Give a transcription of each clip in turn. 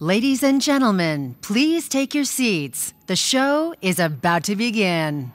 Ladies and gentlemen, please take your seats. The show is about to begin.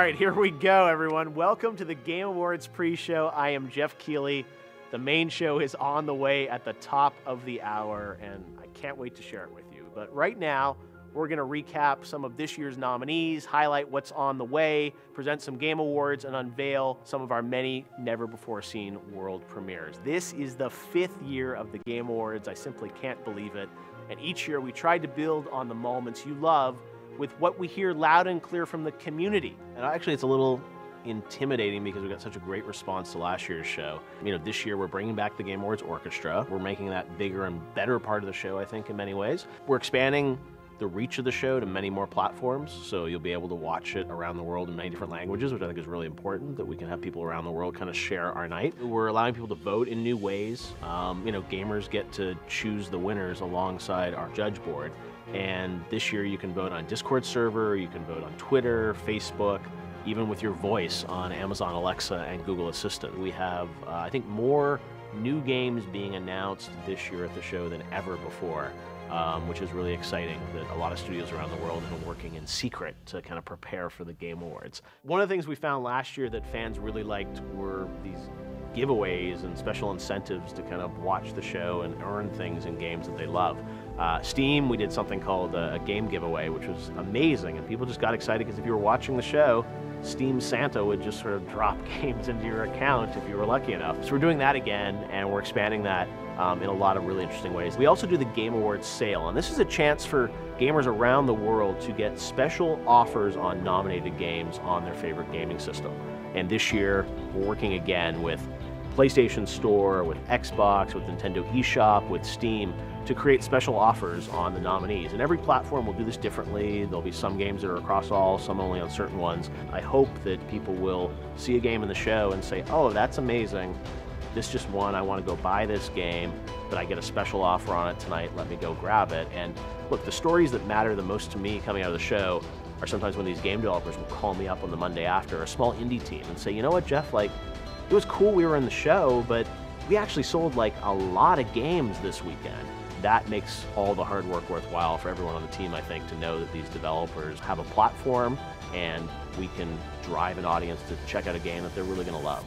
Right, here we go, everyone. Welcome to the Game Awards pre show. I am Geoff Keighley. The main show is on the way at the top of the hour, and I can't wait to share it with you. But right now, we're going to recap some of this year's nominees, highlight what's on the way, present some Game Awards, and unveil some of our many never before seen world premieres. This is the fifth year of the Game Awards. I simply can't believe it. And each year we tried to build on the moments you love with what we hear loud and clear from the community. And actually, it's a little intimidating because we got such a great response to last year's show. You know, this year we're bringing back the Game Awards Orchestra. We're making that bigger and better part of the show, I think, in many ways. We're expanding the reach of the show to many more platforms, so you'll be able to watch it around the world in many different languages, which I think is really important that we can have people around the world kind of share our night. We're allowing people to vote in new ways. Um, you know, gamers get to choose the winners alongside our judge board. And this year you can vote on Discord server, you can vote on Twitter, Facebook, even with your voice on Amazon Alexa and Google Assistant. We have, uh, I think, more new games being announced this year at the show than ever before. Um, which is really exciting that a lot of studios around the world have been working in secret to kind of prepare for the Game Awards. One of the things we found last year that fans really liked were these giveaways and special incentives to kind of watch the show and earn things in games that they love. Uh, Steam, we did something called a, a, game giveaway, which was amazing, and people just got excited because if you were watching the show, Steam Santa would just sort of drop games into your account if you were lucky enough. So we're doing that again, and we're expanding that um, in a lot of really interesting ways. We also do the Game Awards sale, and this is a chance for gamers around the world to get special offers on nominated games on their favorite gaming system. And this year, we're working again with PlayStation Store, with Xbox, with Nintendo eShop, with Steam to create special offers on the nominees. And every platform will do this differently. There'll be some games that are across all, some only on certain ones. I hope that people will see a game in the show and say, oh, that's amazing. This just won. I want to go buy this game, but I get a special offer on it tonight. Let me go grab it. And look, the stories that matter the most to me coming out of the show are sometimes when these game developers will call me up on the Monday after, a small indie team, and say, you know what, Geoff, like, it was cool we were in the show, but we actually sold like a lot of games this weekend. That makes all the hard work worthwhile for everyone on the team, I think, to know that these developers have a platform and we can drive an audience to check out a game that they're really going to love.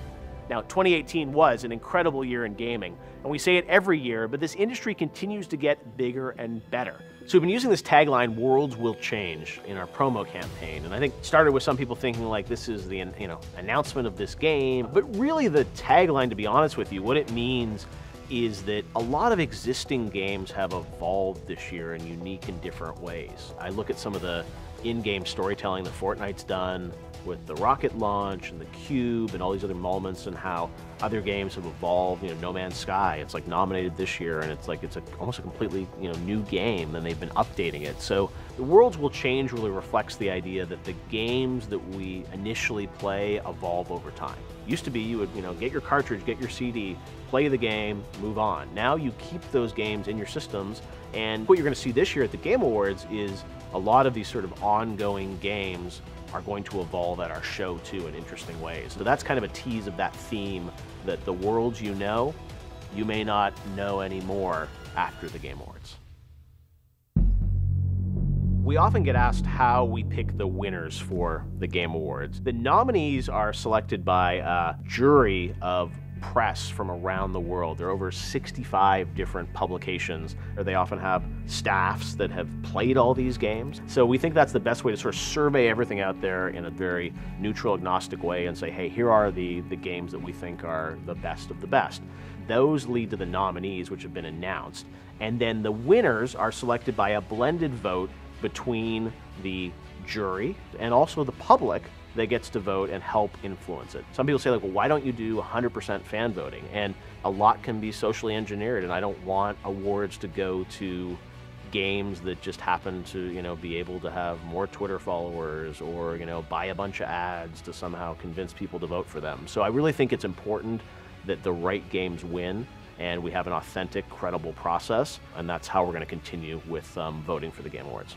Now, 2018 was an incredible year in gaming, and we say it every year, but this industry continues to get bigger and better. So we've been using this tagline, worlds will change, in our promo campaign. And I think started with some people thinking like this is the you know announcement of this game. But really the tagline, to be honest with you, what it means is that a lot of existing games have evolved this year in unique and different ways. I look at some of the in-game storytelling that Fortnite's done, with the rocket launch and the cube and all these other moments and how other games have evolved. You know, No Man's Sky, it's like nominated this year and it's like it's a, almost a completely you know new game and they've been updating it. So the worlds will change really reflects the idea that the games that we initially play evolve over time. Used to be you would you know get your cartridge, get your CD, play the game, move on. Now you keep those games in your systems and what you're going to see this year at the Game Awards is a lot of these sort of ongoing games are going to evolve at our show too in interesting ways. So that's kind of a tease of that theme that the worlds you know, you may not know anymore after the Game Awards. We often get asked how we pick the winners for the Game Awards. The nominees are selected by a jury of press from around the world. There are over 65 different publications, or they often have staffs that have played all these games. So we think that's the best way to sort of survey everything out there in a very neutral, agnostic way and say, hey, here are the, the games that we think are the best of the best. Those lead to the nominees, which have been announced. And then the winners are selected by a blended vote between the jury and also the public that gets to vote and help influence it. Some people say like, well, why don't you do 100% fan voting? And a lot can be socially engineered, and I don't want awards to go to games that just happen to, you know, be able to have more Twitter followers or, you know, buy a bunch of ads to somehow convince people to vote for them. So I really think it's important that the right games win and we have an authentic, credible process, and that's how we're going to continue with um, voting for the Game Awards.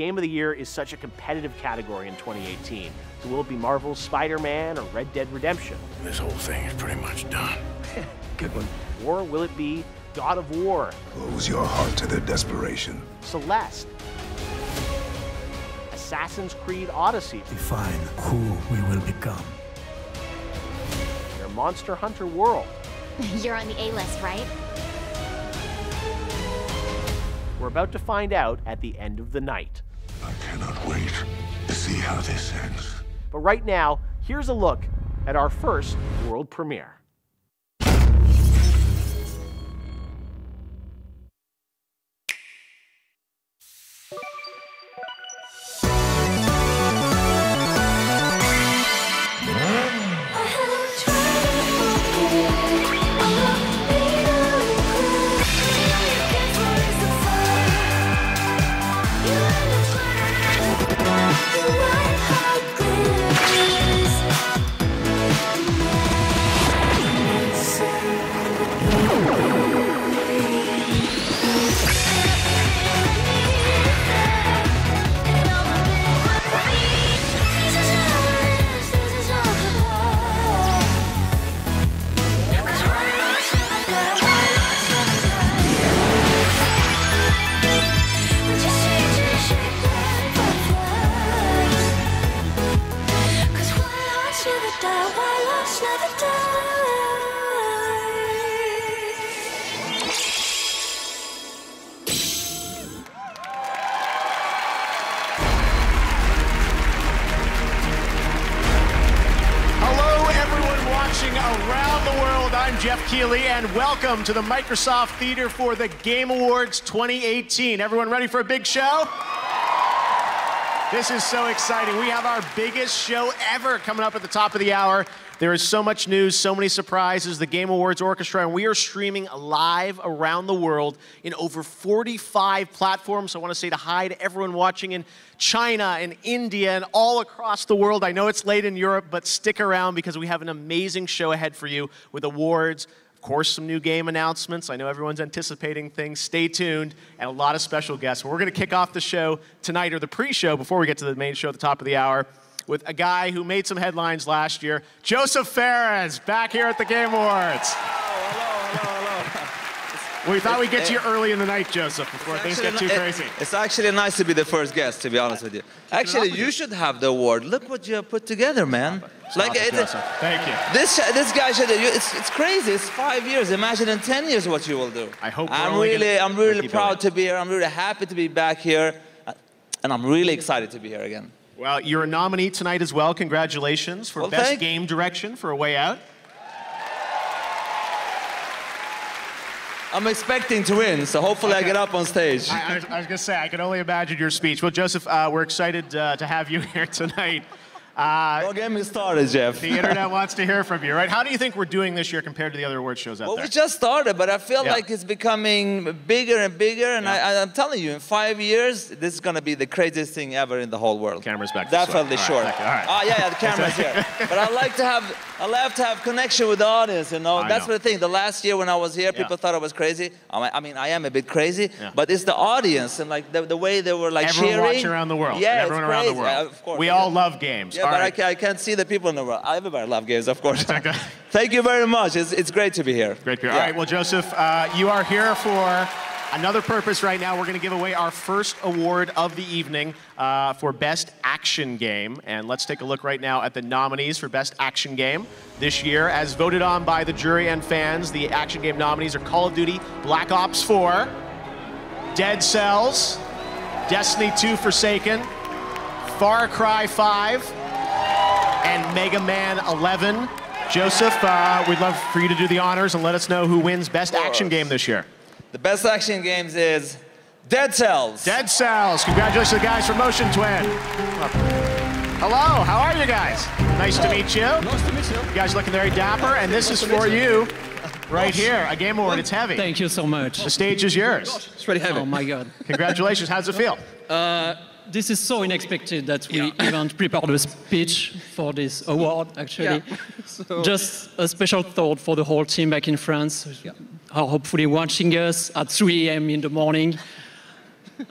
Game of the Year is such a competitive category in 2018. So will it be Marvel's Spider-Man or Red Dead Redemption? This whole thing is pretty much done. Good one. Or will it be God of War? Close your heart to their desperation. Celeste? Assassin's Creed Odyssey. Define who we will become. Their Monster Hunter World. You're on the A list, right? We're about to find out at the end of the night. I cannot wait to see how this ends. But right now, here's a look at our first world premiere. Around the world. I'm Geoff Keighley, and welcome to the Microsoft Theater for the Game Awards 2018. Everyone ready for a big show? This is so exciting. We have our biggest show ever coming up at the top of the hour. There is so much news, so many surprises. The Game Awards Orchestra, and we are streaming live around the world in over 45 platforms. I want to say to hi to everyone watching in China and India and all across the world. I know it's late in Europe, but stick around because we have an amazing show ahead for you with awards, of course, some new game announcements. I know everyone's anticipating things. Stay tuned, and a lot of special guests. We're going to kick off the show tonight, or the pre show, before we get to the main show at the top of the hour, with a guy who made some headlines last year, Josef Fares, back here at the Game Awards. We thought we'd get to you early in the night, Josef, before things get too crazy. it- It's actually nice to be the first guest, to be honest with you. Actually, you should have the award. Look what you have put together, man. Like it, it- Thank you. this, this guy should. It's, it's crazy. It's five years. Imagine in ten years what you will do. I hope I'm really, I'm really proud to be here. I'm really happy to be back here, uh, and I'm really excited to be here again. Well, you're a nominee tonight as well. Congratulations for Well, Best Game Direction for A Way Out. I'm expecting to win, so hopefully I get up on stage. I, I was, I was going to say, I can only imagine your speech. Well, Josef, uh, we're excited uh, to have you here tonight. Uh, Don't get me started, Geoff. the internet wants to hear from you, right? How do you think we're doing this year compared to the other award shows out Well, there? we just started, but I feel Yeah. like it's becoming bigger and bigger. And Yeah. I, I'm telling you, in five years, this is going to be the craziest thing ever in the whole world. Camera's back. Definitely sure. right, right. Oh yeah, yeah, the camera's here. But I'd like to have, I love to have connection with the audience. You know, I that's know. the thing. The last year when I was here, people Yeah. thought I was crazy. I mean, I am a bit crazy, Yeah. but it's the audience and like the, the way they were like everyone cheering. watching around the world. Yeah, everyone around the world. Yeah, of course. We all love games. Yeah, all but I, right. I can't see the people in the world. Everybody love games, of course. Thank you very much. It's, it's great to be here. Great beer. Yeah. All right, well, Josef, uh, you are here for another purpose right now. We're going to give away our first award of the evening uh, for Best Action Game. And let's take a look right now at the nominees for Best Action Game this year. As voted on by the jury and fans, the Action Game nominees are Call of Duty Black Ops 4, Dead Cells, Destiny 2 Forsaken, Far Cry 5, and Mega Man 11. Josef, uh, we'd love for you to do the honors and let us know who wins Best Action Game this year. The best action games is Dead Cells. Dead Cells. Congratulations to the guys from Motion Twin. Hello, how are you guys? Nice to meet you. Nice to meet you. You guys looking very dapper, and this is for you right here. A Game Award. It's heavy. Thank you so much. The stage is yours. It's really heavy. Oh my God. Congratulations. How does it feel? Uh, This is so unexpected that we even prepared a speech for this award, actually. Just a special thought for the whole team back in France, are hopefully watching us at 3 a.m. in the morning.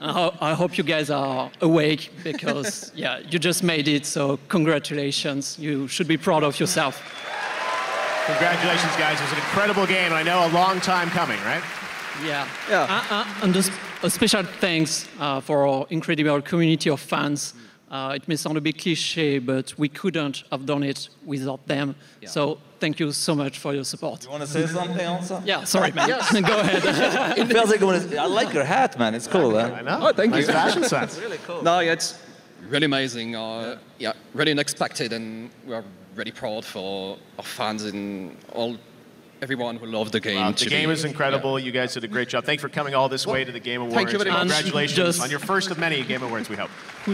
I I hope you guys are awake because, yeah, you just made it, so congratulations. You should be proud of yourself. Congratulations, guys. It was an incredible game, and I know a long time coming, right? Yeah. Yeah. Uh, uh, and a, s- a special thanks uh, for our incredible community of fans Uh, it may sound a bit cliche, but we couldn't have done it without them. So thank you so much for your support. You want to say something also? Yeah, sorry, man. Go ahead. It feels like one I like your hat, man. It's cool. I Huh? know. Oh, thank nice you. fashion sense. Really cool. No, yeah, it's really amazing. Uh, yeah, really unexpected, and we're really proud for our fans and all everyone who loved the game. Uh, the game be- is incredible. You guys did a great job. Thanks for coming all this way to the Game Awards. thank you very much. Congratulations Just- on your first of many Game Awards, we hope.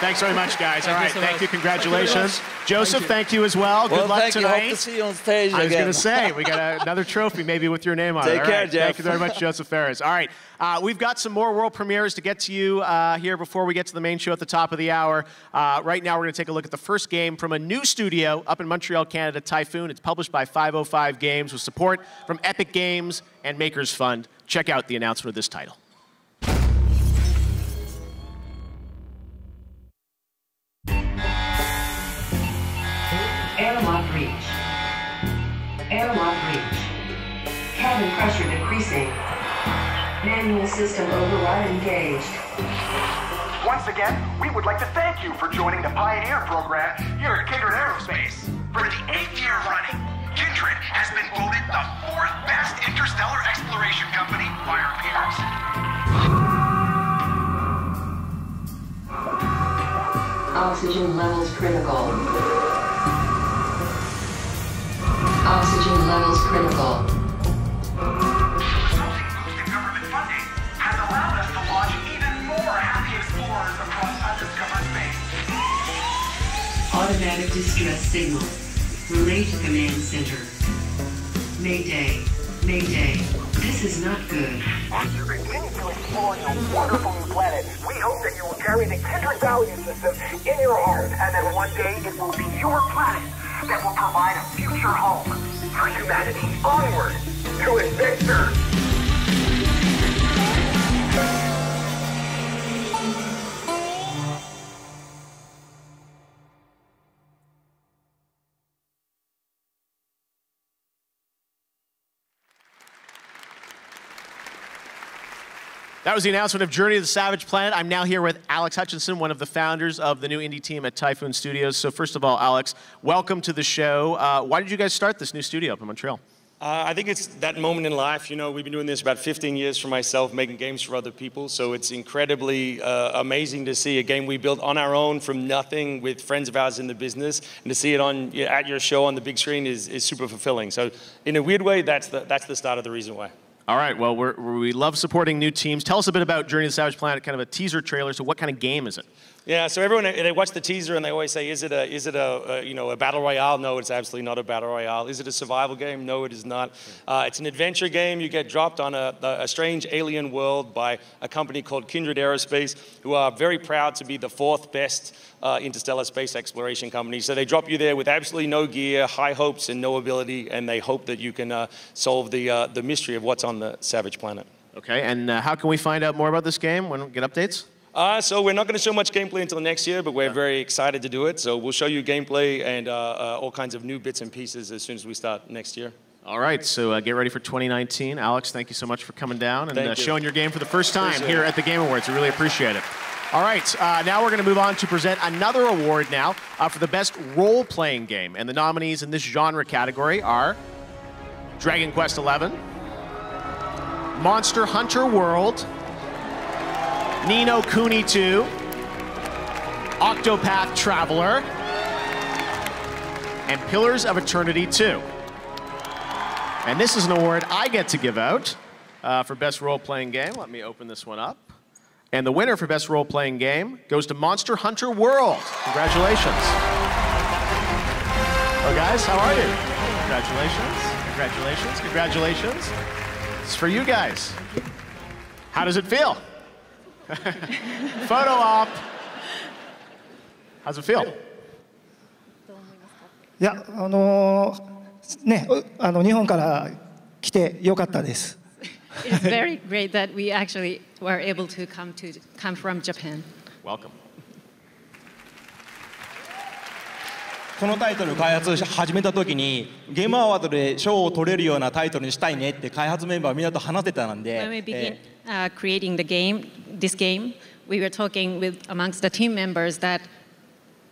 Thanks very much, guys. all Thank you so thank much. you. Congratulations. Josef, thank you. as well. Good Well, luck thank you. tonight. Hope to see you on stage I was going to say, we got a, another trophy maybe with your name on it. Take care, right, Geoff. Thank you very much, Josef Fares. All right, uh, we've got some more world premieres to get to you uh, here before we get to the main show at the top of the hour. Uh, right now, we're going to take a look at the first game from a new studio up in Montreal, Canada, Typhoon. It's published by 505 Games with support from Epic Games and Makers Fund. Check out the announcement of this title. Airlock breach. Airlock breach. Cabin pressure. Manual system override engaged. Once again, we would like to thank you for joining the Pioneer program here at Kindred Aerospace. For the eighth year running, Kindred has been voted the fourth best interstellar exploration company by our peers. Oxygen levels critical. Oxygen levels critical. Automatic distress signal. Relay to command center. Mayday. Mayday. This is not good. As you continue to explore your wonderful new planet, we hope that you will carry the Kindred value system in your heart, and that one day it will be your planet that will provide a future home for humanity. Onward to adventure. That was the announcement of Journey to the Savage Planet. I'm now here with Alex Hutchinson, one of the founders of the new indie team at Typhoon Studios. So, first of all, Alex, welcome to the show. Uh, why did you guys start this new studio up in Montreal? Uh, I think it's that moment in life. You know, we've been doing this about 15 years for myself, making games for other people. So it's incredibly uh, amazing to see a game we built on our own from nothing with friends of ours in the business, and to see it on at your show on the big screen is, is super fulfilling. So in a weird way, that's the that's the start of the reason why. All right, well, we love supporting new teams. Tell us a bit about Journey to the Savage Planet, kind of a teaser trailer. So, what kind of game is it? Yeah, so everyone they watch the teaser and they always say, "Is it a is it a, a you know a battle royale?" No, it's absolutely not a battle royale. Is it a survival game? No, it is not. Uh, it's an adventure game. You get dropped on a, a strange alien world by a company called Kindred Aerospace, who are very proud to be the fourth best uh, interstellar space exploration company. So they drop you there with absolutely no gear, high hopes, and no ability, and they hope that you can uh, solve the uh, the mystery of what's on the savage planet. Okay, and uh, how can we find out more about this game? When we get updates? Uh, so we're not going to show much gameplay until next year, but we're very excited to do it. So we'll show you gameplay and uh, uh, all kinds of new bits and pieces as soon as we start next year. All right, so uh, get ready for 2019. Alex, thank you so much for coming down and uh, you. showing your game for the first time Appreciate here it. at the Game Awards. We really appreciate it. All right, uh, now we're going to move on to present another award now uh, for the best role playing game. And the nominees in this genre category are Dragon Quest XI, Monster Hunter World, Ni no Kuni 2, Octopath Traveler, and Pillars of Eternity 2. And this is an award I get to give out uh, for best role playing game. Let me open this one up. And the winner for best role playing game goes to Monster Hunter World. Congratulations. Oh, guys, how are you? Congratulations. Congratulations. Congratulations. It's for you guys. How does it feel? Photo op. How's it いやあの、ねあの日本から来てよかったです。このタイトル開発始めたときにゲームアワードで賞を取れるようなタイトルにしたいねって開発メンバーみんなと話してたなんで。When we began え uh, creating the game, this game, we were talking with amongst the team members that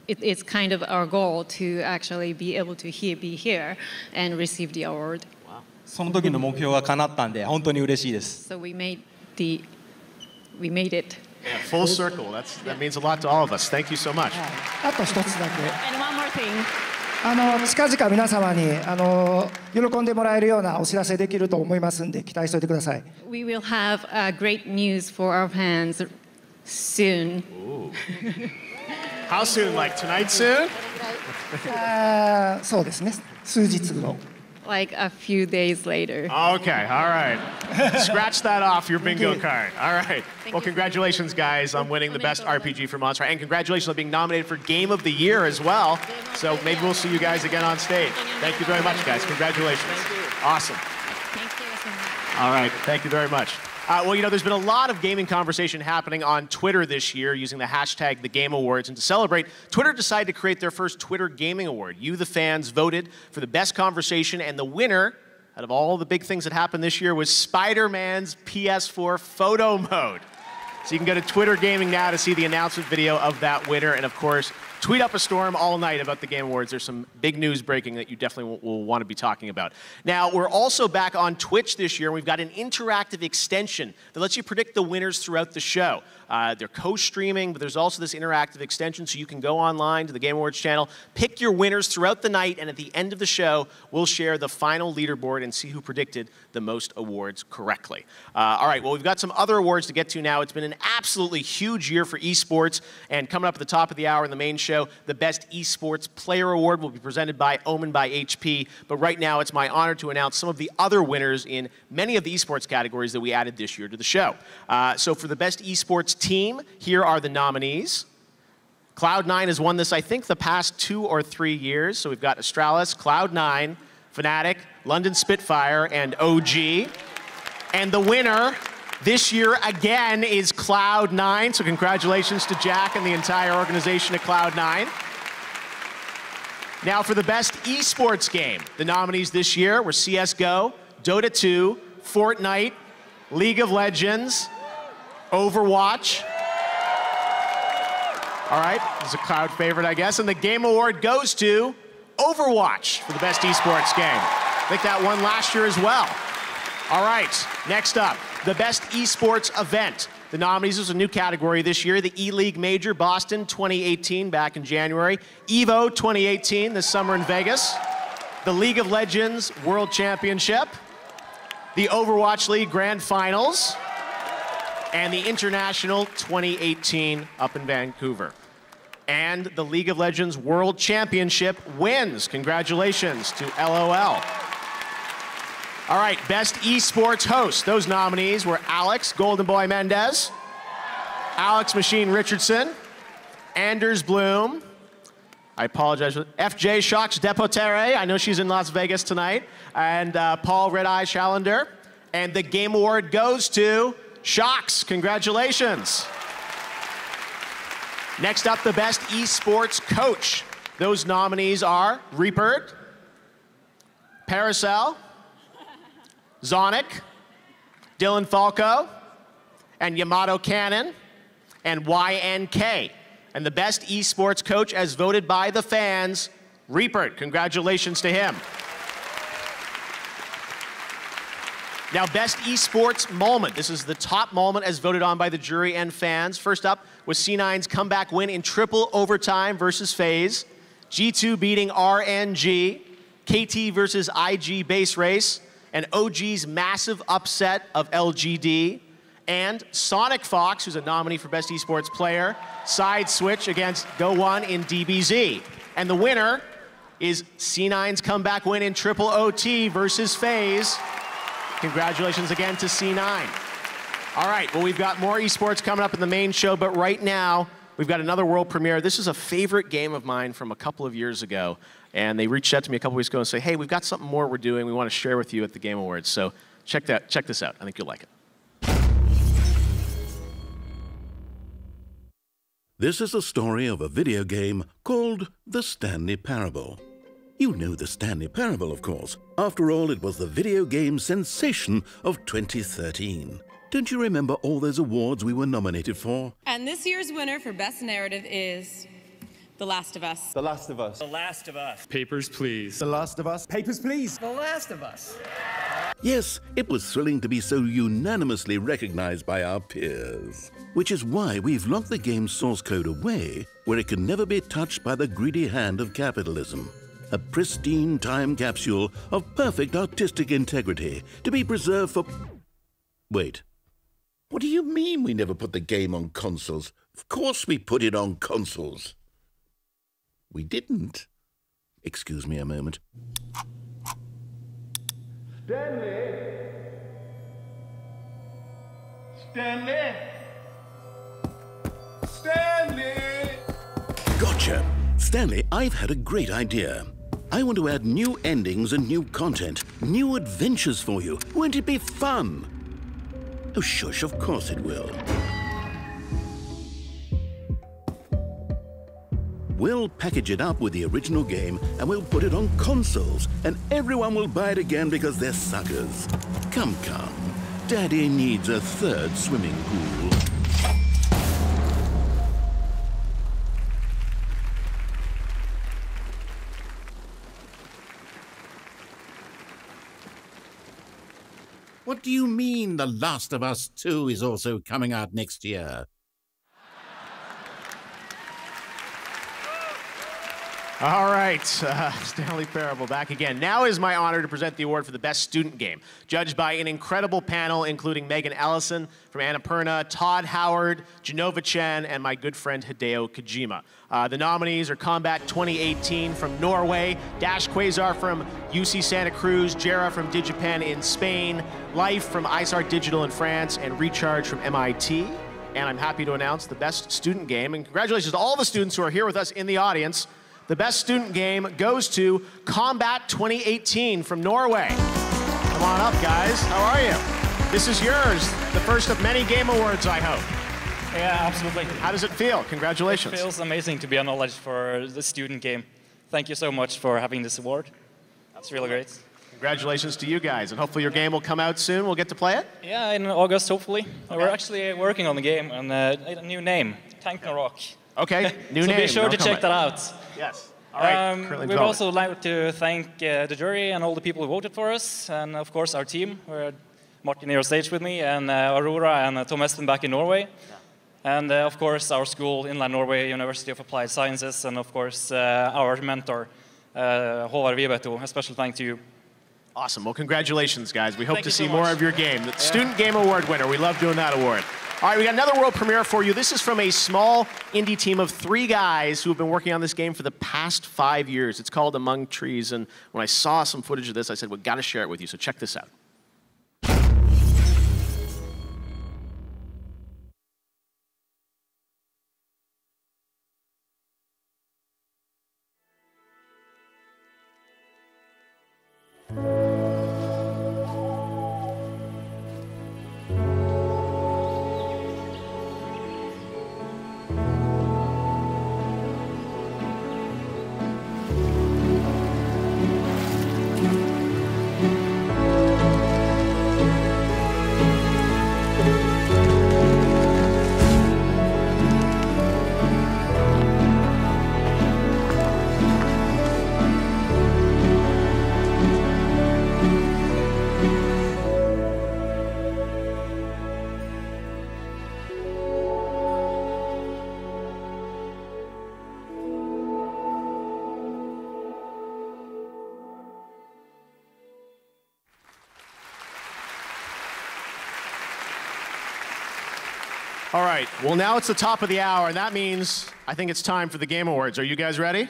it, it's kind of our goal to actually be able to here, be here and receive the award. その時の目標が叶ったんで本当に嬉しいです So we made the, we made it. Yeah, full circle. That's, that means a lot to all of us. Thank you so much. あと一つだけ And one more thing. あの近々皆様にあの喜んでもらえるようなお知らせできると思いますんで期待しておいてください We will have uh, great news for our fans soon. How soon? Like tonight soon? そうですね数日後 Like a few days later. Oh, okay, all right. Scratch that off your bingo card. All right. Well, congratulations, guys, on winning the best RPG for Monster, and congratulations on being nominated for Game of the Year as well. So maybe we'll see you guys again on stage. Thank you very much, guys. Congratulations. Awesome. All right. Thank you very much. Uh, well, you know, there's been a lot of gaming conversation happening on Twitter this year using the hashtag the Game Awards. And to celebrate, Twitter decided to create their first Twitter Gaming Award. You, the fans, voted for the best conversation, and the winner out of all the big things that happened this year was Spider Man's PS4 photo mode. So you can go to Twitter Gaming now to see the announcement video of that winner. And of course, tweet up a storm all night about the Game Awards. There's some big news breaking that you definitely will, will want to be talking about. Now, we're also back on Twitch this year. and We've got an interactive extension that lets you predict the winners throughout the show. Uh, they're co-streaming, but there's also this interactive extension, so you can go online to the Game Awards channel, pick your winners throughout the night, and at the end of the show, we'll share the final leaderboard and see who predicted the most awards correctly. Uh, all right, well, we've got some other awards to get to now. It's been an absolutely huge year for esports, and coming up at the top of the hour in the main show, the Best Esports Player Award will be presented by Omen by HP. But right now, it's my honor to announce some of the other winners in many of the esports categories that we added this year to the show. Uh, so for the Best Esports Team, here are the nominees. Cloud9 has won this, I think, the past two or three years. So we've got Astralis, Cloud9, Fnatic, London Spitfire, and OG. And the winner this year again is Cloud9. So congratulations to Jack and the entire organization at Cloud9. Now for the best esports game, the nominees this year were CS:GO, Dota 2, Fortnite, League of Legends, Overwatch. All right, is a cloud favorite, I guess. And the Game Award goes to Overwatch for the best esports game. I think that won last year as well. All right, next up, the best esports event. The nominees is a new category this year the E League Major Boston 2018, back in January, EVO 2018, this summer in Vegas, the League of Legends World Championship, the Overwatch League Grand Finals, and the International 2018 up in Vancouver. And the League of Legends World Championship wins. Congratulations to LOL. All right, best esports host. Those nominees were Alex Golden Boy Mendez, Alex Machine Richardson, Anders Blume. I apologize. FJ Sjokz Depoortere. I know she's in Las Vegas tonight. And uh, Paul Red Eye Chaloner. And the Game Award goes to Sjokz. Congratulations. Next up, the best esports coach. Those nominees are Reapered, Paracel, Zonic, Dylan Falco, and Yamato Cannon, and YNK. And the best esports coach, as voted by the fans, Reapered. Congratulations to him. Now, best esports moment. This is the top moment as voted on by the jury and fans. First up was C9's comeback win in triple overtime versus FaZe, G2 beating RNG, KT versus IG base race, and OG's massive upset of LGD, and SonicFox, who's a nominee for Best Esports Player, side switch against Go One in DBZ. And the winner is C9's comeback win in triple OT versus FaZe. Congratulations again to C9. All right, well, we've got more esports coming up in the main show, but right now, we've got another world premiere. This is a favorite game of mine from a couple of years ago, and they reached out to me a couple weeks ago and say, hey, we've got something more we're doing we want to share with you at the Game Awards. So check, that, check this out. I think you'll like it. This is the story of a video game called The Stanley Parable. You know the Stanley Parable, of course. After all, it was the video game sensation of 2013. Don't you remember all those awards we were nominated for? And this year's winner for Best Narrative is The Last of Us. The Last of Us. The Last of Us. Papers, please. The Last of Us. Papers, please. The Last of Us. Yes, it was thrilling to be so unanimously recognized by our peers. Which is why we've locked the game's source code away where it can never be touched by the greedy hand of capitalism. A pristine time capsule of perfect artistic integrity to be preserved for. Wait. What do you mean we never put the game on consoles? Of course we put it on consoles. We didn't. Excuse me a moment. Stanley! Stanley! Stanley! Gotcha! Stanley, I've had a great idea. I want to add new endings and new content, new adventures for you. Won't it be fun? Oh, shush, of course it will. We'll package it up with the original game and we'll put it on consoles, and everyone will buy it again because they're suckers. Come, come. Daddy needs a third swimming pool. What do you mean The Last of Us 2 is also coming out next year? All right, uh, Stanley Parable back again. Now is my honor to present the award for the best student game, judged by an incredible panel including Megan Ellison from Annapurna, Todd Howard, Jenova Chen, and my good friend Hideo Kojima. Uh, the nominees are Combat 2018 from Norway, Dash Quasar from UC Santa Cruz, Jera from Digipen in Spain, Life from ISART Digital in France, and Recharge from MIT. And I'm happy to announce the best student game. And congratulations to all the students who are here with us in the audience. The best student game goes to Combat 2018 from Norway. Come on up, guys. How are you? This is yours, the first of many game awards, I hope. Yeah, absolutely. How does it feel? Congratulations. It feels amazing to be acknowledged for the student game. Thank you so much for having this award. That's really great. Congratulations to you guys, and hopefully your game will come out soon. We'll get to play it. Yeah, in August, hopefully. We're actually working on the game and uh, a new name, Tank Rock. Okay, new so name. be sure no to check that out. Yes. All right. Um, we'd also like to thank uh, the jury and all the people who voted for us, and of course our team. We're Martin here on stage with me, and uh, Aurora and uh, Tom Espen back in Norway. And uh, of course our school, Inland Norway University of Applied Sciences, and of course uh, our mentor, uh, Håvard Vibeto. A special thank to you. Awesome. Well, congratulations, guys. We hope Thank to see so more much. of your game. The Student Game Award winner. We love doing that award. All right, we got another world premiere for you. This is from a small indie team of three guys who have been working on this game for the past five years. It's called Among Trees, and when I saw some footage of this, I said, "We got to share it with you." So check this out. All right. Well, now it's the top of the hour, and that means I think it's time for the Game Awards. Are you guys ready?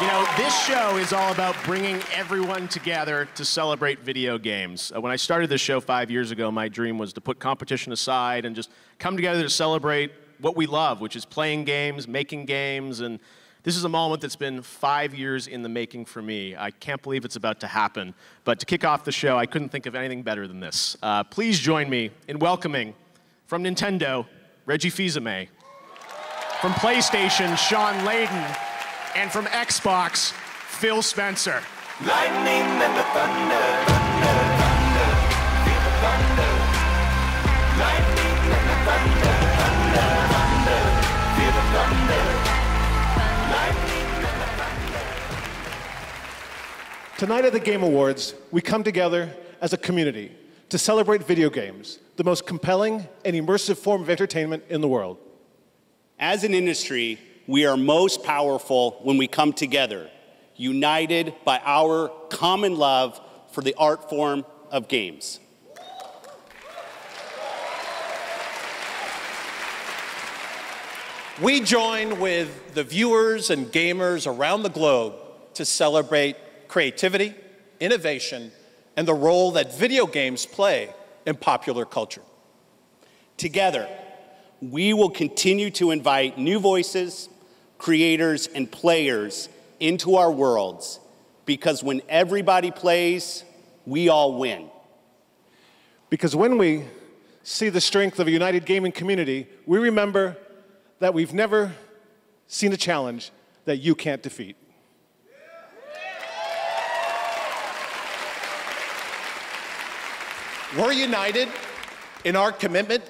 You know, this show is all about bringing everyone together to celebrate video games. Uh, when I started this show five years ago, my dream was to put competition aside and just come together to celebrate what we love, which is playing games, making games, and this is a moment that's been five years in the making for me. I can't believe it's about to happen. But to kick off the show, I couldn't think of anything better than this. Uh, please join me in welcoming from Nintendo, Reggie Fils-Aimé, from PlayStation, Shawn Layden, and from Xbox, Phil Spencer. Lightning and the thunder, thunder, Tonight at the Game Awards, we come together as a community to celebrate video games, the most compelling and immersive form of entertainment in the world. As an industry, we are most powerful when we come together, united by our common love for the art form of games. We join with the viewers and gamers around the globe to celebrate creativity, innovation, and the role that video games play in popular culture. Together, we will continue to invite new voices, creators, and players into our worlds because when everybody plays, we all win. Because when we see the strength of a united gaming community, we remember that we've never seen a challenge that you can't defeat. We're united in our commitment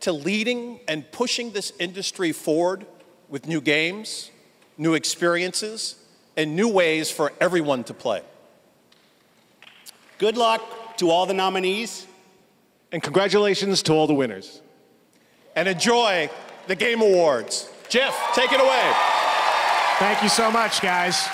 to leading and pushing this industry forward with new games, new experiences, and new ways for everyone to play. Good luck to all the nominees. And congratulations to all the winners. And enjoy the Game Awards. Geoff, take it away. Thank you so much, guys.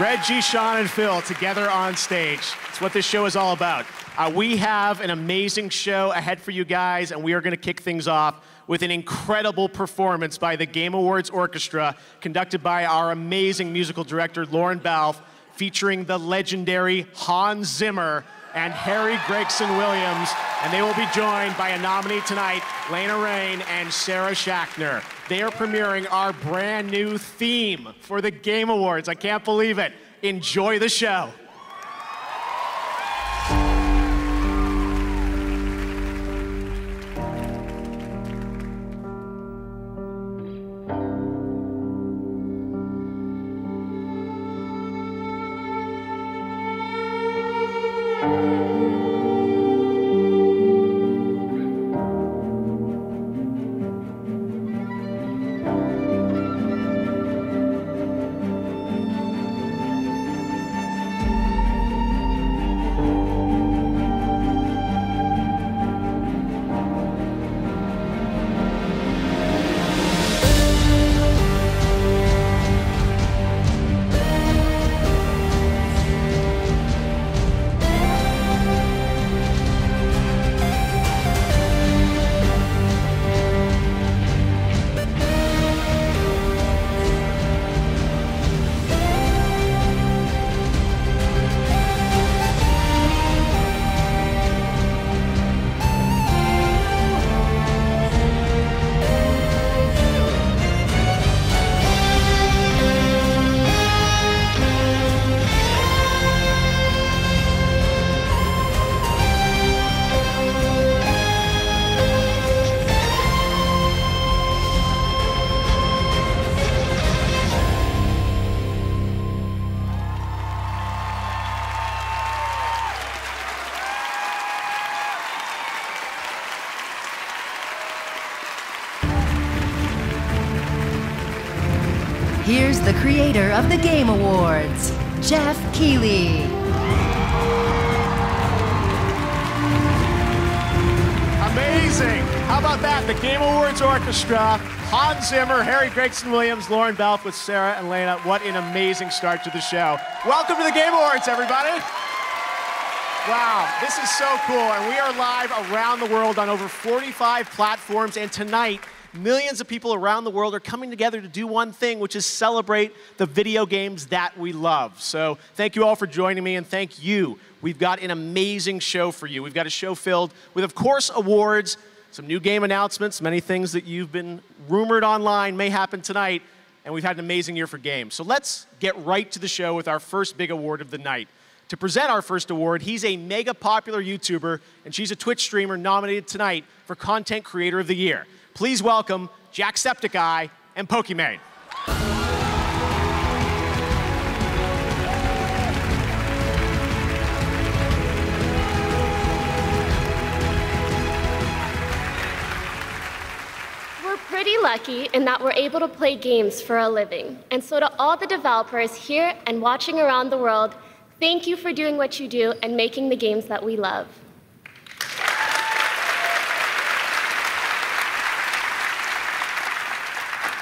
Reggie, Shawn, and Phil together on stage. It's what this show is all about. Uh, we have an amazing show ahead for you guys, and we are going to kick things off with an incredible performance by the Game Awards Orchestra, conducted by our amazing musical director, Lorne Balfe, featuring the legendary Hans Zimmer and Harry Gregson Williams. And they will be joined by a nominee tonight, Lena Raine and Sarah Schachner. They are premiering our brand new theme for the Game Awards. I can't believe it. Enjoy the show. Creator of the Game Awards, Geoff Keighley. Amazing. How about that? The Game Awards Orchestra, Hans Zimmer, Harry Gregson Williams, Lorne Balfe with Sarah and Lena. What an amazing start to the show. Welcome to the Game Awards, everybody. Wow, this is so cool. And we are live around the world on over 45 platforms. And tonight, millions of people around the world are coming together to do one thing, which is celebrate the video games that we love. So thank you all for joining me, and thank you. We've got an amazing show for you. We've got a show filled with, of course, awards, some new game announcements, many things that you've been rumored online may happen tonight, and we've had an amazing year for games. So let's get right to the show with our first big award of the night. To present our first award, he's a mega popular YouTuber, and she's a Twitch streamer nominated tonight for Content Creator of the Year. Please welcome Jacksepticeye and Pokimane. We're pretty lucky in that we're able to play games for a living. And so, to all the developers here and watching around the world, thank you for doing what you do and making the games that we love.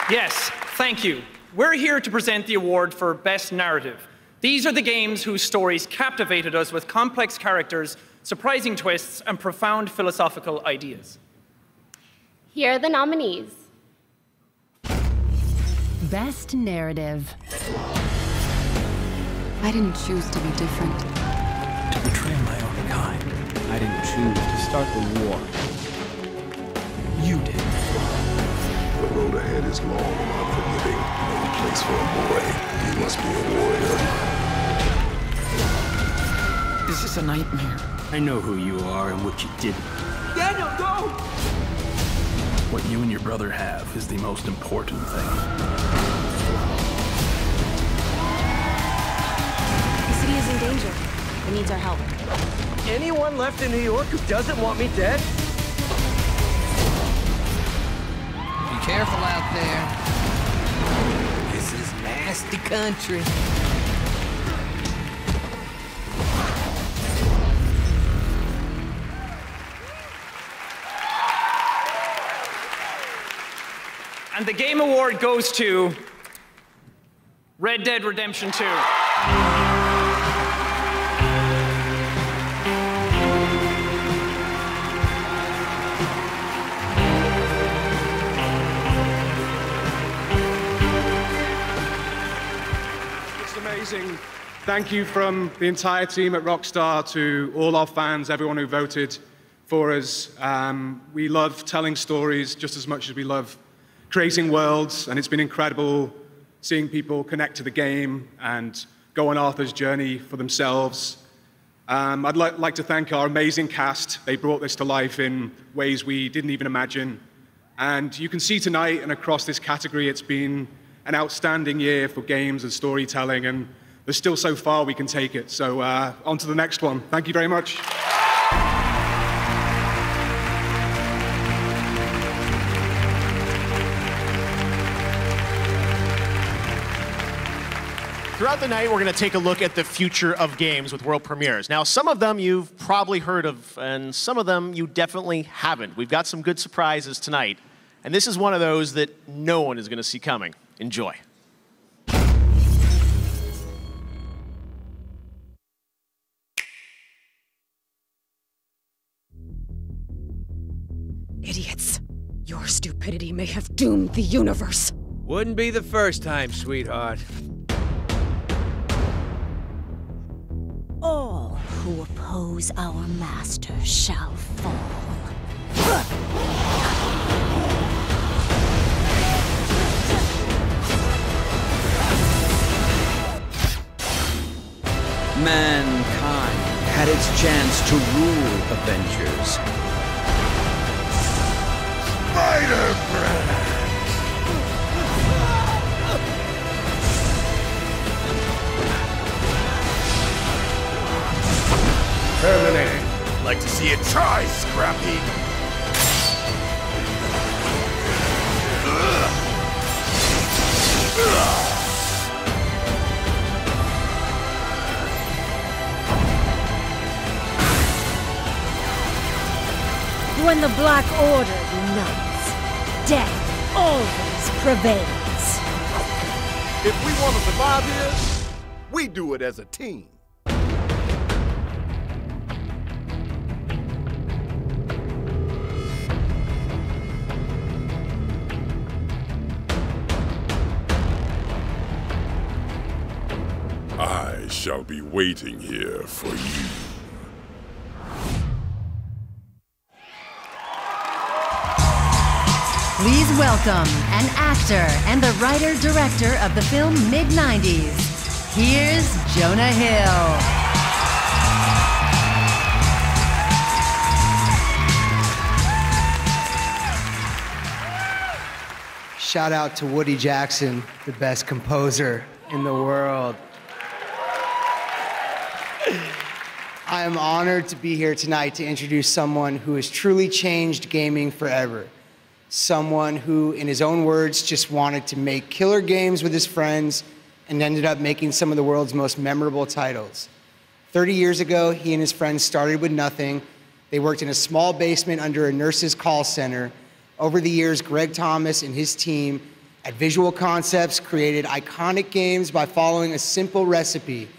Yes, thank you. We're here to present the award for Best Narrative. These are the games whose stories captivated us with complex characters, surprising twists, and profound philosophical ideas. Here are the nominees Best Narrative. I didn't choose to be different. To betray my own kind. I didn't choose to start the war. You did. The road ahead is long and unforgiving. No place for a boy. He must be a warrior. This is a nightmare. I know who you are and what you did. Daniel, go! What you and your brother have is the most important thing. The city is in danger. It needs our help. Anyone left in New York who doesn't want me dead? There. This is nasty country. And the Game Award goes to Red Dead Redemption 2. Amazing. Thank you from the entire team at Rockstar to all our fans, everyone who voted for us. Um, we love telling stories just as much as we love creating worlds, and it's been incredible seeing people connect to the game and go on Arthur's journey for themselves. Um, I'd li- like to thank our amazing cast. They brought this to life in ways we didn't even imagine. And you can see tonight and across this category, it's been an outstanding year for games and storytelling, and there's still so far we can take it. So, uh, on to the next one. Thank you very much. Throughout the night, we're going to take a look at the future of games with world premieres. Now, some of them you've probably heard of, and some of them you definitely haven't. We've got some good surprises tonight, and this is one of those that no one is going to see coming. Enjoy. Idiots. Your stupidity may have doomed the universe. Wouldn't be the first time, sweetheart. All who oppose our master shall fall. Mankind had its chance to rule Avengers. Spider breath! Terminate. Like to see it try, Scrappy. When the Black Order unites, death always prevails. If we want to survive here, we do it as a team. I shall be waiting here for you. Please welcome an actor and the writer director of the film mid 90s. Here's Jonah Hill. Shout out to Woody Jackson, the best composer in the world. I am honored to be here tonight to introduce someone who has truly changed gaming forever. Someone who, in his own words, just wanted to make killer games with his friends and ended up making some of the world's most memorable titles. 30 years ago, he and his friends started with nothing. They worked in a small basement under a nurse's call center. Over the years, Greg Thomas and his team at Visual Concepts created iconic games by following a simple recipe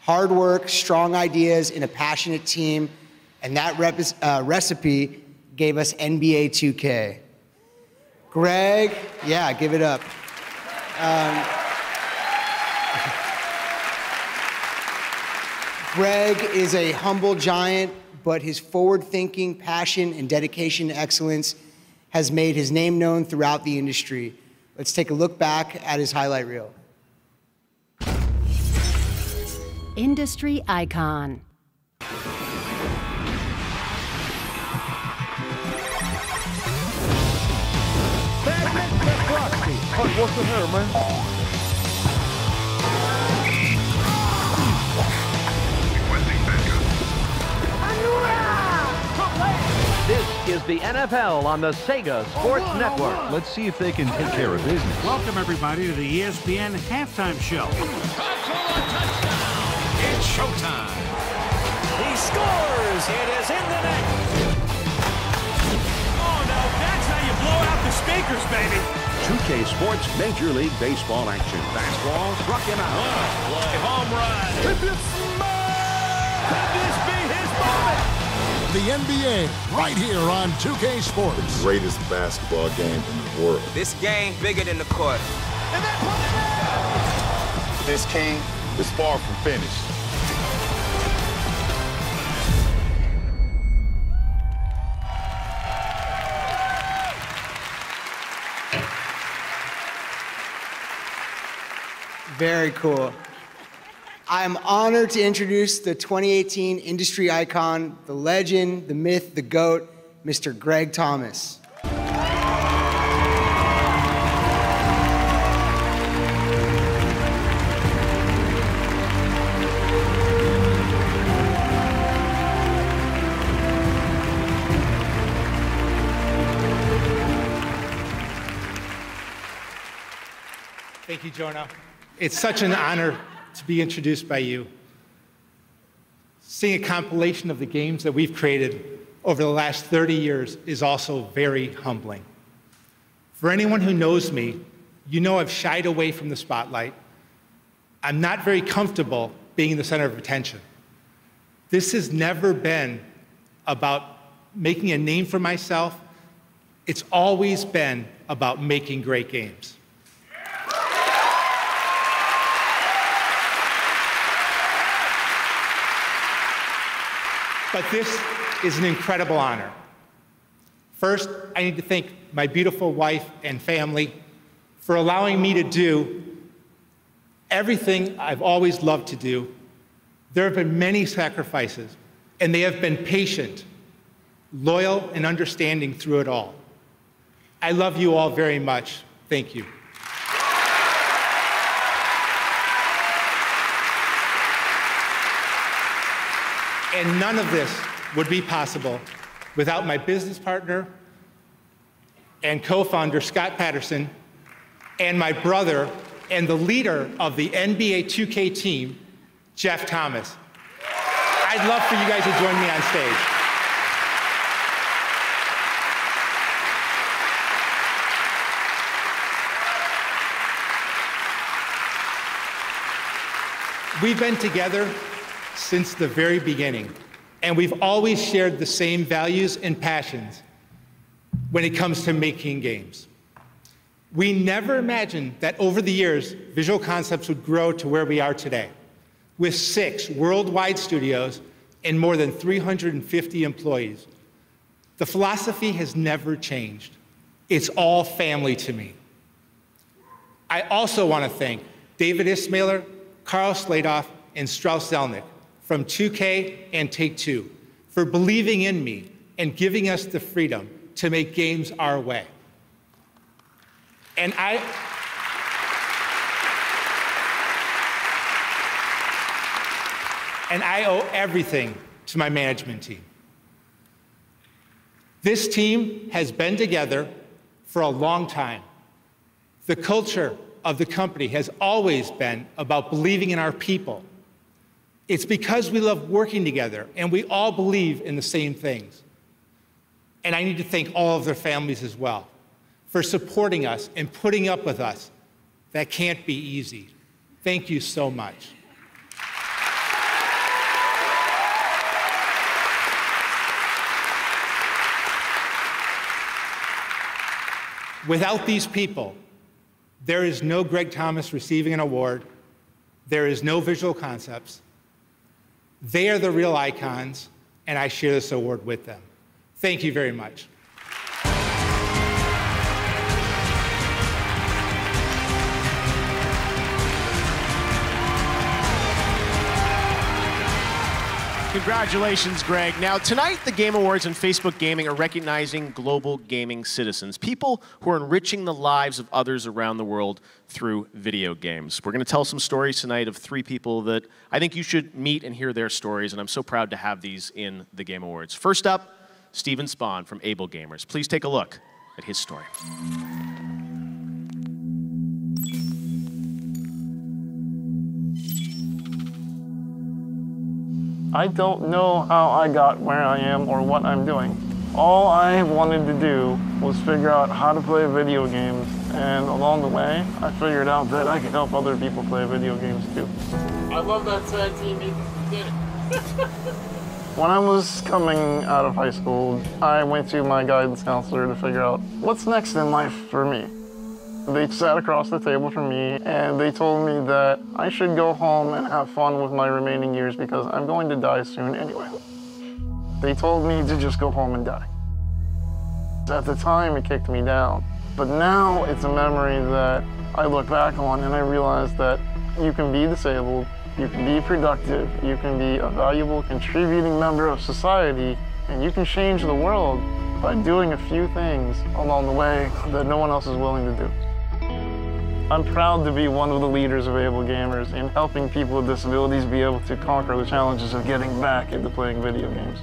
hard work, strong ideas, and a passionate team. And that uh, recipe gave us NBA 2K. Greg, yeah, give it up. Um, Greg is a humble giant, but his forward thinking, passion, and dedication to excellence has made his name known throughout the industry. Let's take a look back at his highlight reel. Industry icon. What's the hair, man? This is the NFL on the Sega Sports Network. Let's see if they can take care of business. Welcome, everybody, to the ESPN halftime show. Touchdown. It's showtime. He scores. It is in the net. Oh, no, that's how you blow out the speakers, baby. 2K Sports Major League Baseball action. Fastball struck him out. What a play. Home run. If you smile, could this be his moment? The NBA, right here on 2K Sports. The greatest basketball game in the world. This game bigger than the court. This king is far from finished. Very cool. I am honored to introduce the 2018 industry icon, the legend, the myth, the GOAT, Mr. Greg Thomas. Thank you, Jonah. It's such an honor to be introduced by you. Seeing a compilation of the games that we've created over the last 30 years is also very humbling. For anyone who knows me, you know I've shied away from the spotlight. I'm not very comfortable being the center of attention. This has never been about making a name for myself. It's always been about making great games. But this is an incredible honor. First, I need to thank my beautiful wife and family for allowing me to do everything I've always loved to do. There have been many sacrifices, and they have been patient, loyal, and understanding through it all. I love you all very much. Thank you. And none of this would be possible without my business partner and co founder, Scott Patterson, and my brother and the leader of the NBA 2K team, Jeff Thomas. I'd love for you guys to join me on stage. We've been together since the very beginning, and we've always shared the same values and passions when it comes to making games. We never imagined that over the years, Visual Concepts would grow to where we are today, with six worldwide studios and more than 350 employees. The philosophy has never changed. It's all family to me. I also want to thank David Ismailer, Karl Slatoff, and Strauss Zelnick from 2K and Take Two for believing in me and giving us the freedom to make games our way. And I. And I owe everything to my management team. This team has been together for a long time. The culture of the company has always been about believing in our people. It's because we love working together and we all believe in the same things. And I need to thank all of their families as well for supporting us and putting up with us. That can't be easy. Thank you so much. Without these people, there is no Greg Thomas receiving an award. There is no visual concepts. They are the real icons, and I share this award with them. Thank you very much. Congratulations, Greg. Now, tonight, the Game Awards and Facebook Gaming are recognizing global gaming citizens, people who are enriching the lives of others around the world through video games. We're going to tell some stories tonight of three people that I think you should meet and hear their stories, and I'm so proud to have these in the Game Awards. First up, Steven Spohn from Able Gamers. Please take a look at his story. I don't know how I got where I am or what I'm doing. All I wanted to do was figure out how to play video games, and along the way, I figured out that I could help other people play video games too. I love that tag team. Did it. When I was coming out of high school, I went to my guidance counselor to figure out what's next in life for me. They sat across the table from me and they told me that I should go home and have fun with my remaining years because I'm going to die soon anyway. They told me to just go home and die. At the time, it kicked me down. But now it's a memory that I look back on and I realize that you can be disabled, you can be productive, you can be a valuable contributing member of society, and you can change the world by doing a few things along the way that no one else is willing to do. I'm proud to be one of the leaders of Able Gamers in helping people with disabilities be able to conquer the challenges of getting back into playing video games.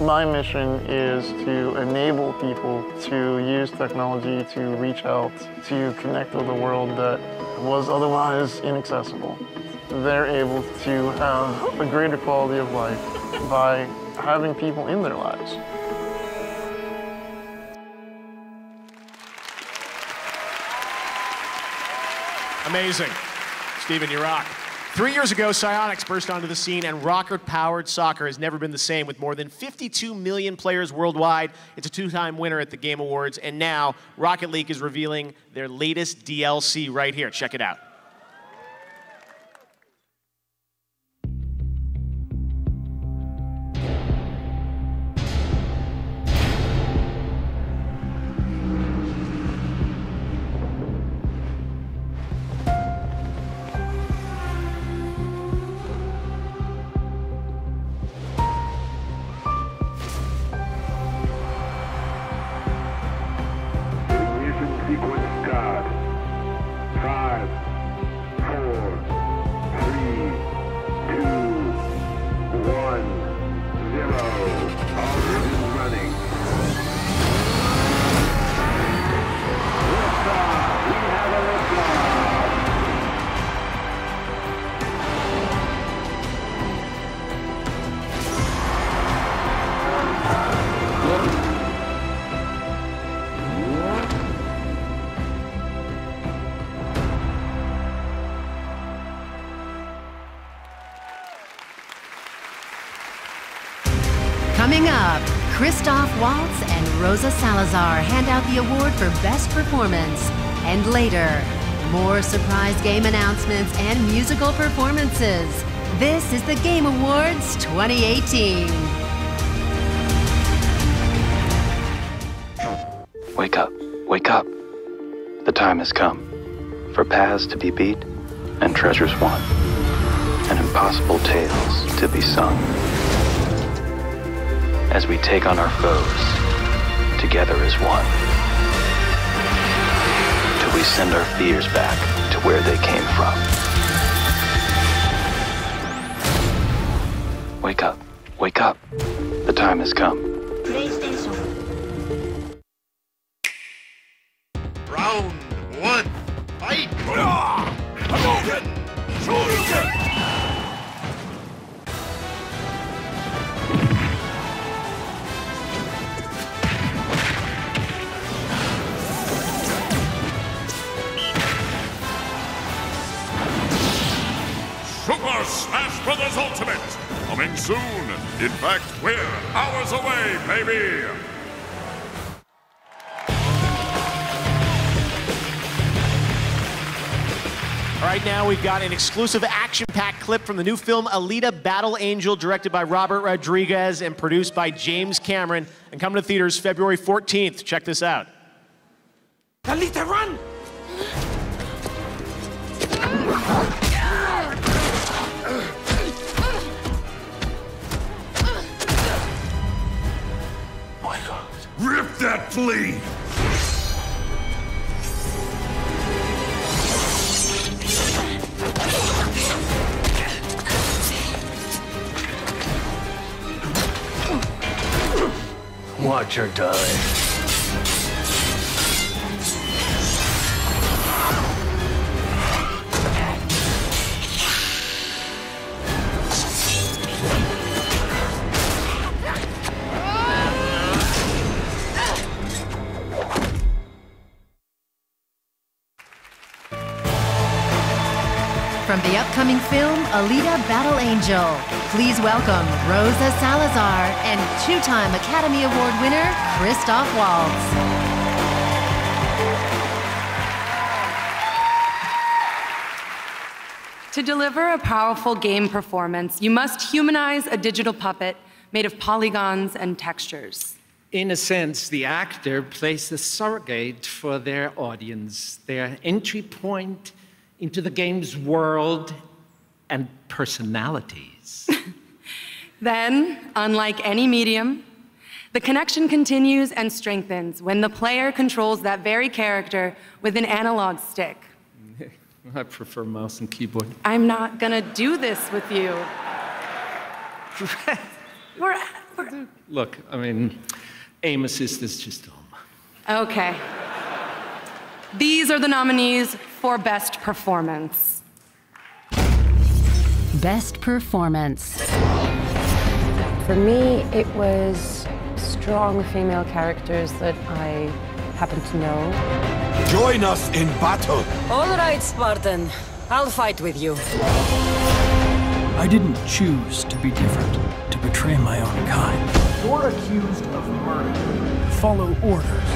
My mission is to enable people to use technology to reach out, to connect with a world that was otherwise inaccessible. They're able to have a greater quality of life by having people in their lives. Amazing. Steven, you rock. Three years ago, Psyonix burst onto the scene, and rocket powered soccer has never been the same. With more than 52 million players worldwide, it's a two time winner at the Game Awards, and now Rocket League is revealing their latest DLC right here. Check it out. Rosa Salazar hand out the award for Best Performance. And later, more surprise game announcements and musical performances. This is the Game Awards 2018. Wake up, wake up. The time has come for paths to be beat and treasures won, and impossible tales to be sung. As we take on our foes, together as one. Till we send our fears back to where they came from. Wake up, wake up. The time has come. Now we've got an exclusive action-packed clip from the new film Alita Battle Angel, directed by Robert Rodriguez and produced by James Cameron, and coming to theaters February 14th. Check this out. Alita, run! My God. Rip that flea! Her die. Please welcome Rosa Salazar and two time Academy Award winner Christoph Waltz. To deliver a powerful game performance, you must humanize a digital puppet made of polygons and textures. In a sense, the actor plays the surrogate for their audience, their entry point into the game's world and Then, unlike any medium, the connection continues and strengthens when the player controls that very character with an analog stick. I prefer mouse and keyboard. I'm not gonna do this with you. We're, we're Look, I mean, aim assist is just home. okay. These are the nominees for Best Performance. Best Performance. For me, it was strong female characters that I happen to know. Join us in battle. All right, Spartan. I'll fight with you. I didn't choose to be different, to betray my own kind. You're accused of murder. Follow orders.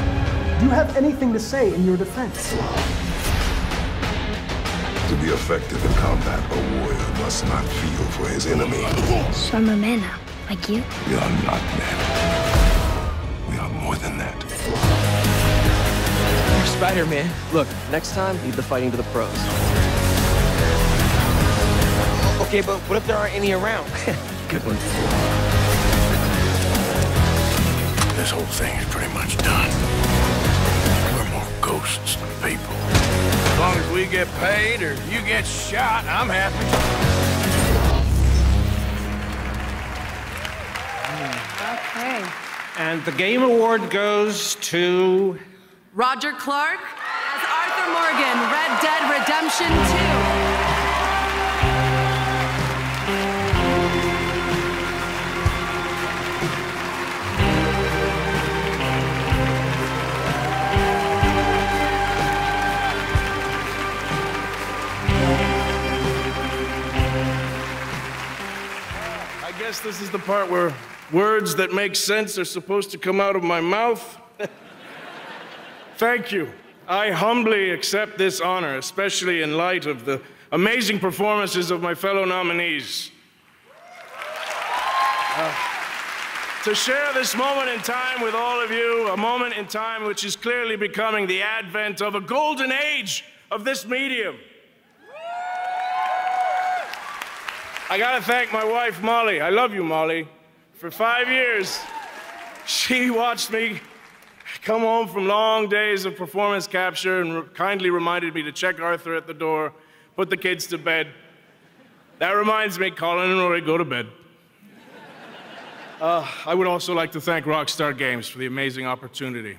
Do you have anything to say in your defense? To be effective in combat, a warrior must not feel for his enemy. So I'm a man now, like you? We are not men. We are more than that. You're Spider-Man. Look, next time, leave the fighting to the pros. Okay, but what if there aren't any around? Good one. This whole thing is pretty much done. We're more ghosts than people. As long as we get paid or you get shot, I'm happy. Okay. And the Game Award goes to. Roger Clark as Arthur Morgan, Red Dead Redemption 2. Guess this is the part where words that make sense are supposed to come out of my mouth. Thank you. I humbly accept this honor, especially in light of the amazing performances of my fellow nominees. Uh, to share this moment in time with all of you, a moment in time which is clearly becoming the advent of a golden age of this medium. I gotta thank my wife, Molly. I love you, Molly. For five years, she watched me come home from long days of performance capture and re- kindly reminded me to check Arthur at the door, put the kids to bed. That reminds me, Colin and Rory, go to bed. Uh, I would also like to thank Rockstar Games for the amazing opportunity.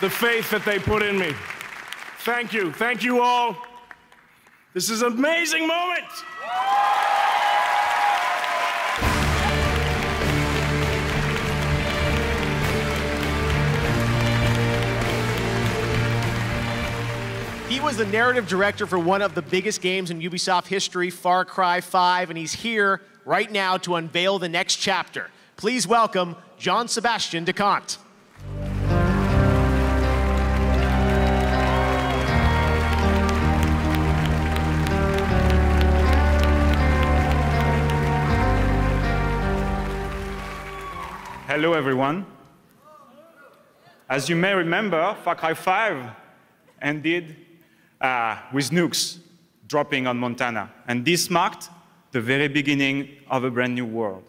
The faith that they put in me. Thank you. Thank you all. This is an amazing moment. He was the narrative director for one of the biggest games in Ubisoft history, Far Cry 5, and he's here right now to unveil the next chapter. Please welcome John Sebastian Decant. Hello, everyone. As you may remember, Far Cry 5 ended uh, with nukes dropping on Montana. And this marked the very beginning of a brand new world.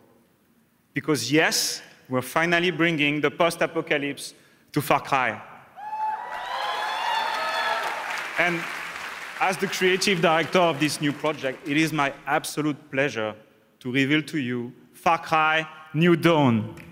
Because yes, we're finally bringing the post-apocalypse to Far Cry. And as the creative director of this new project, it is my absolute pleasure to reveal to you Far Cry New Dawn.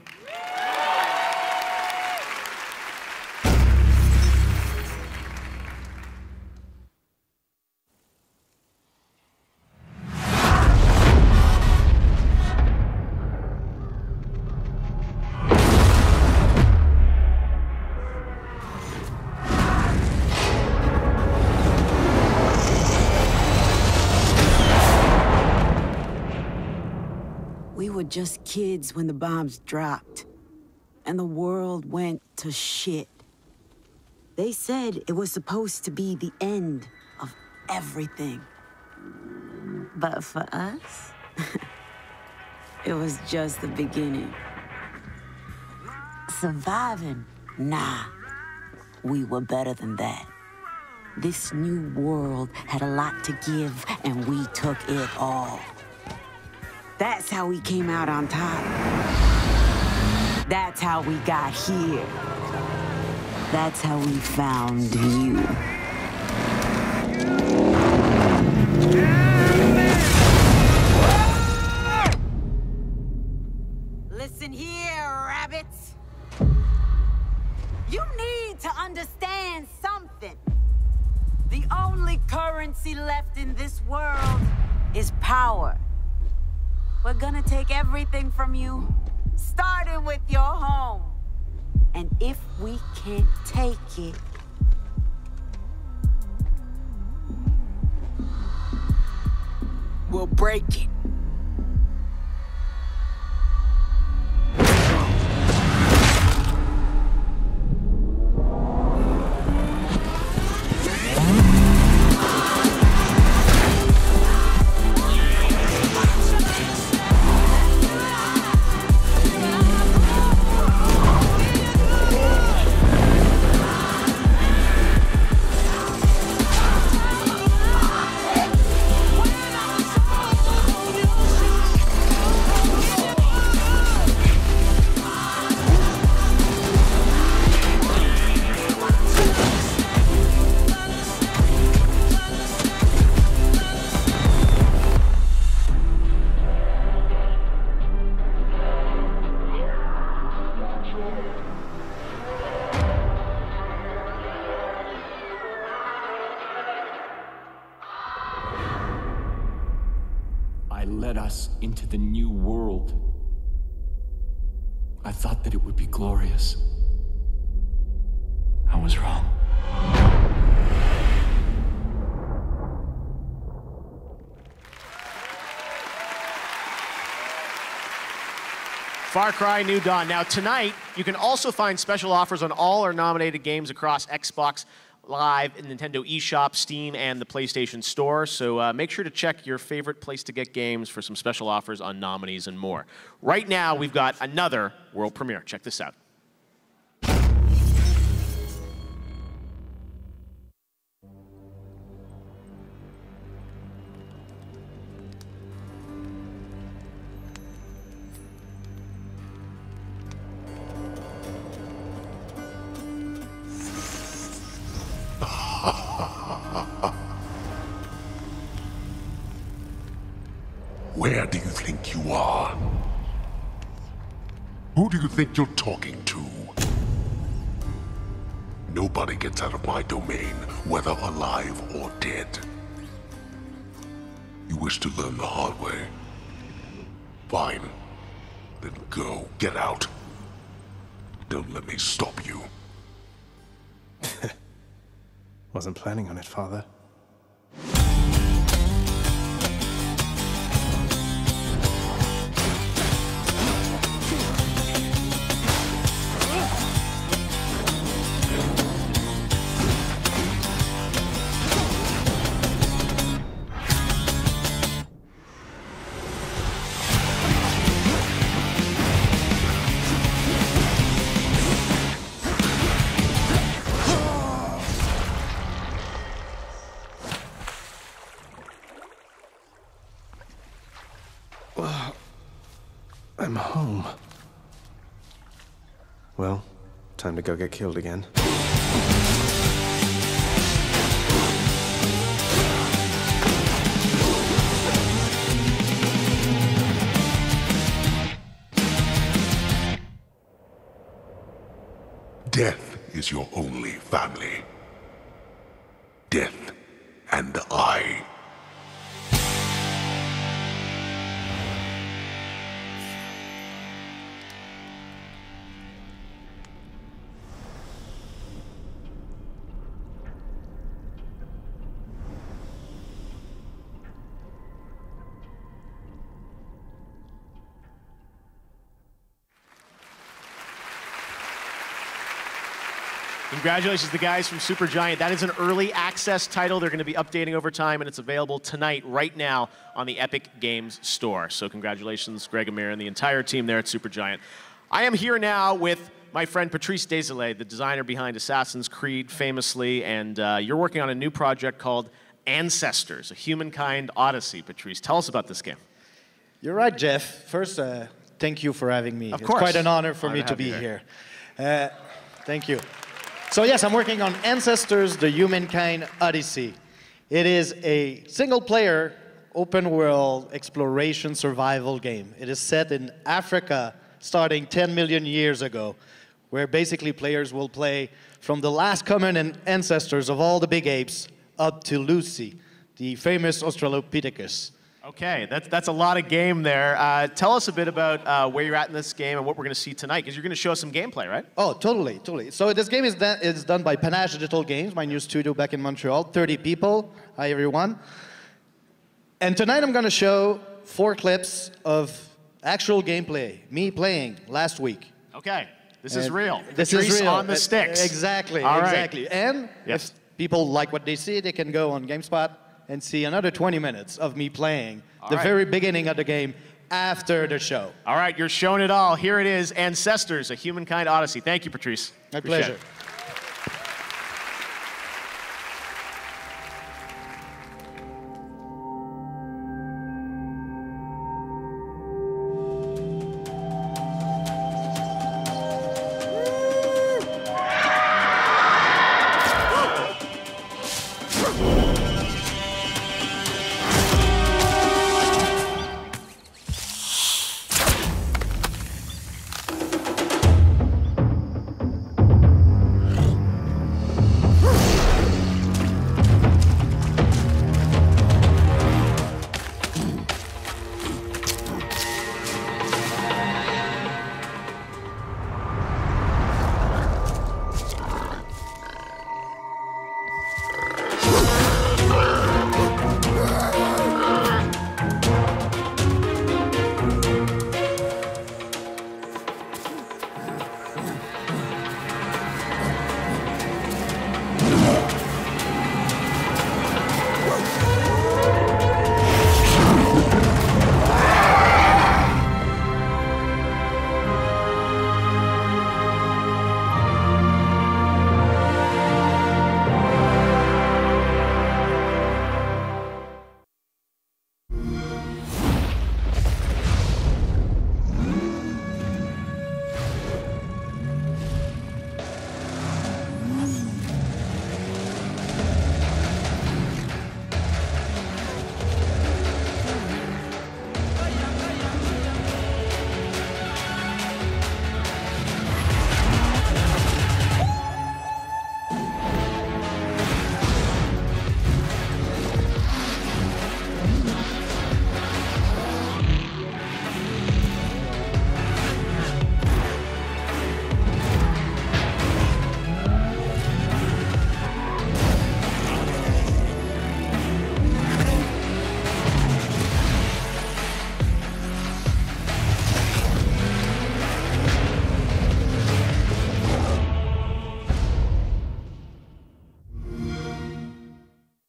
Just kids when the bombs dropped. And the world went to shit. They said it was supposed to be the end of everything. But for us, it was just the beginning. Surviving? Nah. We were better than that. This new world had a lot to give, and we took it all. That's how we came out on top. That's how we got here. That's how we found you. Listen here, rabbits. You need to understand something. The only currency left in this world is power. We're gonna take everything from you, starting with your home. And if we can't take it, we'll break it. Far Cry New Dawn. Now, tonight, you can also find special offers on all our nominated games across Xbox Live, Nintendo eShop, Steam, and the PlayStation Store. So uh, make sure to check your favorite place to get games for some special offers on nominees and more. Right now, we've got another world premiere. Check this out. Where do you think you are? Who do you think you're talking to? Nobody gets out of my domain, whether alive or dead. You wish to learn the hard way? Fine. Then go. Get out. Don't let me stop you. Wasn't planning on it, Father. Time to go get killed again. Death is your only family. Death and I. Congratulations to the guys from Supergiant. That is an early access title. They're going to be updating over time, and it's available tonight, right now, on the Epic Games Store. So, congratulations, Greg Amir, and the entire team there at Supergiant. I am here now with my friend Patrice Desilets, the designer behind Assassin's Creed, famously, and uh, you're working on a new project called Ancestors, a humankind odyssey. Patrice, tell us about this game. You're right, Geoff. First, uh, thank you for having me. Of it's course. quite an honor for Honor me to to be here. here. Uh, thank you. So yes, I'm working on Ancestors: The Humankind Odyssey. It is a single-player, open-world exploration survival game. It is set in Africa, starting 10 million years ago, where basically players will play from the last common ancestors of all the big apes up to Lucy, the famous Australopithecus. Okay, that's, that's a lot of game there. Uh, tell us a bit about uh, where you're at in this game and what we're going to see tonight, because you're going to show us some gameplay, right? Oh, totally, totally. So this game is, done is done by Panache Digital Games, my new studio back in Montreal. 30 people. Hi, everyone. And tonight I'm going to show four clips of actual gameplay, me playing last week. Okay, this is real. This Patrice is real. on the sticks. Exactly, All right. exactly. And Yes. if people like what they see, they can go on GameSpot and see another 20 minutes of me playing All the right. very beginning of the game after the show. All right, you're showing it all. Here it is Ancestors, a Humankind Odyssey. Thank you, Patrice. My Appreciate pleasure. it.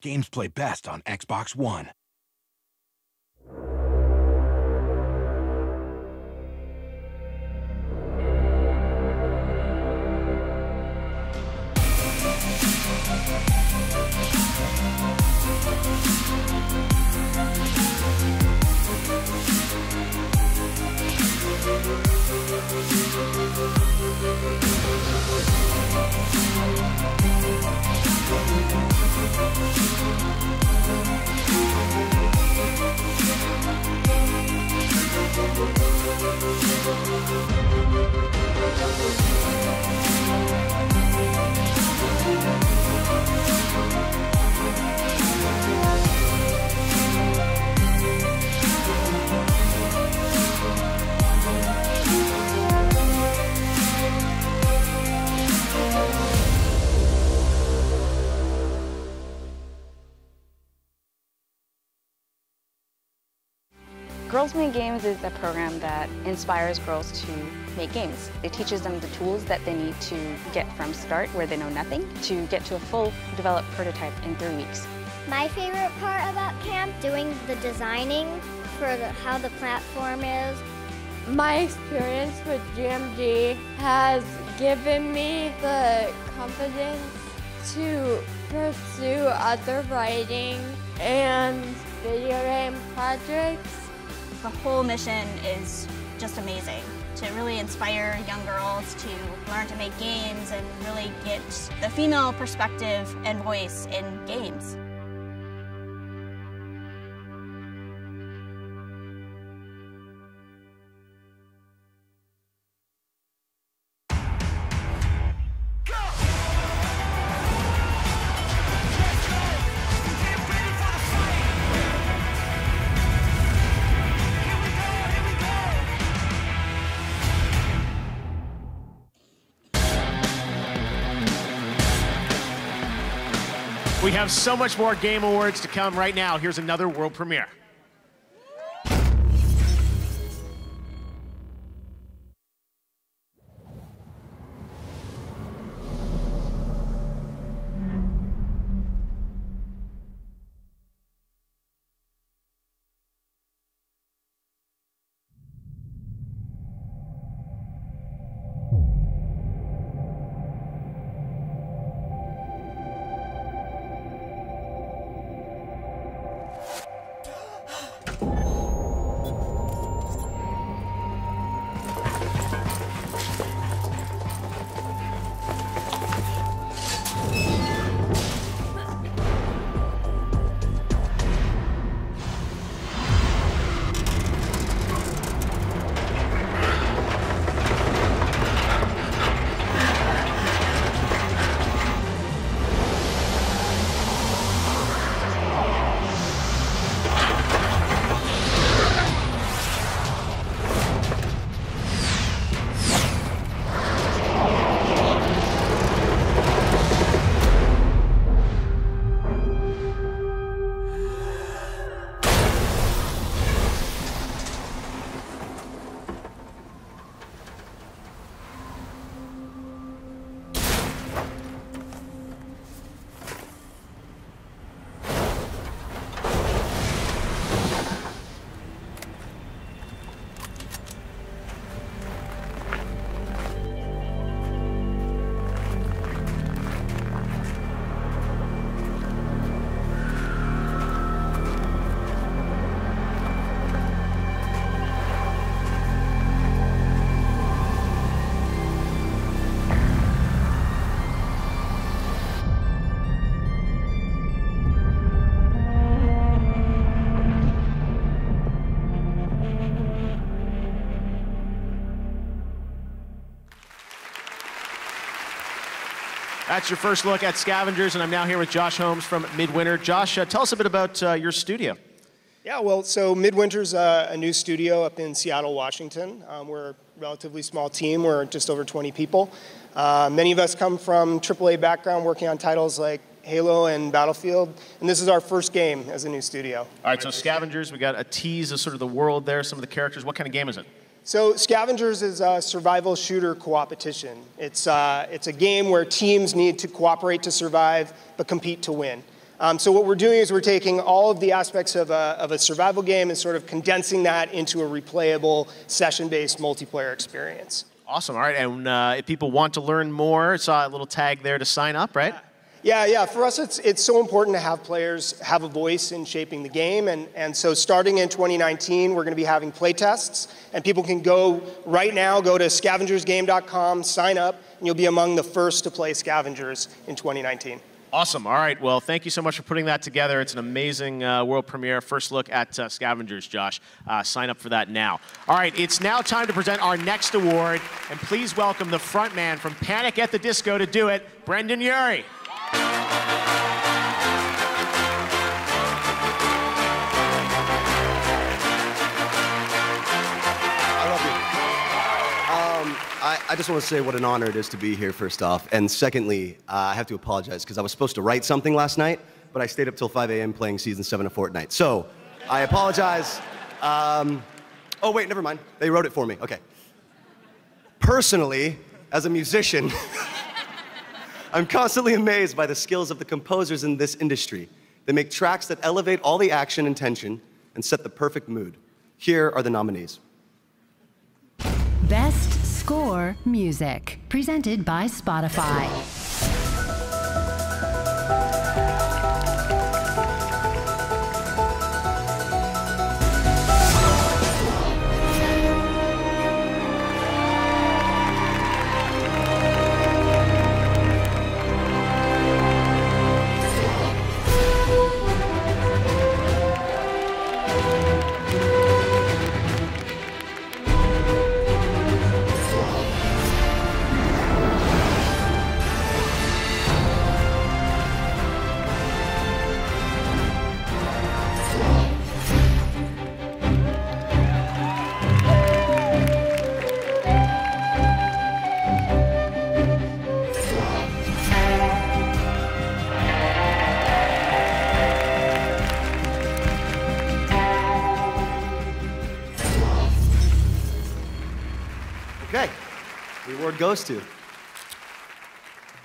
Games play best on Xbox One. We'll Girls Make Games is a program that inspires girls to make games. It teaches them the tools that they need to get from start, where they know nothing, to get to a full developed prototype in three weeks. My favorite part about camp, doing the designing for the, how the platform is. My experience with GMG has given me the confidence to pursue other writing and video game projects. The whole mission is just amazing to really inspire young girls to learn to make games and really get the female perspective and voice in games. Have so much more Game Awards to come right now. Here's another world premiere. That's your first look at Scavengers, and I'm now here with Josh Holmes from Midwinter. Josh, uh, tell us a bit about uh, your studio. Yeah, well, so Midwinter's uh, a new studio up in Seattle, Washington. Um, we're a relatively small team. We're just over 20 people. Uh, many of us come from AAA background, working on titles like Halo and Battlefield, and this is our first game as a new studio. All right, so Scavengers, we got a tease of sort of the world there, some of the characters. What kind of game is it? So Scavengers is a survival shooter co-opetition. It's, uh, it's a game where teams need to cooperate to survive, but compete to win. Um, so what we're doing is we're taking all of the aspects of a, of a survival game and sort of condensing that into a replayable, session-based multiplayer experience. Awesome. All right. And uh, if people want to learn more, saw a little tag there to sign up, right? Yeah, yeah. Yeah. For us, it's, it's so important to have players have a voice in shaping the game. And, and so starting in 2019, we're going to be having play tests. And people can go right now, go to scavengersgame.com, sign up, and you'll be among the first to play Scavengers in 2019. Awesome. All right. Well, thank you so much for putting that together. It's an amazing uh, world premiere. First look at uh, Scavengers, Josh. Uh, sign up for that now. All right. It's now time to present our next award. And please welcome the front man from Panic at the Disco to do it, Brendon Urie. I, just want to say what an honor it is to be here, first off. And secondly, uh, I have to apologize because I was supposed to write something last night, but I stayed up till 5 a.m. playing Season 7 of Fortnite. So I apologize. Um, oh, wait, never mind. They wrote it for me. Okay. Personally, as a musician, I'm constantly amazed by the skills of the composers in this industry. They make tracks that elevate all the action and tension and set the perfect mood. Here are the nominees. Best Score Music, presented by Spotify. Award goes to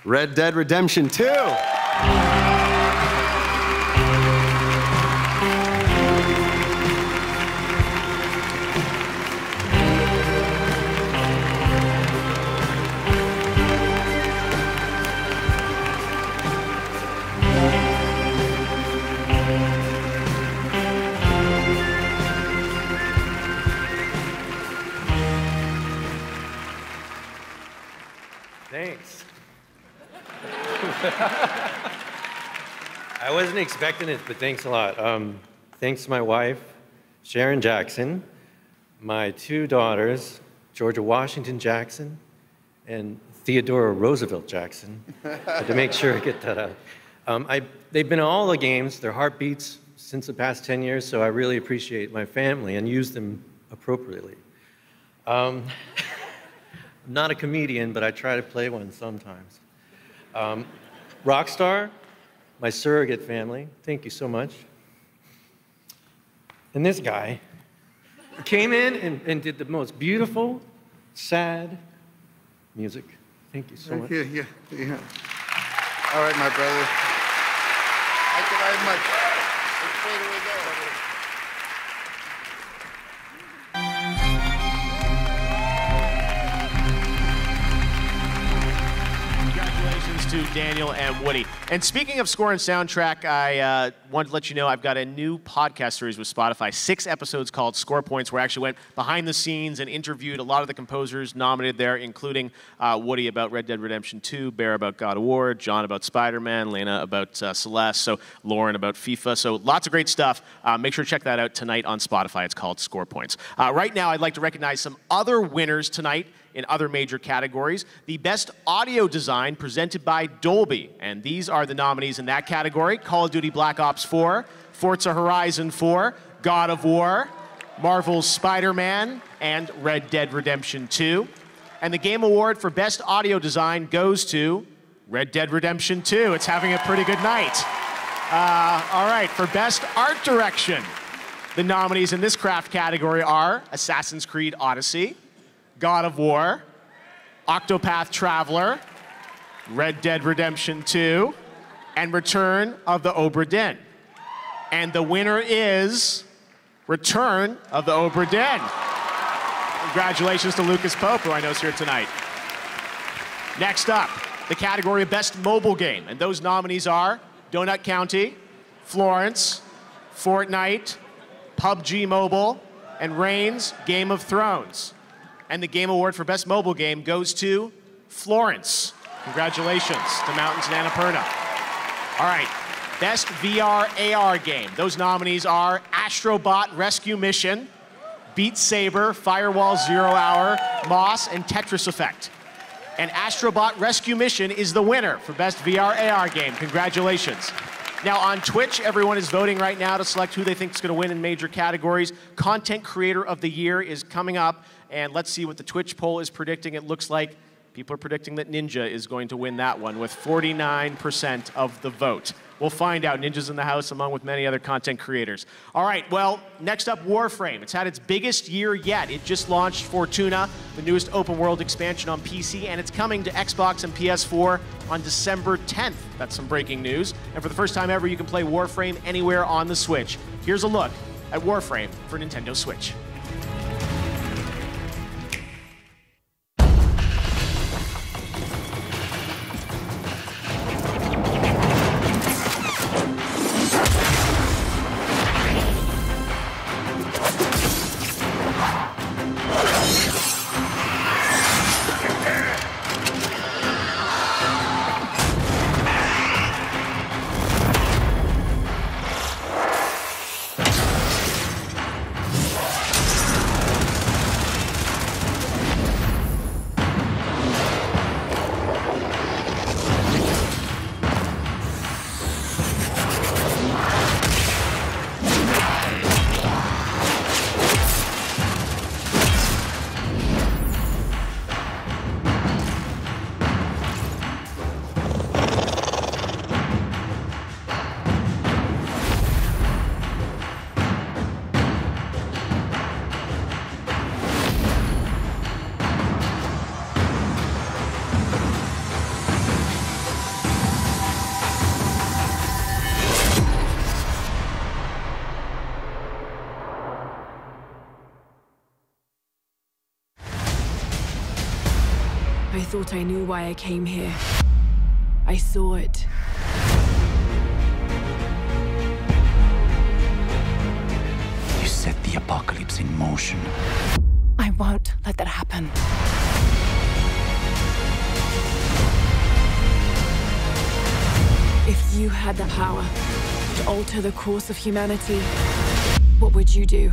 Red Dead Redemption 2. I wasn't expecting it, but thanks a lot. Um, thanks to my wife, Sharon Jackson, my two daughters, Georgia Washington Jackson and Theodora Roosevelt Jackson. To make sure I get that out. Um, I, they've been in all the games, their heartbeats, since the past 10 years, so I really appreciate my family and use them appropriately. Um, I'm not a comedian, but I try to play one sometimes. Um, Rockstar, my surrogate family, thank you so much. And this guy came in and, and did the most beautiful, sad music. Thank you so much. Yeah, yeah, yeah. All right, my brother. Thank you very much. Daniel and Woody. And speaking of score and soundtrack, I uh, wanted to let you know I've got a new podcast series with Spotify. Six episodes called Score Points, where I actually went behind the scenes and interviewed a lot of the composers nominated there, including uh, Woody about Red Dead Redemption 2, Bear about God of War, John about Spider Man, Lena about uh, Celeste, so Lauren about FIFA. So lots of great stuff. Uh, make sure to check that out tonight on Spotify. It's called Score Points. Uh, right now, I'd like to recognize some other winners tonight in other major categories. The Best Audio Design presented by Dolby. And these are the nominees in that category Call of Duty Black Ops 4, Forza Horizon 4, God of War, Marvel's Spider Man, and Red Dead Redemption 2. And the Game Award for Best Audio Design goes to Red Dead Redemption 2. It's having a pretty good night. Uh, all right, for Best Art Direction, the nominees in this craft category are Assassin's Creed Odyssey, God of War, Octopath Traveler, Red Dead Redemption 2, and Return of the Obra Dinn. And the winner is Return of the Obra Dinn. Congratulations to Lucas Pope, who I know is here tonight. Next up, the category of Best Mobile Game. And those nominees are Donut County, Florence, Fortnite, PUBG Mobile, and Reigns Game of Thrones. And the Game Award for Best Mobile Game goes to Florence. Congratulations to Mountains and Annapurna. All right, Best VR AR Game. Those nominees are Astrobot Rescue Mission, Beat Saber, Firewall Zero Hour, Moss, and Tetris Effect. And Astrobot Rescue Mission is the winner for Best VR AR Game. Congratulations. Now, on Twitch, everyone is voting right now to select who they think is going to win in major categories. Content Creator of the Year is coming up, and let's see what the Twitch poll is predicting. It looks like people are predicting that Ninja is going to win that one with 49% of the vote. We'll find out. Ninja's in the house, along with many other content creators. All right, well, next up, Warframe. It's had its biggest year yet. It just launched Fortuna, the newest open world expansion on PC, and it's coming to Xbox and PS4 on December 10th. That's some breaking news. And for the first time ever, you can play Warframe anywhere on the Switch. Here's a look at Warframe for Nintendo Switch. Thought I knew why I came here. I saw it. You set the apocalypse in motion. I won't let that happen. If you had the power to alter the course of humanity, what would you do?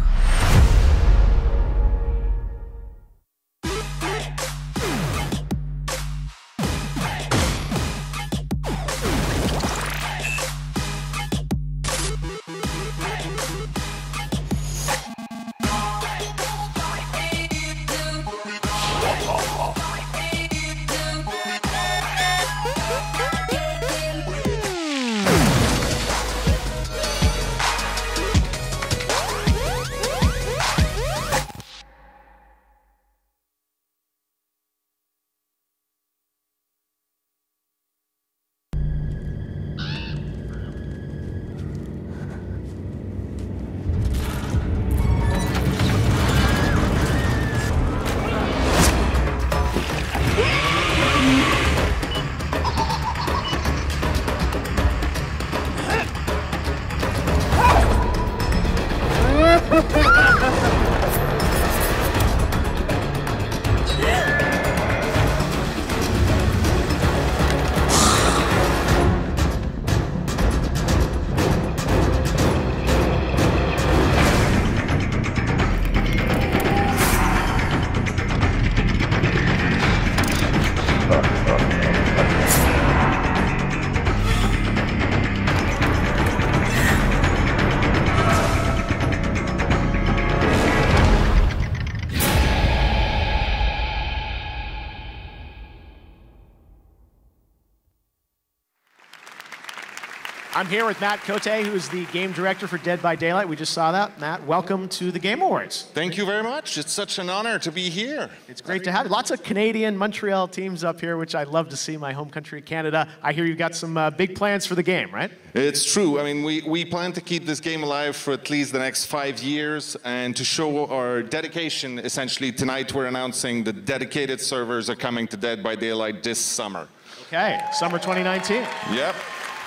I'm here with Matt Cote, who's the game director for Dead by Daylight. We just saw that. Matt, welcome to the Game Awards. Thank you very much. It's such an honor to be here. It's great to have you. Lots of Canadian, Montreal teams up here, which I love to see, my home country, Canada. I hear you've got some uh, big plans for the game, right? It's true. I mean, we, we plan to keep this game alive for at least the next five years. And to show our dedication, essentially, tonight we're announcing the dedicated servers are coming to Dead by Daylight this summer. Okay, summer 2019. Yep.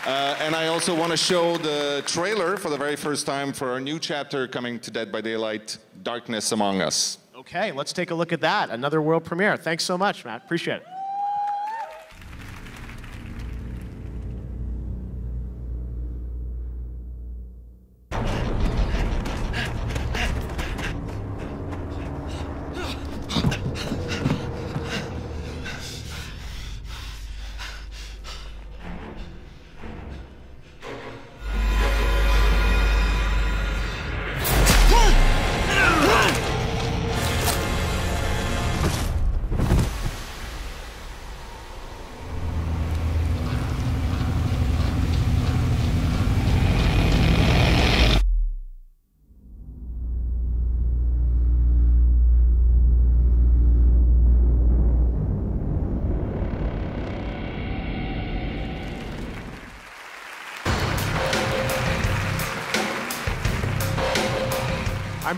Uh, and I also want to show the trailer for the very first time for our new chapter coming to Dead by Daylight, Darkness Among Us. Okay, let's take a look at that. Another world premiere. Thanks so much, Matt. Appreciate it.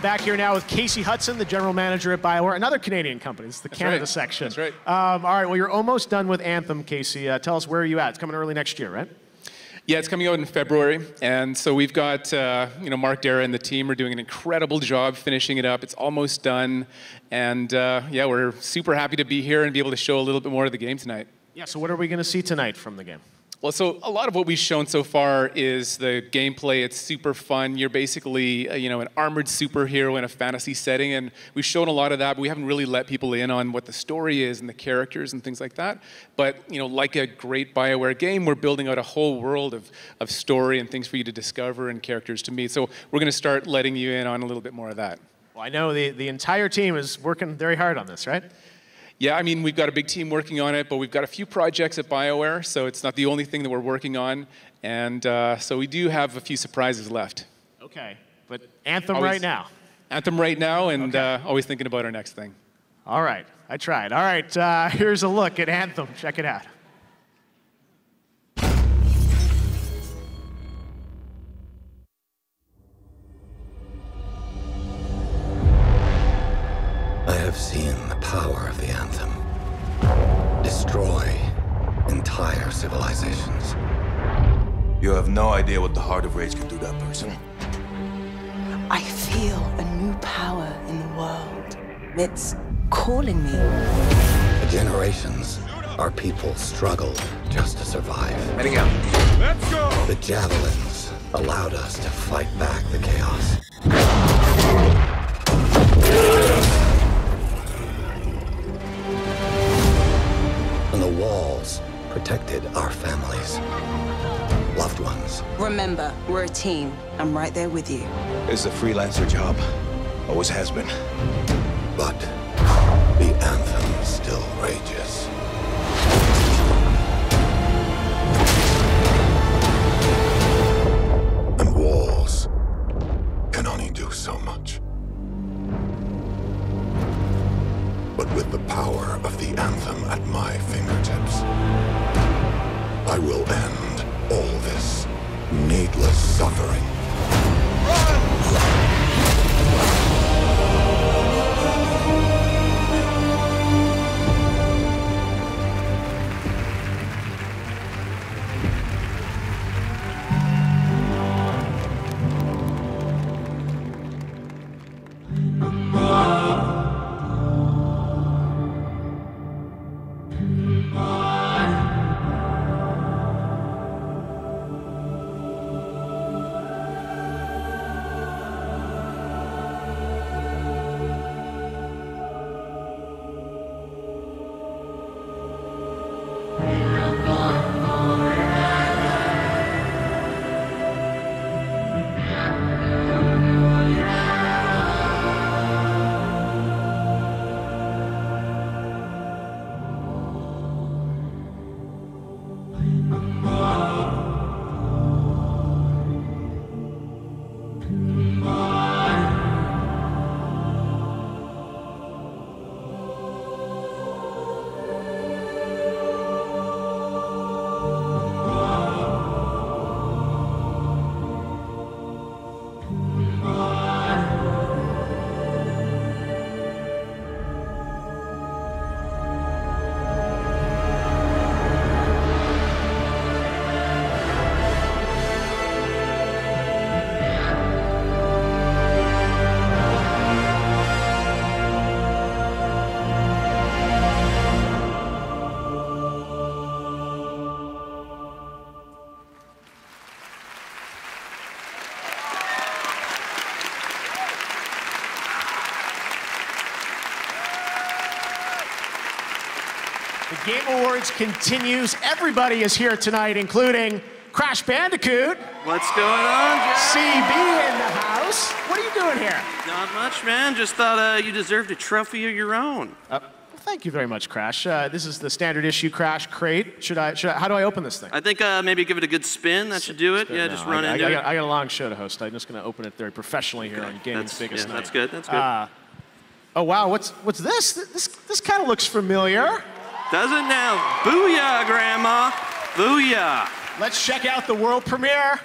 Back here now with Casey Hudson, the general manager at BioWare, another Canadian company. It's the Canada right. section. That's right. Um, all right, well, you're almost done with Anthem, Casey. Uh, tell us where are you at? It's coming early next year, right? Yeah, it's coming out in February, and so we've got uh, you know Mark Darrah and the team are doing an incredible job finishing it up. It's almost done, and uh, yeah, we're super happy to be here and be able to show a little bit more of the game tonight. Yeah, so what are we going to see tonight from the game? Well, so a lot of what we've shown so far is the gameplay. It's super fun. You're basically, uh, you know, an armored superhero in a fantasy setting, and we've shown a lot of that, but we haven't really let people in on what the story is and the characters and things like that. But, you know, like a great BioWare game, we're building out a whole world of, of story and things for you to discover and characters to meet. So we're going to start letting you in on a little bit more of that. Well, I know the, the entire team is working very hard on this, right? Yeah, I mean, we've got a big team working on it, but we've got a few projects at BioWare, so it's not the only thing that we're working on. And uh, so we do have a few surprises left. Okay, but Anthem Always- right now. Anthem right now, and uh, always thinking about our next thing. All right, I tried. All right, uh, here's a look at Anthem. Check it out. I have seen the power of the Anthem destroy entire civilizations. You have no idea what the Heart of Rage can do to that person. I feel a new power in the world. It's calling me. For generations, our people struggled just to survive. Heading out. Let's go! The javelins allowed us to fight back the chaos. Walls protected our families, loved ones. Remember, we're a team. I'm right there with you. It's a freelancer job. Always has been. But the anthem still rages. And walls can only do so much. With the power of the anthem at my fingertips, I will end all this needless suffering. The Awards continues. Everybody is here tonight, including Crash Bandicoot. What's going on, Jack? CB in the house. What are you doing here? Not much, man. Just thought uh, you deserved a trophy of your own. Uh, well, thank you very much, Crash. Uh, this is the standard issue Crash crate. Should I? Should I? How do I open this thing? I think uh, maybe give it a good spin. That should do it. Yeah, No, just run I, into I, it. got, I got a long show to host. I'm just going to open it very professionally here on Gaming's That's- Biggest yeah, Night. that's good, that's good. Uh, oh wow, what's what's this? This this kind of looks familiar. Does it now? Booyah, Grandma. Booyah. Let's check out the world premiere.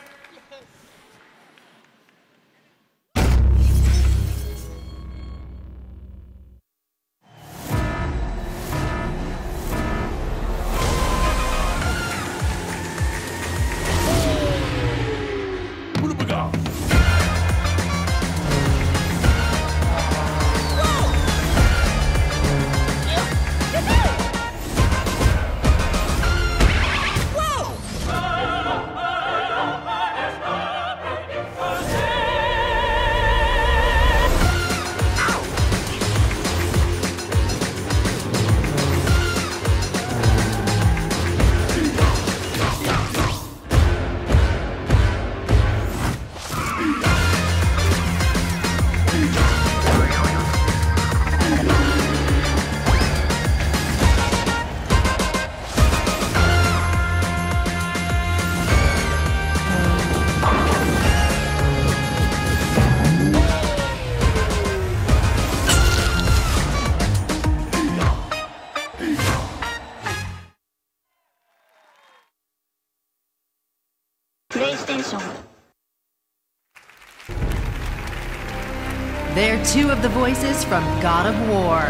Two of the voices from God of War.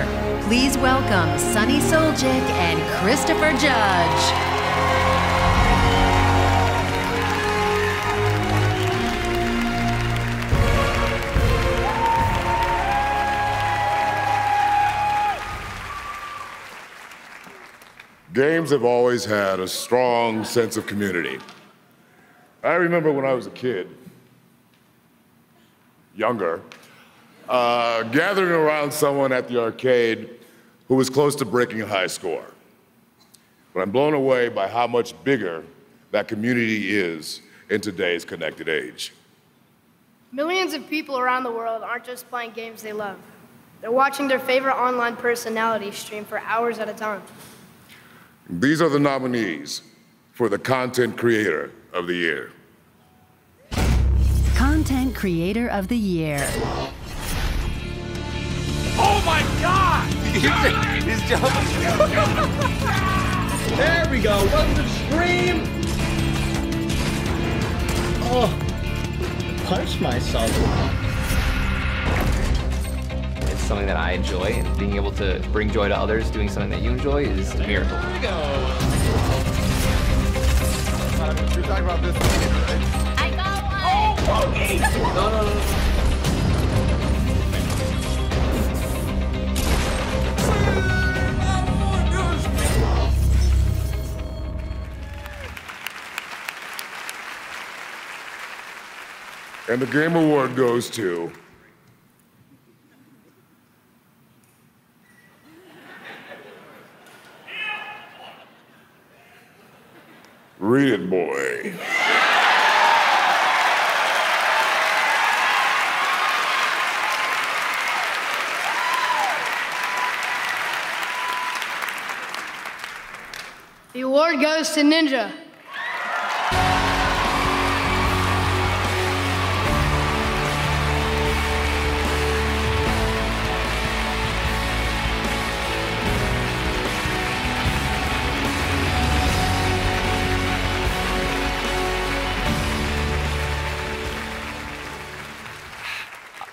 Please welcome Sunny Suljic and Christopher Judge. Games have always had a strong sense of community. I remember when I was a kid, younger, uh, gathering around someone at the arcade who was close to breaking a high score. But I'm blown away by how much bigger that community is in today's connected age. Millions of people around the world aren't just playing games they love. They're watching their favorite online personality stream for hours at a time. These are the nominees for the Content Creator of the Year. Content Creator of the Year. Oh my god! He's jumping. there we go. Welcome to the stream. Oh, punch myself. It's something that I enjoy, and being able to bring joy to others doing something that you enjoy is a miracle. Here we go. You're talking about this? I got one. Oh, okay. No, no, no. And the Game Award goes to. Read it, boy. The award goes to Ninja.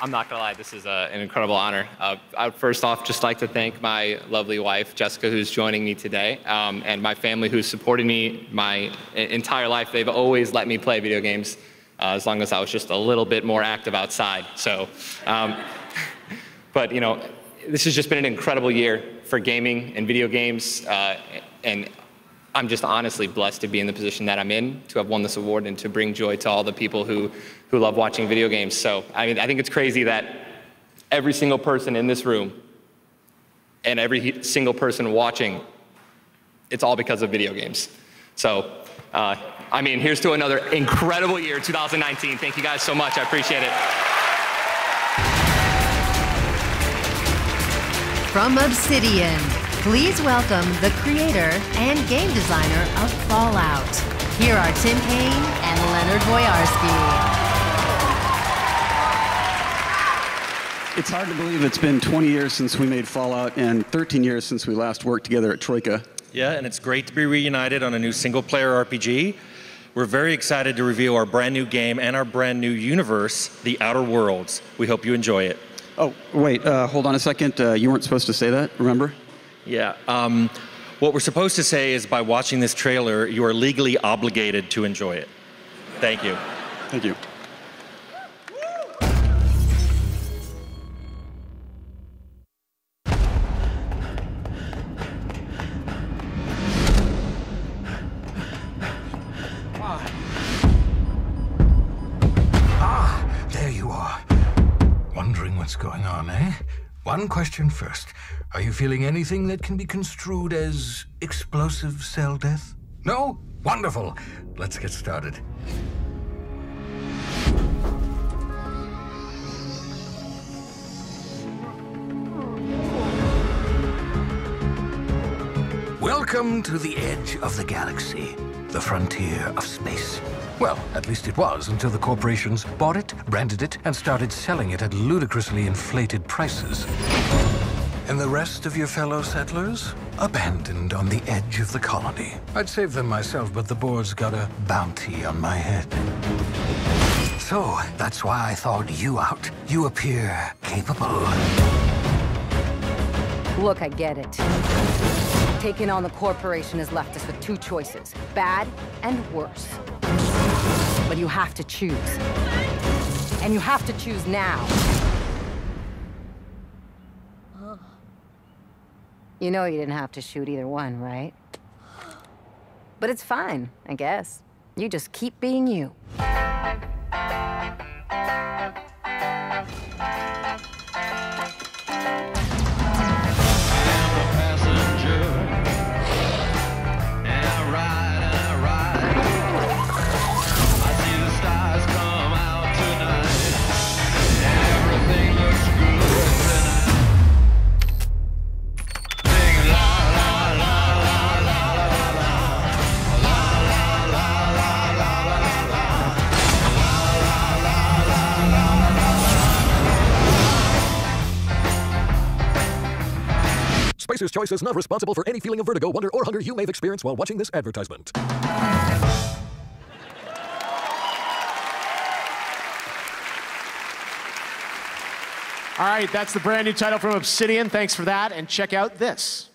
I'm not gonna lie, this is uh, an incredible honor. Uh, I would first off just like to thank my lovely wife, Jessica, who's joining me today, um, and my family who's supported me my entire life. They've always let me play video games uh, as long as I was just a little bit more active outside. So, um, but you know, this has just been an incredible year for gaming and video games, uh, and I'm just honestly blessed to be in the position that I'm in, to have won this award, and to bring joy to all the people who, who love watching video games. So, I mean, I think it's crazy that every single person in this room and every single person watching it's all because of video games. So, uh, I mean, here's to another incredible year, 2019. Thank you guys so much. I appreciate it. From Obsidian, please welcome the creator and game designer of Fallout. Here are Tim Cain and Leonard Boyarsky. It's hard to believe it's been 20 years since we made Fallout and 13 years since we last worked together at Troika. Yeah, and it's great to be reunited on a new single player RPG. We're very excited to reveal our brand new game and our brand new universe, The Outer Worlds. We hope you enjoy it. Oh, wait, uh, hold on a second. Uh, you weren't supposed to say that, remember? Yeah. Um, what we're supposed to say is by watching this trailer, you are legally obligated to enjoy it. Thank you. Thank you. Ah, there you are. Wondering what's going on, eh? One question first. Are you feeling anything that can be construed as explosive cell death? No? Wonderful. Let's get started. Welcome to the edge of the galaxy, the frontier of space. Well, at least it was until the corporations bought it, branded it, and started selling it at ludicrously inflated prices. And the rest of your fellow settlers? Abandoned on the edge of the colony. I'd save them myself, but the board's got a bounty on my head. So, that's why I thought you out. You appear capable. Look, I get it. Taking on the corporation has left us with two choices bad and worse. But you have to choose. And you have to choose now. You know you didn't have to shoot either one, right? But it's fine, I guess. You just keep being you. Spacer's Choice is not responsible for any feeling of vertigo, wonder, or hunger you may have experienced while watching this advertisement. All right, that's the brand new title from Obsidian. Thanks for that. And check out this.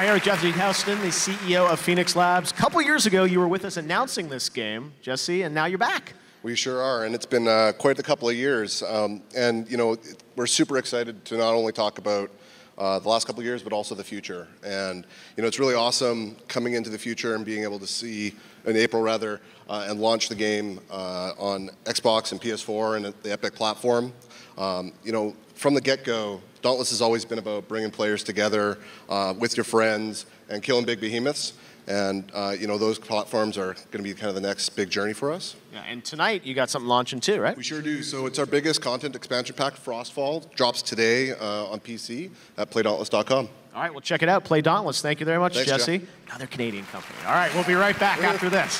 Now here with Jesse Houston, the CEO of Phoenix Labs. A couple years ago, you were with us announcing this game, Jesse, and now you're back. We sure are, and it's been uh, quite a couple of years. Um, and you know, we're super excited to not only talk about uh, the last couple of years, but also the future. And you know, it's really awesome coming into the future and being able to see in April rather uh, and launch the game uh, on Xbox and PS4 and the Epic platform. Um, you know, from the get-go, Dauntless has always been about bringing players together uh, with your friends and killing big behemoths. And uh, you know those platforms are going to be kind of the next big journey for us. Yeah, and tonight you got something launching too, right? We sure do. So it's our biggest content expansion pack, Frostfall, drops today uh, on PC at PlayDauntless.com. All right, well, check it out. Play Dauntless. Thank you very much, Thanks, Jesse. Geoff. Another Canadian company. All right, we'll be right back after this.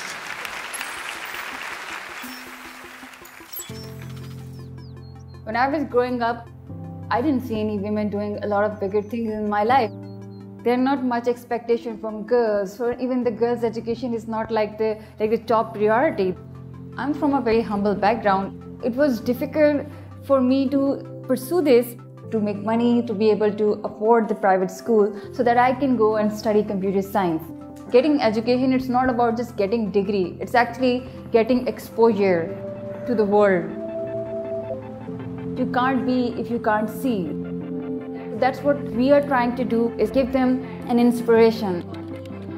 When I was growing up, I didn't see any women doing a lot of bigger things in my life. There's not much expectation from girls, or even the girls' education is not like the like the top priority. I'm from a very humble background. It was difficult for me to pursue this, to make money, to be able to afford the private school, so that I can go and study computer science. Getting education, it's not about just getting degree. It's actually getting exposure to the world. You can't be if you can't see. That's what we are trying to do is give them an inspiration.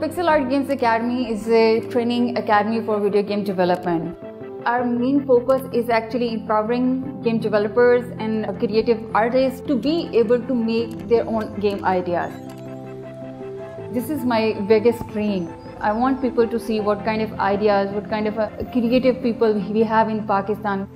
Pixel Art Games Academy is a training academy for video game development. Our main focus is actually empowering game developers and creative artists to be able to make their own game ideas. This is my biggest dream. I want people to see what kind of ideas, what kind of uh, creative people we have in Pakistan.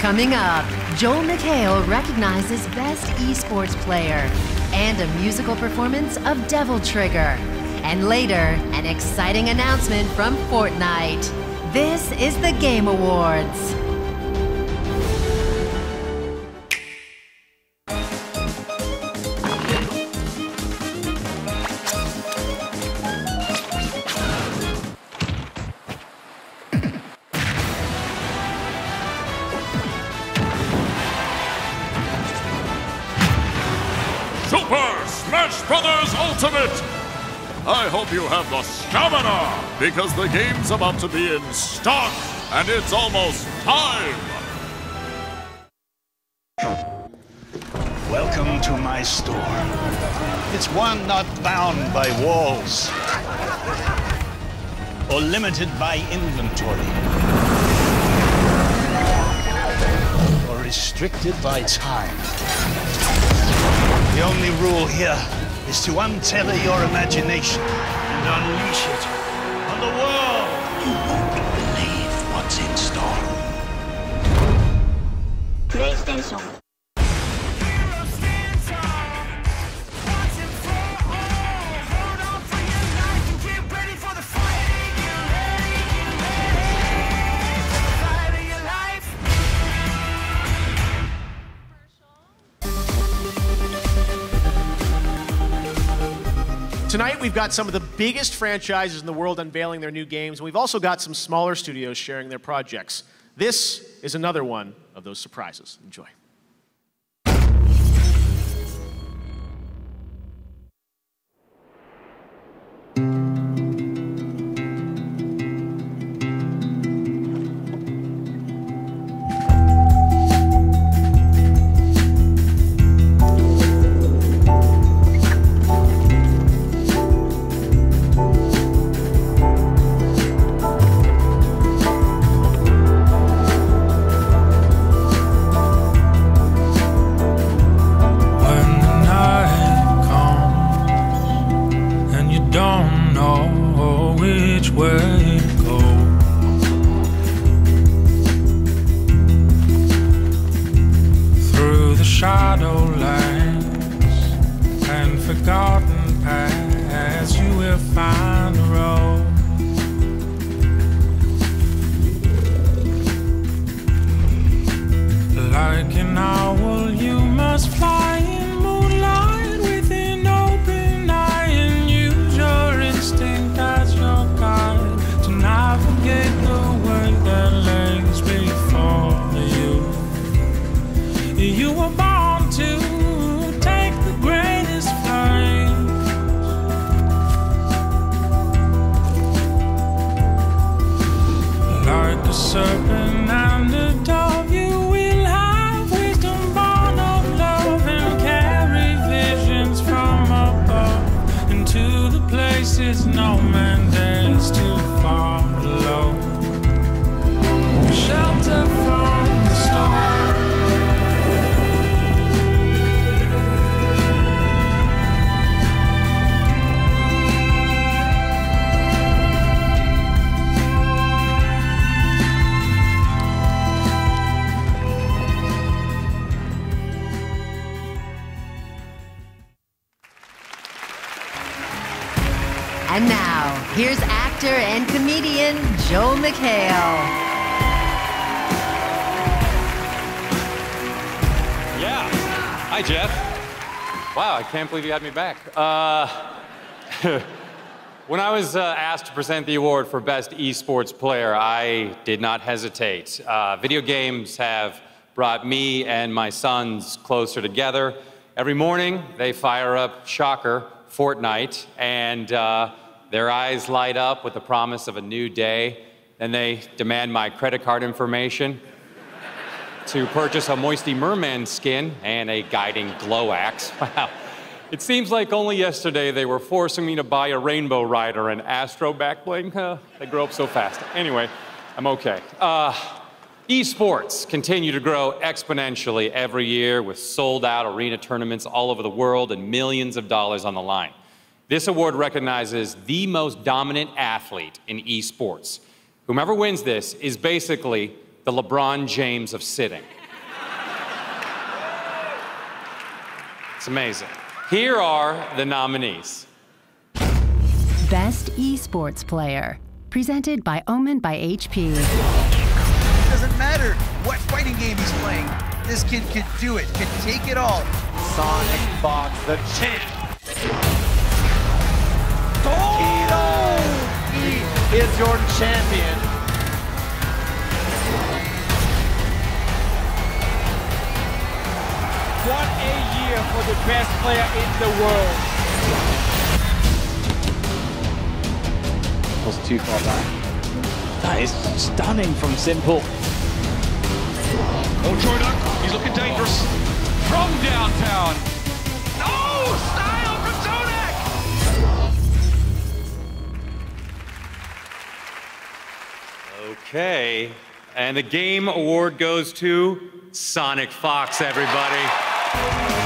Coming up, Joel McHale recognizes Best Esports Player and a musical performance of Devil Trigger. And later, an exciting announcement from Fortnite. This is the Game Awards. You have the stamina, because the game's about to be in stock, and it's almost time! Welcome to my store. It's one not bound by walls or limited by inventory or restricted by time. The only rule here is to untether your imagination and unleash it on the world. You won't believe what's in store. PlayStation. Tonight, we've got some of the biggest franchises in the world unveiling their new games, and we've also got some smaller studios sharing their projects. This is another one of those surprises. Enjoy. Hi, Geoff. Wow, I can't believe you had me back. Uh, when I was uh, asked to present the award for Best Esports Player, I did not hesitate. Uh, video games have brought me and my sons closer together. Every morning, they fire up Shocker, Fortnite, and uh, their eyes light up with the promise of a new day. Then they demand my credit card information to purchase a Moisty Merman skin and a guiding glow axe. Wow. It seems like only yesterday they were forcing me to buy a Rainbow Rider and Astro backbling. Uh, they grow up so fast. Anyway, I'm okay. Uh, esports continue to grow exponentially every year with sold out arena tournaments all over the world and millions of dollars on the line. This award recognizes the most dominant athlete in esports. Whomever wins this is basically the LeBron James of sitting. It's amazing. Here are the nominees. Best Esports Player. Presented by Omen by HP. It doesn't matter what fighting game he's playing. This kid could do it, could take it all. Sonic Fox, the champ. Oh! He is your champion. What a year for the best player in the world. Was too far back. That is stunning from Simple. Oh, Troy Duck, he's looking dangerous. From downtown. Oh, style from Todak. Okay. And the game award goes to SonicFox, everybody.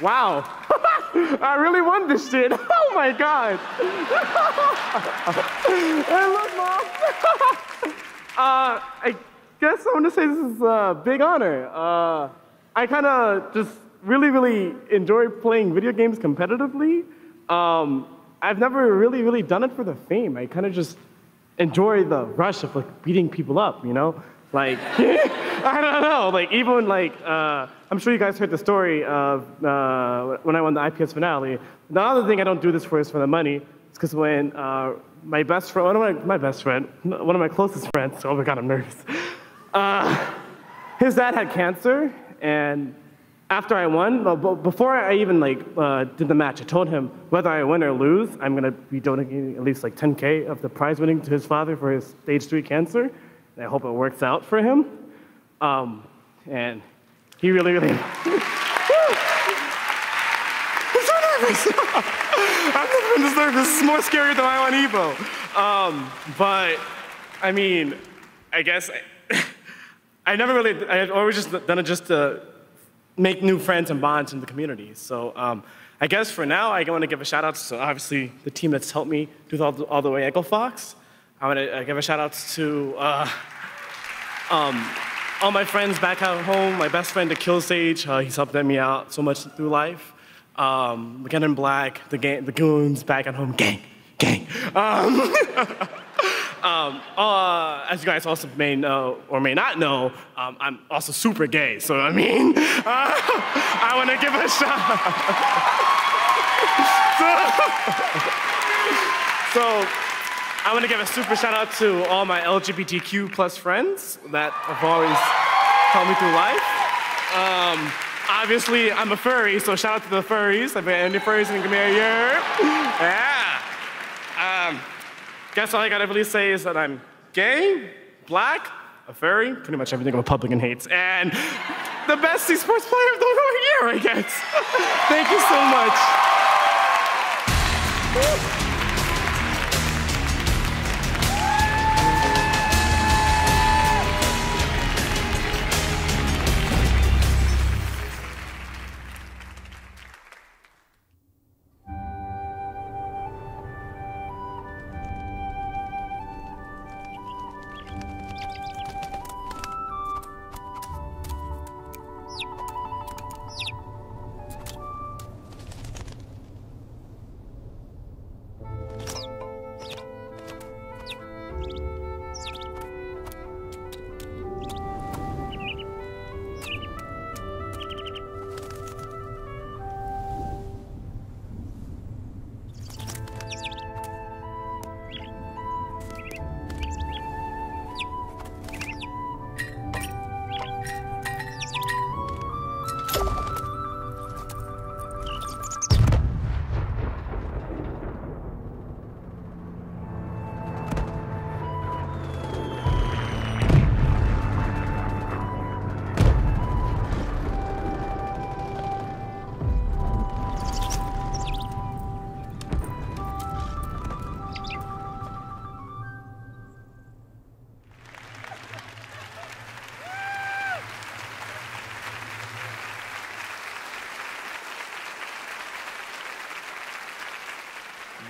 Wow. I really won this shit. Oh my god. hey, look, mom. uh, I guess I want to say this is a big honor. Uh, I kind of just really, really enjoy playing video games competitively. Um, I've never really, really done it for the fame. I kind of just enjoy the rush of like beating people up, you know? Like, I don't know. Like, even like, uh, I'm sure you guys heard the story of uh, when I won the IPS finale. The other thing I don't do this for is for the money. It's because when uh, my best friend, one of my, my best friend, one of my closest friends, oh my God, I'm nervous. Uh, his dad had cancer, and after I won, well, before I even like uh, did the match, I told him whether I win or lose, I'm gonna be donating at least like 10k of the prize winning to his father for his stage three cancer, and I hope it works out for him. Um, and he really, really. I'm so nervous. I've never been this nervous. This is more scary than I on Evo. Um, but I mean, I guess I, I never really. I had always just done it just to make new friends and bonds in the community. So um, I guess for now, I want to give a shout out to obviously the team that's helped me do all the, all the way Echo Fox. I want to give a shout out to uh, um, all my friends back at home. My best friend, the Kill Sage, uh, he's helped me out so much through life. Um, McKinnon Black, the, gang, the goons back at home, gang, gang. Um, um, uh, as you guys also may know or may not know, um, I'm also super gay. So I mean, uh, I want to give a shout. so, so I want to give a super shout out to all my LGBTQ plus friends that have always helped me through life. Um, obviously, I'm a furry, so shout out to the furries. I've been any furries me a year. Yeah. Um, guess all I gotta really say is that I'm gay, black, a furry, pretty much everything a Republican hates, and the best esports player of the year, I guess. Thank you so much.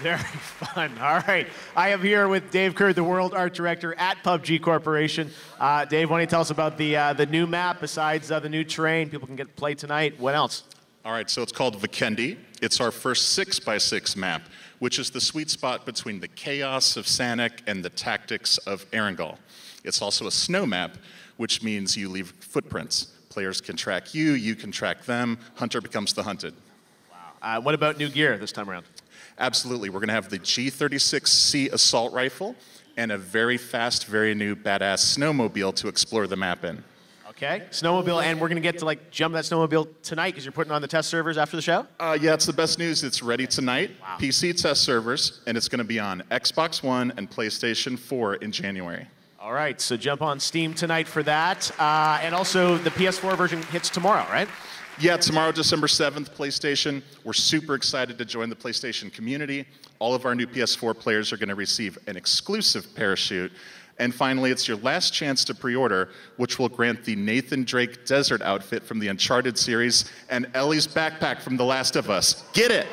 Very fun. All right. I am here with Dave Curd, the World Art Director at PUBG Corporation. Uh, Dave, why don't you tell us about the, uh, the new map besides uh, the new terrain? People can get play tonight. What else? All right, so it's called Vikendi. It's our first six by six map, which is the sweet spot between the chaos of Sanhok and the tactics of Erangel. It's also a snow map, which means you leave footprints. Players can track you, you can track them. Hunter becomes the hunted. Uh, what about new gear this time around? Absolutely. We're going to have the G36C assault rifle and a very fast, very new badass snowmobile to explore the map in. Okay. Snowmobile, and we're going to get to like jump that snowmobile tonight because you're putting on the test servers after the show? Uh, yeah, it's the best news. It's ready tonight. PC test servers, and it's going to be on Xbox One and PlayStation 4 in January. All right, so jump on Steam tonight for that. Uh, and also, the PS4 version hits tomorrow, right? Yeah, tomorrow, December 7th, PlayStation. We're super excited to join the PlayStation community. All of our new PS4 players are going to receive an exclusive parachute. And finally, it's your last chance to pre order, which will grant the Nathan Drake desert outfit from the Uncharted series and Ellie's backpack from The Last of Us. Get it!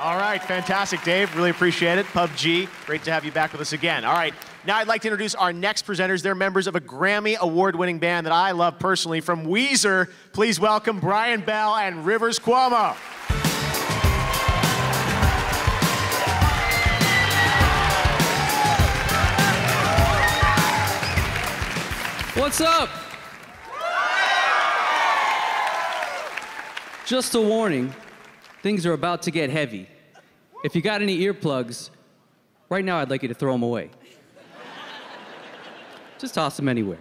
All right, fantastic, Dave. Really appreciate it. PUBG, great to have you back with us again. All right, now I'd like to introduce our next presenters. They're members of a Grammy award winning band that I love personally from Weezer. Please welcome Brian Bell and Rivers Cuomo. What's up? Just a warning things are about to get heavy. If you got any earplugs, right now I'd like you to throw them away. Just toss them anywhere.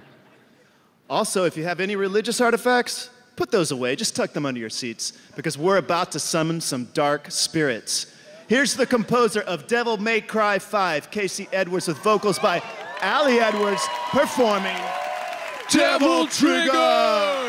Also, if you have any religious artifacts, put those away. Just tuck them under your seats because we're about to summon some dark spirits. Here's the composer of Devil May Cry 5, Casey Edwards, with vocals by Ali Edwards performing Devil Trigger!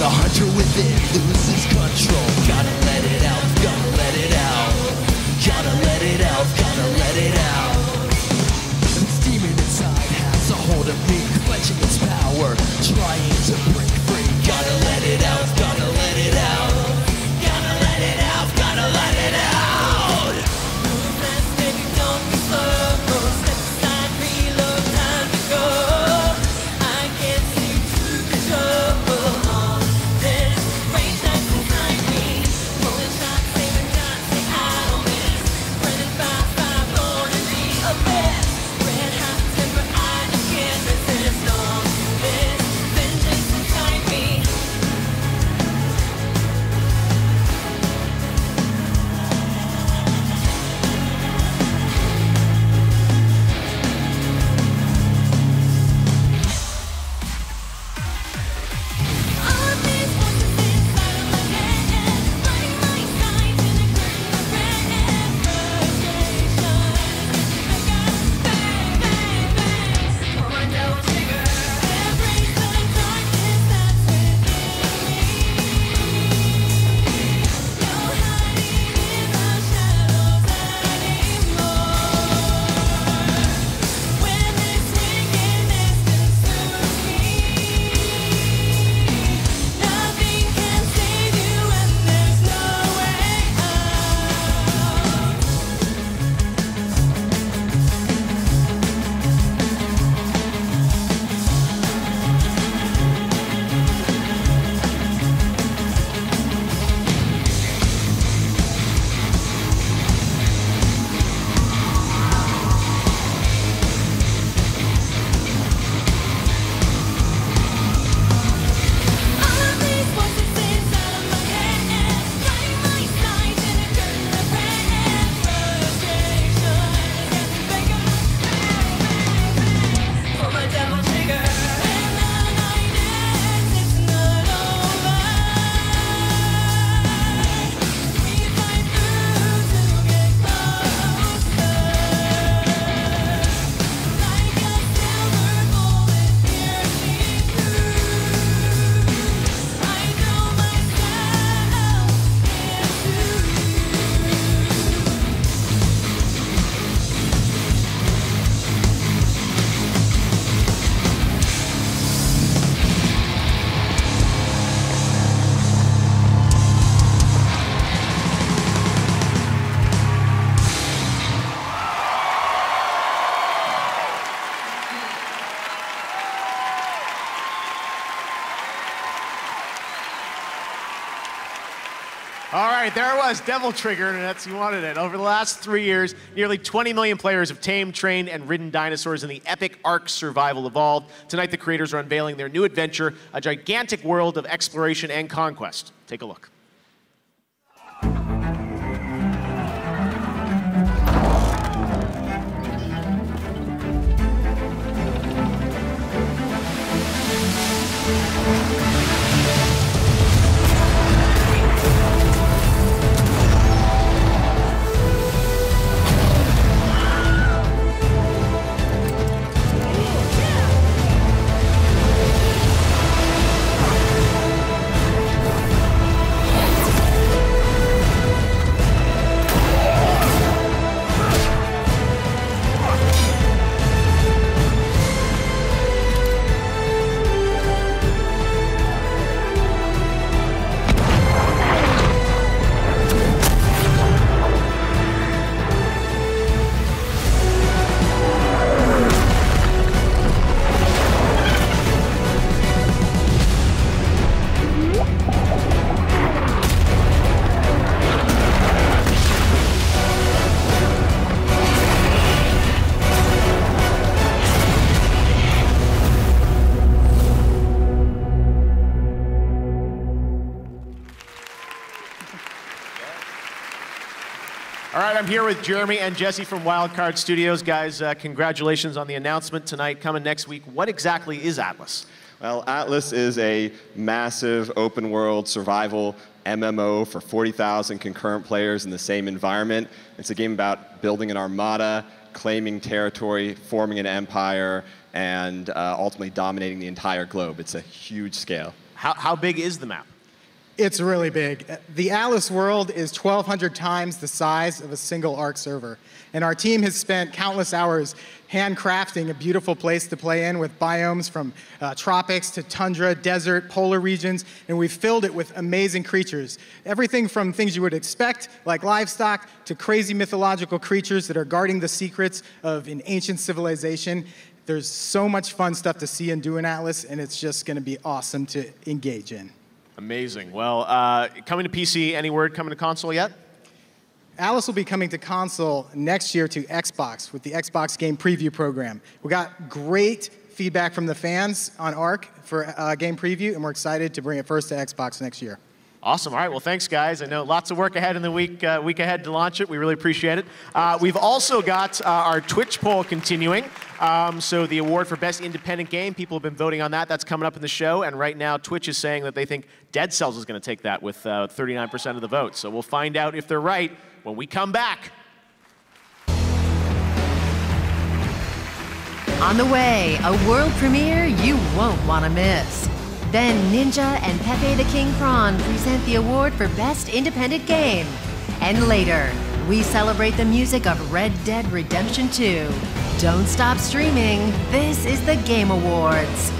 The hunter within loses control. Gotta let it out, right, there it was, Devil Trigger, and that's you wanted it. Over the last three years, nearly 20 million players have tamed, trained, and ridden dinosaurs in the epic Ark Survival Evolved. Tonight, the creators are unveiling their new adventure, a gigantic world of exploration and conquest. Take a look. I'm here with Jeremy and Jesse from Wildcard Studios. Guys, uh, congratulations on the announcement tonight. Coming next week. What exactly is Atlas? Well, Atlas is a massive open world survival MMO for 40,000 concurrent players in the same environment. It's a game about building an armada, claiming territory, forming an empire, and uh, ultimately dominating the entire globe. It's a huge scale. How, how big is the map? It's really big. The Atlas world is 1,200 times the size of a single Ark server. And our team has spent countless hours handcrafting a beautiful place to play in with biomes from uh, tropics to tundra, desert, polar regions, and we've filled it with amazing creatures. Everything from things you would expect, like livestock, to crazy mythological creatures that are guarding the secrets of an ancient civilization. There's so much fun stuff to see and do in Atlas, and it's just going to be awesome to engage in. Amazing. Well, uh, coming to PC, any word coming to console yet? Atlas will be coming to console next year to Xbox with the Xbox Game Preview program. We got great feedback from the fans on Ark for uh, Game Preview, and we're excited to bring it first to Xbox next year. Awesome. All right. Well, thanks, guys. I know lots of work ahead in the week uh, week ahead to launch it. We really appreciate it. Uh, we've also got uh, our Twitch poll continuing. Um, so the award for best independent game, people have been voting on that. That's coming up in the show. And right now, Twitch is saying that they think Dead Cells is going to take that with 39% of the vote. So we'll find out if they're right when we come back. On the way, a world premiere you won't want to miss. Then Ninja and Pepe the King Prawn present the award for Best Independent Game. And later, we celebrate the music of Red Dead Redemption 2. Don't stop streaming. This is the Game Awards.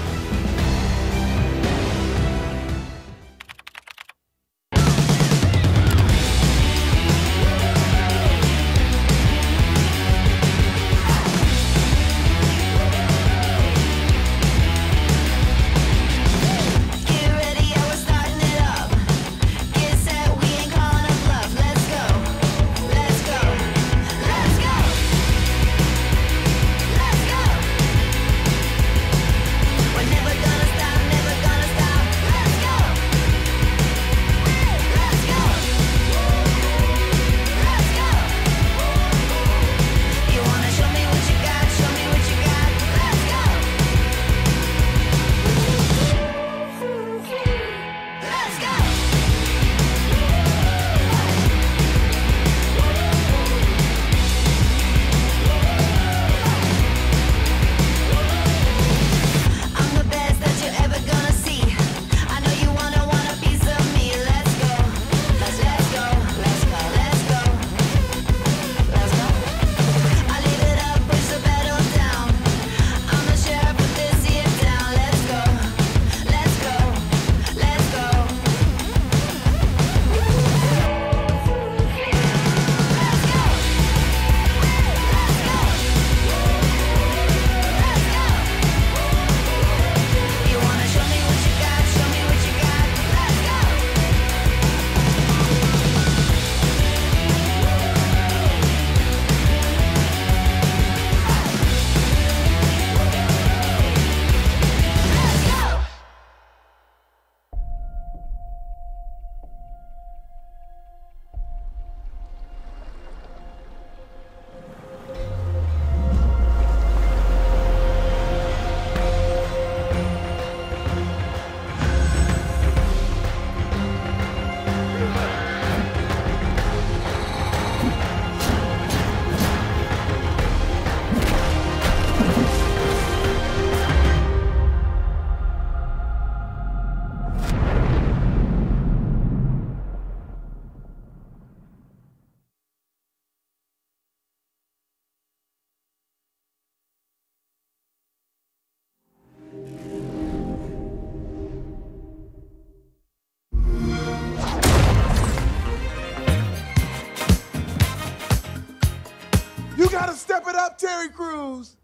Terry Crews.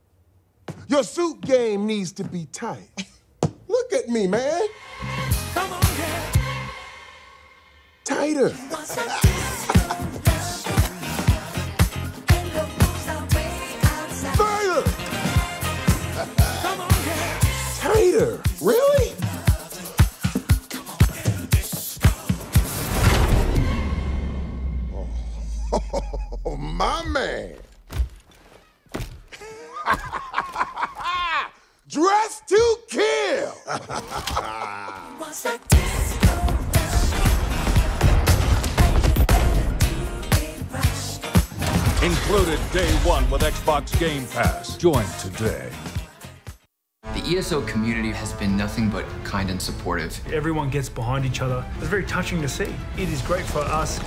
Your suit game needs to be tight. Look at me, man. Come on, yeah. Tighter. Further. Tighter. Really? Oh, my man. Dress to kill. Included day one with Xbox Game Pass. Join today. The ESO community has been nothing but kind and supportive. Everyone gets behind each other. It's very touching to see. It is great for us,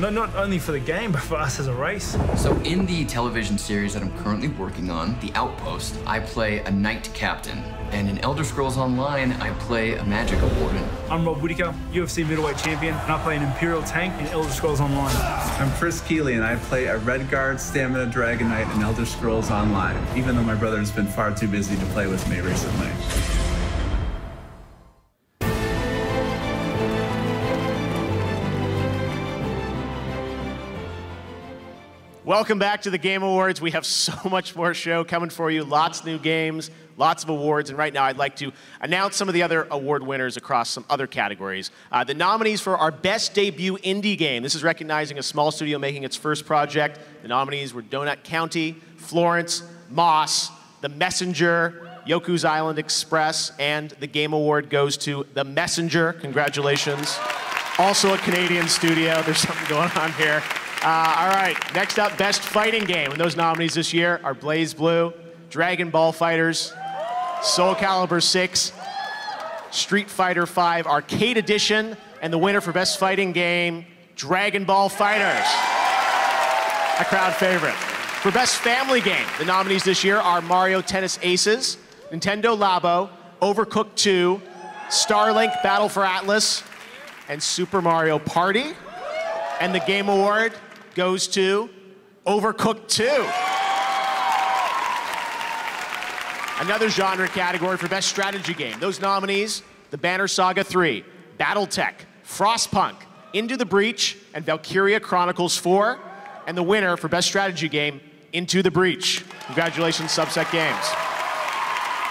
not, not only for the game, but for us as a race. So, in the television series that I'm currently working on, The Outpost, I play a knight captain. And in Elder Scrolls Online, I play a magic warden. I'm Rob Whittaker, UFC middleweight champion, and I play an Imperial tank in Elder Scrolls Online. I'm Chris Keighley, and I play a Redguard Stamina Dragon Knight in Elder Scrolls Online, even though my brother has been far too busy to play with me recently. Welcome back to the Game Awards. We have so much more show coming for you. Lots new games, lots of awards, and right now I'd like to announce some of the other award winners across some other categories. Uh, the nominees for our best debut indie game. This is recognizing a small studio making its first project. The nominees were Donut County, Florence, Moss, The Messenger, Yoku's Island Express, and the Game Award goes to The Messenger. Congratulations. Also a Canadian studio. There's something going on here. Uh, all right, next up, Best Fighting Game. And those nominees this year are BlazBlue, Dragon Ball FighterZ, Soul Calibur 6, Street Fighter 5 Arcade Edition, and the winner for Best Fighting Game, Dragon Ball FighterZ. A crowd favorite. For Best Family Game, the nominees this year are Mario Tennis Aces, Nintendo Labo, Overcooked 2, Starlink Battle for Atlas, and Super Mario Party. And the Game Award goes to Overcooked 2. Another genre category for Best Strategy Game. Those nominees The Banner Saga 3, Battletech, Frostpunk, Into the Breach, and Valkyria Chronicles 4. And the winner for Best Strategy Game, Into the Breach. Congratulations, Subset Games.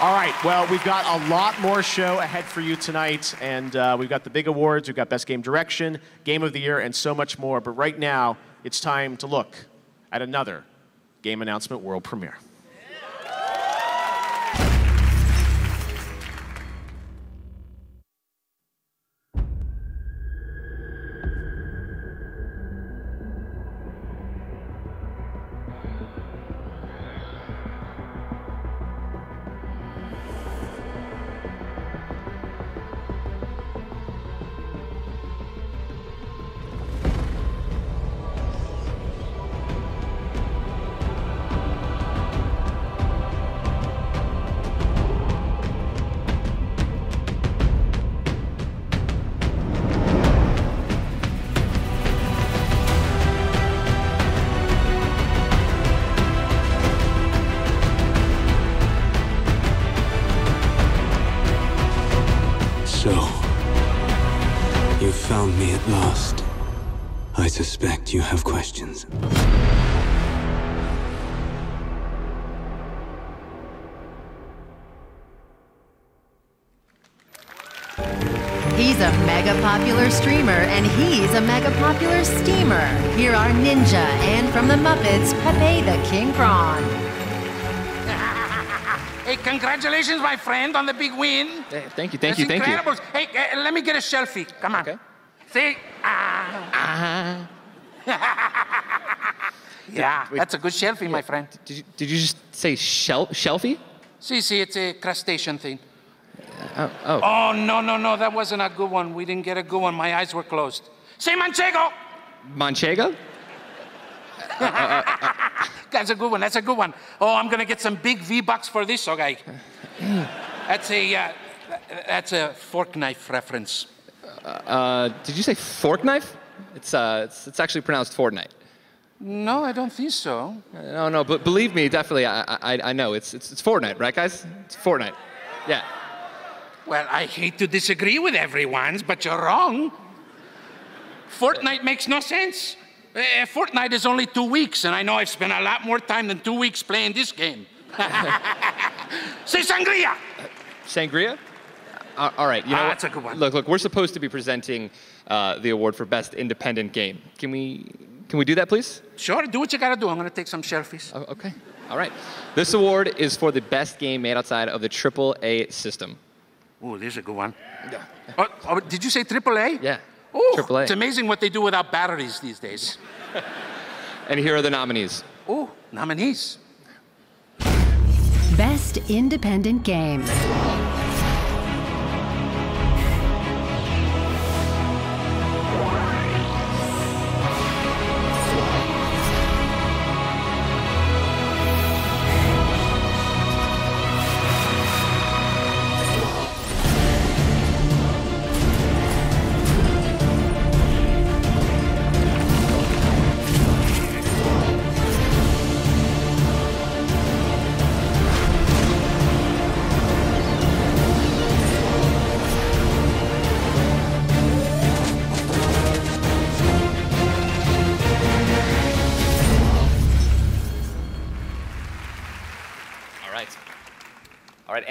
All right, well, we've got a lot more show ahead for you tonight, and uh, we've got the big awards, we've got Best Game Direction, Game of the Year, and so much more. But right now, it's time to look at another game announcement world premiere. He's a mega popular streamer and he's a mega popular steamer. Here are Ninja and from the Muppets, Pepe the King Prawn. Hey, congratulations, my friend, on the big win. Thank you, thank That's you, thank you. incredible. Hey, uh, let me get a selfie. Come on. Okay. See? Ah. yeah, Wait. that's a good selfie, my friend. Did you, did you just say shel- shelfie? See, see, it's a crustacean thing. Oh, oh. Oh, no, no, no, that wasn't a good one. We didn't get a good one. My eyes were closed. Say Manchego! Manchego? That's a good one. That's a good one. Oh, I'm gonna get some big V bucks for this, okay? That's a uh, that's a fork knife reference. Uh, did you say fork knife? It's, uh, it's, it's actually pronounced Fortnite. No, I don't think so. No, no, but believe me, definitely, I, I, I know. It's, it's, it's Fortnite, right, guys? It's Fortnite. Yeah. Well, I hate to disagree with everyone's, but you're wrong. Fortnite makes no sense. Uh, Fortnite is only two weeks, and I know I've spent a lot more time than two weeks playing this game. Say sangria! Sangria? Uh, all right, you know Ah, that's a good one. Look, look, we're supposed to be presenting uh, the award for best independent game. Can we, can we do that, please? Sure, do what you gotta do. I'm gonna take some selfies. Oh, okay. All right. This award is for the best game made outside of the AAA system. Oh, there's a good one. Oh, oh, did you say AAA? Yeah. Oh, AAA. it's amazing what they do without batteries these days. And here are the nominees. Oh, nominees. Best Independent Game.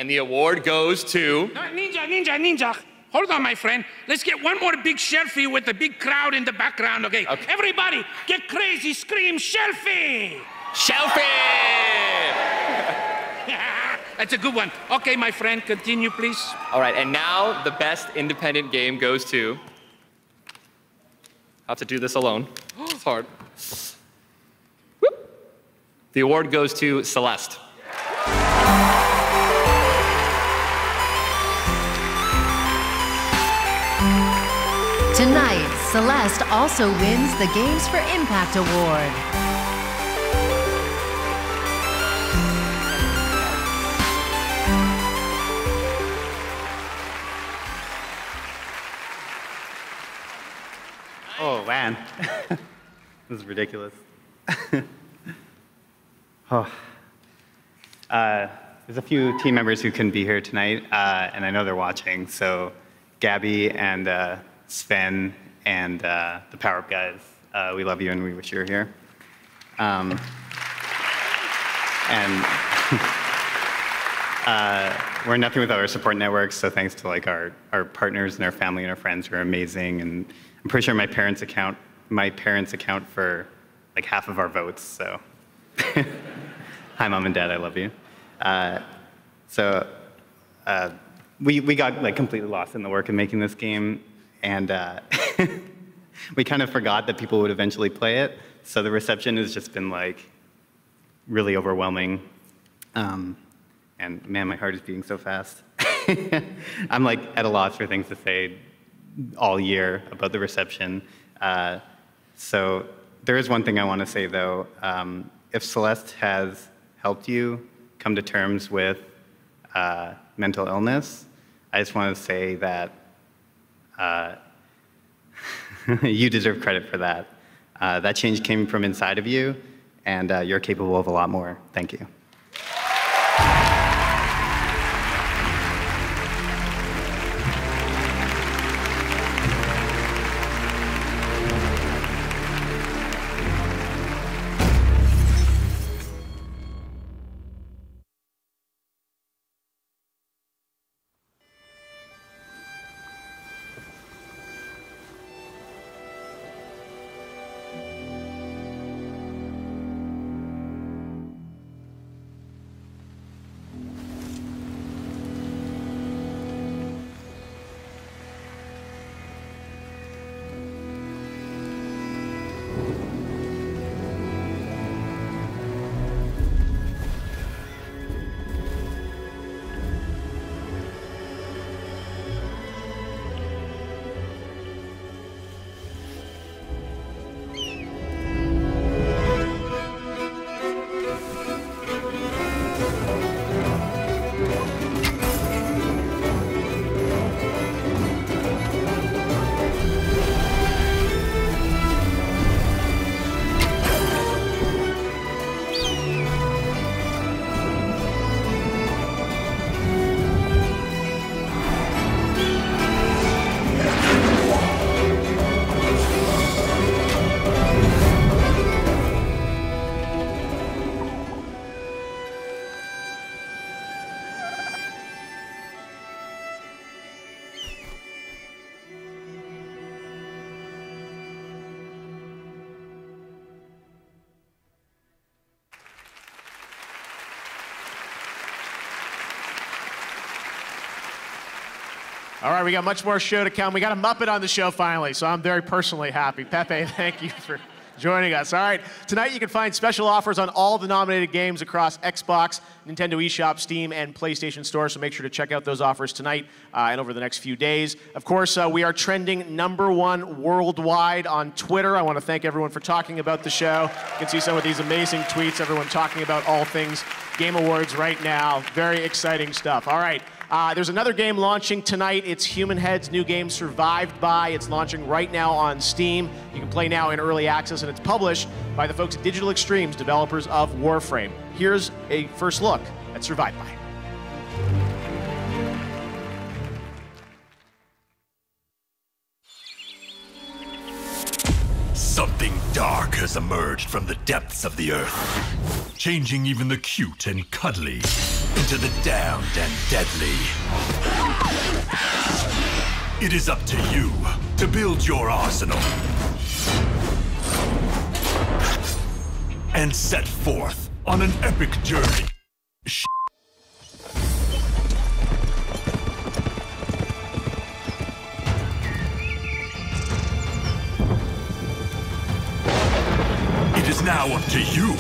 And the award goes to. No, ninja, ninja, ninja. Hold on, my friend. Let's get one more big selfie with the big crowd in the background, okay? okay. Everybody, get crazy, scream selfie! Selfie! That's a good one. Okay, my friend, continue, please. All right, and now the best independent game goes to. How to do this alone. It's hard. Whoop. The award goes to Celeste. Tonight, Celeste also wins the Games for Impact Award. Oh, man. this is ridiculous. oh. Uh, there's a few team members who couldn't be here tonight, uh, and I know they're watching. So, Gabby and uh, Sven and uh, the Power Up guys, uh, we love you and we wish you were here. Um, and uh, we're nothing without our support networks. So thanks to like our, our partners and our family and our friends who are amazing. And I'm pretty sure my parents account my parents account for like half of our votes. So hi, mom and dad, I love you. Uh, so uh, we we got like completely lost in the work of making this game, and uh, we kind of forgot that people would eventually play it. So the reception has just been like really overwhelming. Um, and man, my heart is beating so fast. I'm like at a loss for things to say all year about the reception. Uh, so there is one thing I want to say though. Um, if Celeste has helped you come to terms with uh, mental illness, I just want to say that uh, you deserve credit for that. Uh, that change came from inside of you, and uh, you're capable of a lot more. Thank you. All right, we got much more show to come. We got a Muppet on the show finally, so I'm very personally happy. Pepe, thank you for joining us. All right, tonight you can find special offers on all the nominated games across Xbox, Nintendo eShop, Steam, and PlayStation Store. So make sure to check out those offers tonight uh, and over the next few days. Of course, uh, we are trending number one worldwide on Twitter. I want to thank everyone for talking about the show. You can see some of these amazing tweets, everyone talking about all things Game Awards right now. Very exciting stuff. All right. Uh, there's another game launching tonight. It's Human Head's new game, Survived By. It's launching right now on Steam. You can play now in early access, and it's published by the folks at Digital Extremes, developers of Warframe. Here's a first look at Survived By. Has emerged from the depths of the earth, changing even the cute and cuddly into the damned and deadly. It is up to you to build your arsenal and set forth on an epic journey. Now up to you,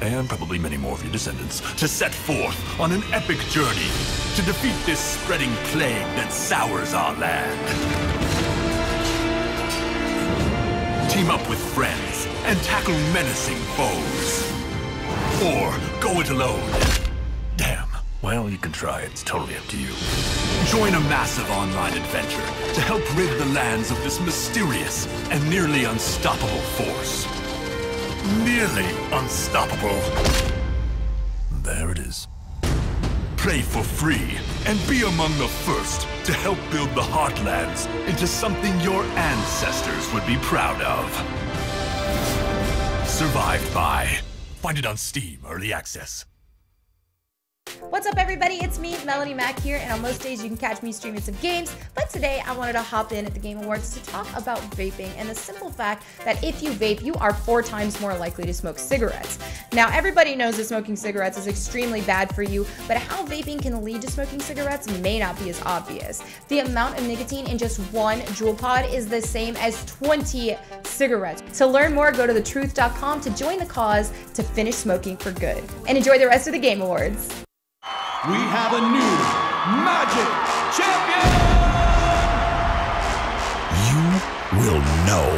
and probably many more of your descendants, to set forth on an epic journey to defeat this spreading plague that sours our land. Team up with friends and tackle menacing foes. Or go it alone. Damn. Well, you can try. It's totally up to you. Join a massive online adventure to help rid the lands of this mysterious and nearly unstoppable force. Nearly unstoppable. There it is. Play for free and be among the first to help build the Heartlands into something your ancestors would be proud of. Survived by. Find it on Steam Early Access. What's up, everybody? It's me, Melanie Mack here, and on most days you can catch me streaming some games. But today I wanted to hop in at the Game Awards to talk about vaping and the simple fact that if you vape, you are four times more likely to smoke cigarettes. Now, everybody knows that smoking cigarettes is extremely bad for you, but how vaping can lead to smoking cigarettes may not be as obvious. The amount of nicotine in just one Juul pod is the same as 20 cigarettes. To learn more, go to thetruth.com to join the cause to finish smoking for good. And enjoy the rest of the Game Awards. We have a new Magic Champion! You will know.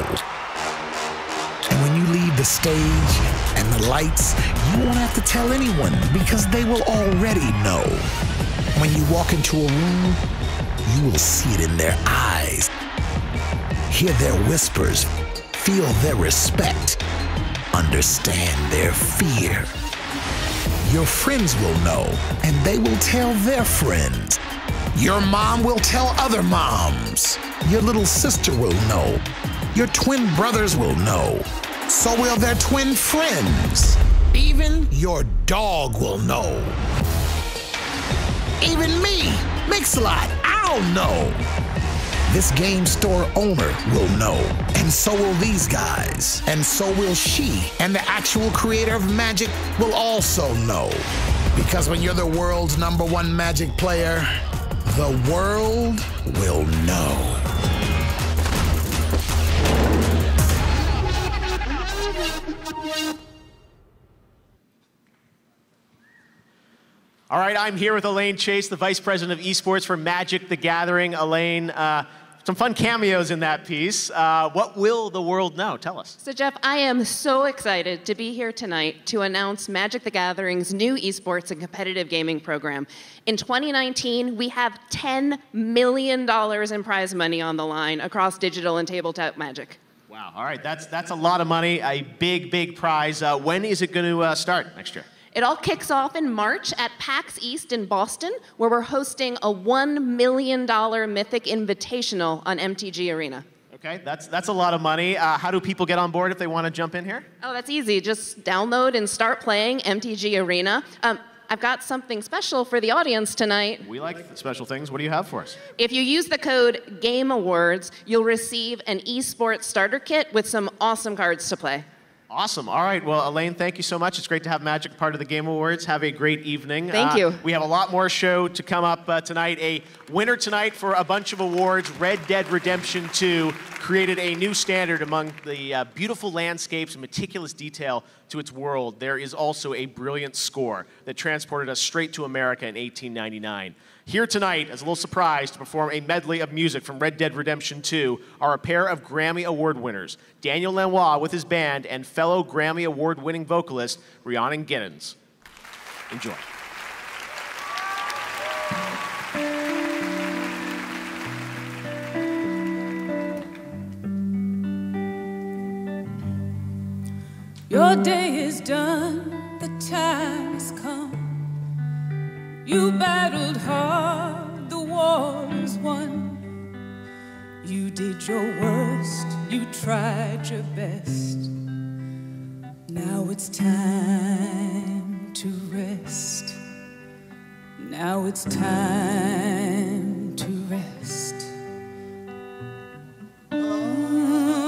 And when you leave the stage and the lights, you won't have to tell anyone because they will already know. When you walk into a room, you will see it in their eyes, hear their whispers, feel their respect, understand their fear. Your friends will know, and they will tell their friends. Your mom will tell other moms. Your little sister will know. Your twin brothers will know. So will their twin friends. Even your dog will know. Even me, Mix-a-Lot, I'll know. This game store owner will know, and so will these guys, and so will she, and the actual creator of Magic will also know. Because when you're the world's number one Magic player, the world will know. All right, I'm here with Elaine Chase, the Vice President of Esports for Magic the Gathering. Elaine, uh, some fun cameos in that piece. Uh, what will the world know? Tell us. So, Geoff, I am so excited to be here tonight to announce Magic the Gathering's new esports and competitive gaming program. In 2019, we have $10 million in prize money on the line across digital and tabletop magic. Wow. All right, that's that's a lot of money. A big, big prize. Uh, when is it going to uh, start next year? It all kicks off in March at PAX East in Boston, where we're hosting a $1 million Mythic Invitational on MTG Arena. Okay, that's that's a lot of money. Uh, how do people get on board if they want to jump in here? Oh, that's easy. Just download and start playing MTG Arena. Um, I've got something special for the audience tonight. We like special things. What do you have for us? If you use the code GAME Awards, you'll receive an esports starter kit with some awesome cards to play. Awesome. All right. Well, Elaine, thank you so much. It's great to have Magic part of the Game Awards. Have a great evening. Thank Uh, you. We have a lot more show to come up uh, tonight. A winner tonight for a bunch of awards. Red Dead Redemption 2 created a new standard among the uh, beautiful landscapes and meticulous detail to its world. There is also a brilliant score that transported us straight to America in 1899. Here tonight, as a little surprise, to perform a medley of music from Red Dead Redemption 2 are a pair of Grammy Award winners, Daniel Lanois with his band and fellow Grammy Award winning vocalist Rhiannon Giddens. Enjoy. Your day is done, the time has come. You battled hard, the war is won. You did your worst, you tried your best. Now it's time to rest. Now it's time to rest. See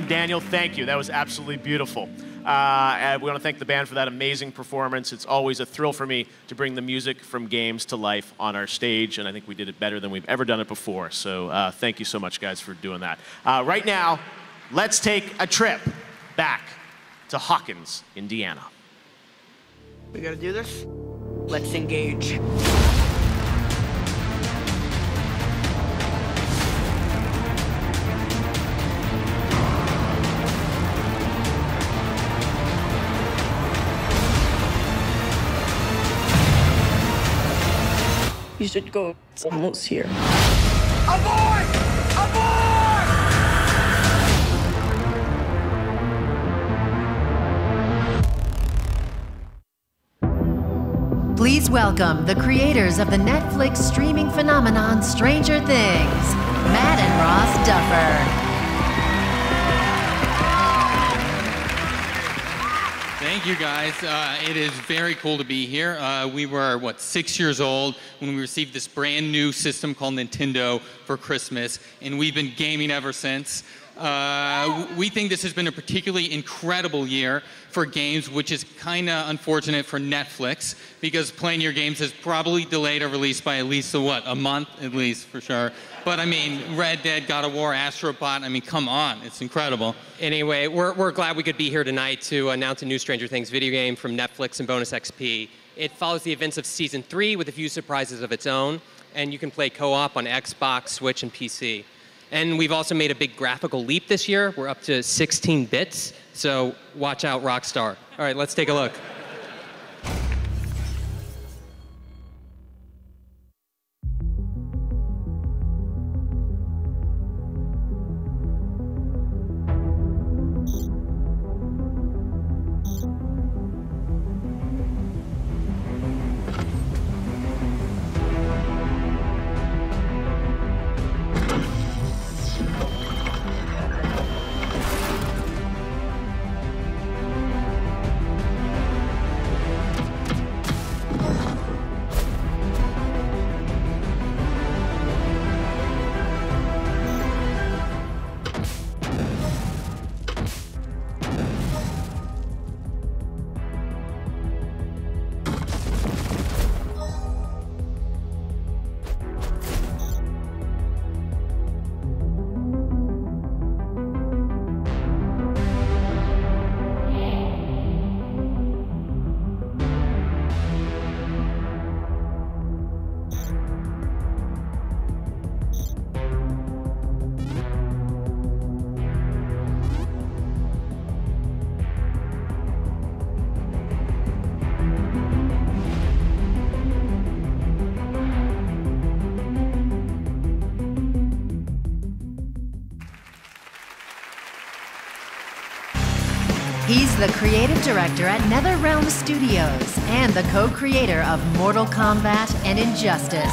and Daniel, thank you. That was absolutely beautiful. Uh, and we want to thank the band for that amazing performance. It's always a thrill for me to bring the music from games to life on our stage, and I think we did it better than we've ever done it before. So uh, thank you so much, guys, for doing that. Uh, right now, let's take a trip back to Hawkins, Indiana. We gotta do this? Let's engage. You should go. It's almost here. Aboard! Aboard! Please welcome the creators of the Netflix streaming phenomenon Stranger Things, Matt and Ross Duffer. Thank you, guys. Uh, it is very cool to be here. Uh, we were, what, six years old when we received this brand new system called Nintendo for Christmas, and we've been gaming ever since. Uh, we think this has been a particularly incredible year for games, which is kind of unfortunate for Netflix because playing your games has probably delayed a release by at least what a month at least for sure. But I mean, Red Dead, God of War, Astrobot. I mean, come on, it's incredible. Anyway, we're, we're glad we could be here tonight to announce a new Stranger Things video game from Netflix and Bonus XP. It follows the events of season three with a few surprises of its own, and you can play co op on Xbox, Switch, and PC. And we've also made a big graphical leap this year. We're up to 16 bits, so watch out, Rockstar. All right, let's take a look. The creative director at NetherRealm Studios and the co creator of Mortal Kombat and Injustice.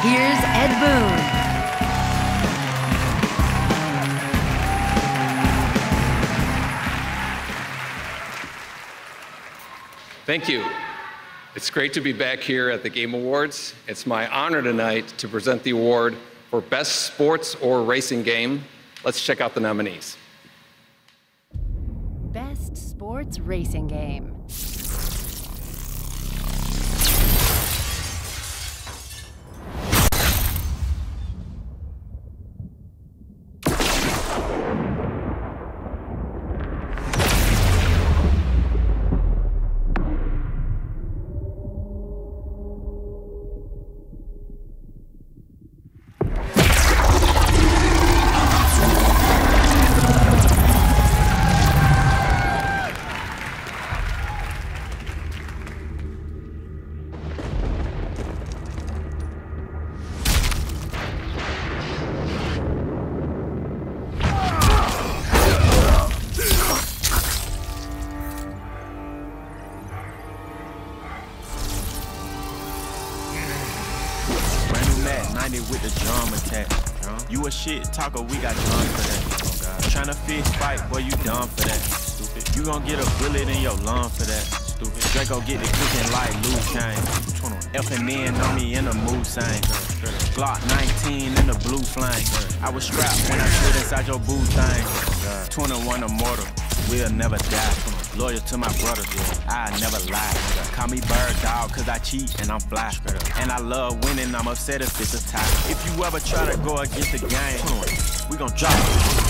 Here's Ed Boon. Thank you. It's great to be back here at the Game Awards. It's my honor tonight to present the award for Best Sports or Racing Game. Let's check out the nominees. Sports Racing Game. Shit talker, we got done for that. Oh Tryna fist fight, boy, you done for that. Stupid. You gon' get a bullet in your lung for that. Stupid. Draco get the cooking like Luke Kane. F and N on me in the mood sign. Glock 19 in the blue flame. I was strapped when I slid inside your boo thing. 21 immortal, we'll never die. Loyal to my brothers, I never lie. Call me bird dog, cause I cheat and I'm fly. And I love winning, I'm upset if it's a tie. If you ever try to go against the game, we gon' drop it.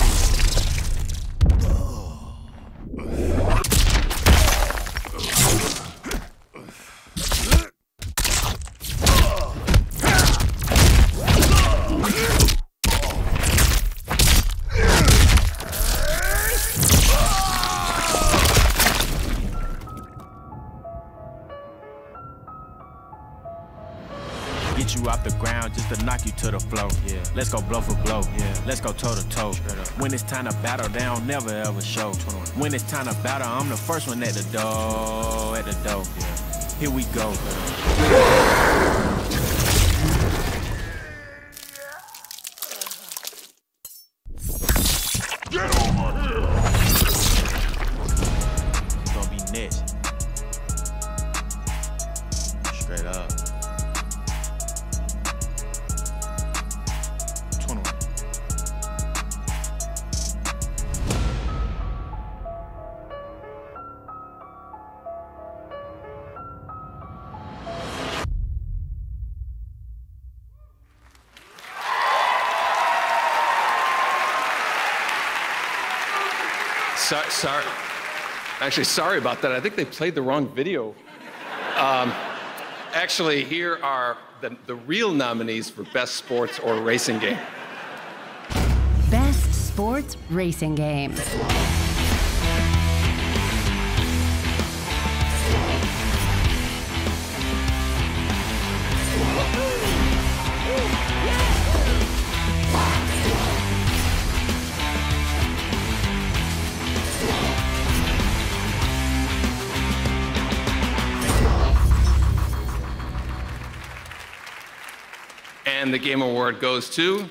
Let's go blow for blow. Yeah. Let's go toe to toe. When it's time to battle, they don't never ever show. When it's time to battle, I'm the first one at the door. At the door. Yeah. Here we go. Actually, sorry about that. I think they played the wrong video. Um, actually, here are the, the real nominees for Best Sports or Racing Game. Best Sports Racing Game. And the Game Award goes to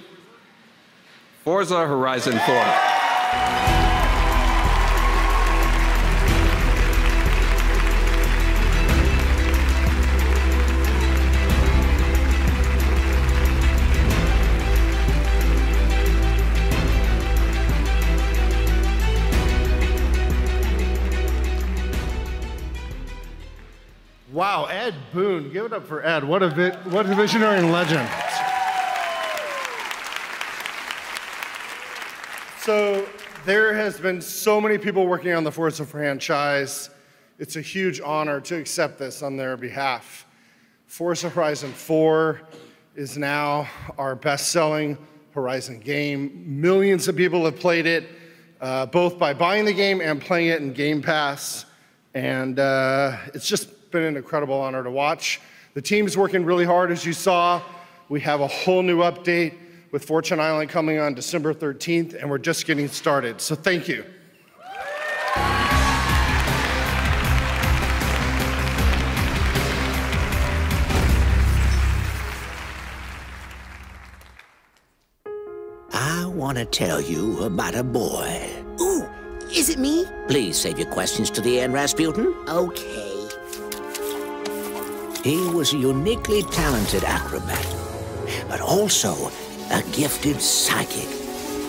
Forza Horizon 4. Wow, Ed Boon. Give it up for Ed. What a, what a visionary and legend. So there has been so many people working on the Forza franchise. It's a huge honor to accept this on their behalf. Forza Horizon 4 is now our best-selling Horizon game. Millions of people have played it, uh, both by buying the game and playing it in Game Pass. And uh, it's just been an incredible honor to watch. The team's working really hard, as you saw. We have a whole new update with Fortune Island coming on December 13th, and we're just getting started. So thank you. I want to tell you about a boy. Ooh, is it me? Please save your questions to the end, Razputin. Okay. He was a uniquely talented acrobat, but also a gifted psychic.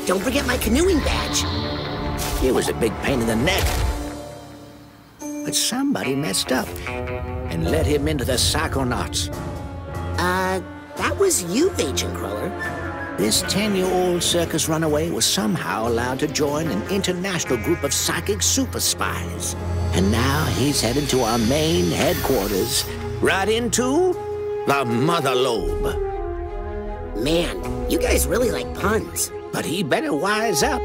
Don't forget my canoeing badge. He was a big pain in the neck. But somebody messed up and let him into the Psychonauts. Uh, that was you, Agent Cruller. This 10-year-old circus runaway was somehow allowed to join an international group of psychic super spies. And now he's headed to our main headquarters, right into the Mother Lobe. Man, you guys really like puns. But he better wise up.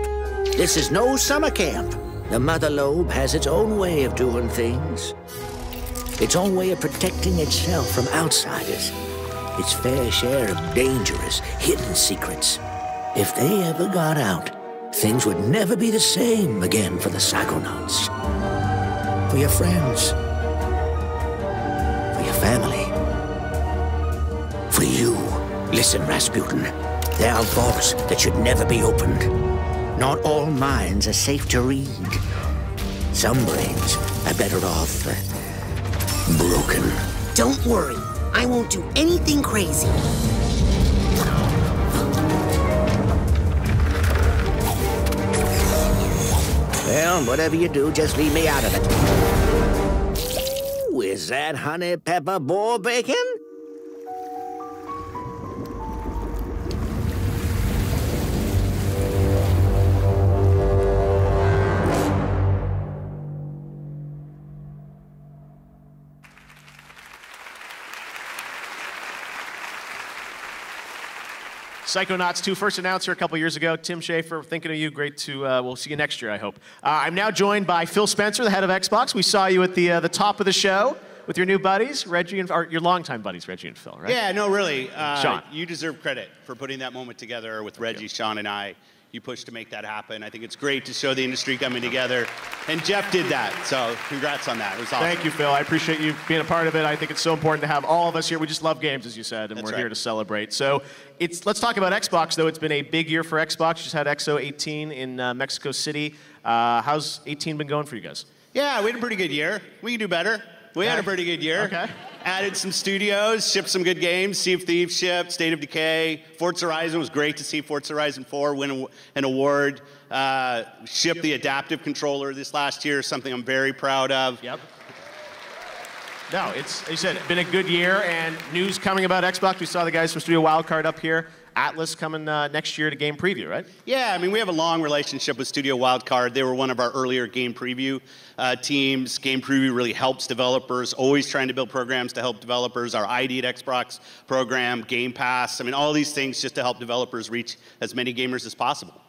This is no summer camp. The Mother Lobe has its own way of doing things. Its own way of protecting itself from outsiders. Its fair share of dangerous, hidden secrets. If they ever got out, things would never be the same again for the Psychonauts. For your friends. Family. For you, Listen, Razputin. There are vaults that should never be opened. Not all minds are safe to read. Some brains are better off uh, broken. Don't worry. I won't do anything crazy. Well, whatever you do, just leave me out of it. Is that honey pepper boar bacon? Psychonauts 2 first announced here a couple years ago. Tim Schafer, thinking of you. Great to, uh, we'll see you next year, I hope. Uh, I'm now joined by Phil Spencer, the head of Xbox. We saw you at the, uh, the top of the show with your new buddies, Reggie and, or your longtime buddies, Reggie and Phil, right? Yeah, no, really. Uh, Sean. You deserve credit for putting that moment together with Reggie, Shawn, and I. You pushed to make that happen. I think it's great to show the industry coming together. And Geoff did that. So congrats on that. It was awesome. Thank you, Phil. I appreciate you being a part of it. I think it's so important to have all of us here. We just love games, as you said, and That's we're right. here to celebrate. So it's let's talk about Xbox, though. It's been a big year for Xbox. You just had X018 in uh, Mexico City. Uh, how's 18 been going for you guys? Yeah, we had a pretty good year. We can do better. We had a pretty good year. Okay. Added some studios, shipped some good games. Sea of Thieves shipped, State of Decay. Forza Horizon was great to see Forza Horizon 4 win an award. Uh, shipped the adaptive controller this last year, something I'm very proud of. Yep. No, it's, you said, been a good year, and news coming about Xbox. We saw the guys from Studio Wildcard up here. Atlas coming uh, next year to game preview, right? Yeah, I mean, we have a long relationship with Studio Wildcard. They were one of our earlier game preview uh, teams. Game preview really helps developers, always trying to build programs to help developers. Our ID at Xbox program, Game Pass, I mean, all these things just to help developers reach as many gamers as possible.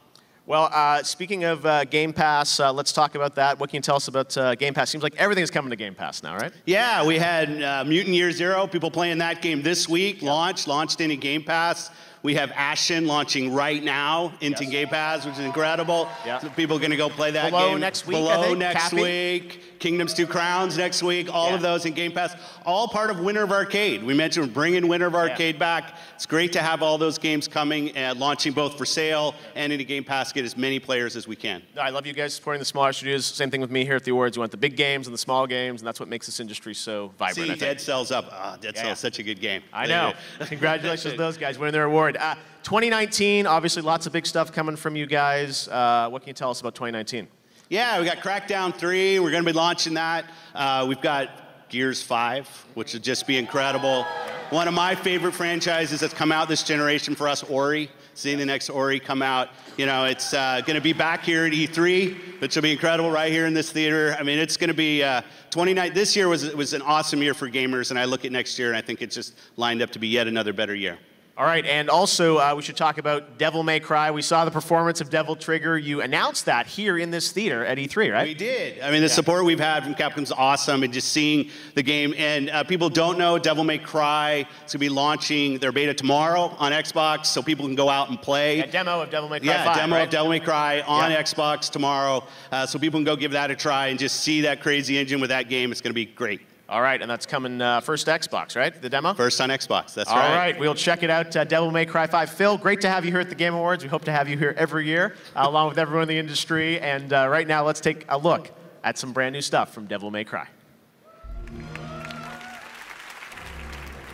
Well, uh, speaking of uh, Game Pass, uh, let's talk about that. What can you tell us about uh, Game Pass? Seems like everything's coming to Game Pass now, right? Yeah, we had uh, Mutant Year Zero, people playing that game this week, launched, launched into Game Pass. We have Ashen launching right now into Game Pass, which is incredible. So people are going to go play that Below game. next week, Below next Cappy? week. Kingdoms Two Crowns next week. All of those in Game Pass. All part of Winter of Arcade. We mentioned bringing Winter of Arcade back. It's great to have all those games coming and launching both for sale and into Game Pass. Get as many players as we can. I love you guys supporting the smaller studios. Same thing with me here at the awards. We want the big games and the small games, and that's what makes this industry so vibrant. See. Dead Cells up. Ah, Dead Yeah. Cells, such a good game. I know. Congratulations to those guys winning their award. Uh, 2019, obviously, lots of big stuff coming from you guys. Uh, what can you tell us about 2019? Yeah, we got Crackdown 3. We're going to be launching that. Uh, we've got Gears 5, which would just be incredible. One of my favorite franchises that's come out this generation for us, Ori. Seeing the next Ori come out. You know, it's uh, going to be back here at E3, which will be incredible right here in this theater. I mean, it's going to be uh, 29. This year was, was an awesome year for gamers, and I look at next year and I think it's just lined up to be yet another better year. All right, and also uh, we should talk about Devil May Cry. We saw the performance of Devil Trigger. You announced that here in this theater at E3, right? We did. I mean, the support we've had from Capcom's awesome, and just seeing the game. And uh, people don't know Devil May Cry is going to be launching their beta tomorrow on Xbox, so people can go out and play. A demo of Devil May Cry Yeah, 5, demo right? of Devil May Cry on Yeah. Xbox tomorrow, uh, so people can go give that a try and just see that crazy engine with that game. It's going to be great. All right, and that's coming uh, first to Xbox, right? The demo? First on Xbox. That's right. All right. right, we'll check it out. Uh, Devil May Cry 5. Phil, great to have you here at the Game Awards. We hope to have you here every year, uh, along with everyone in the industry. And uh, right now, let's take a look at some brand new stuff from Devil May Cry.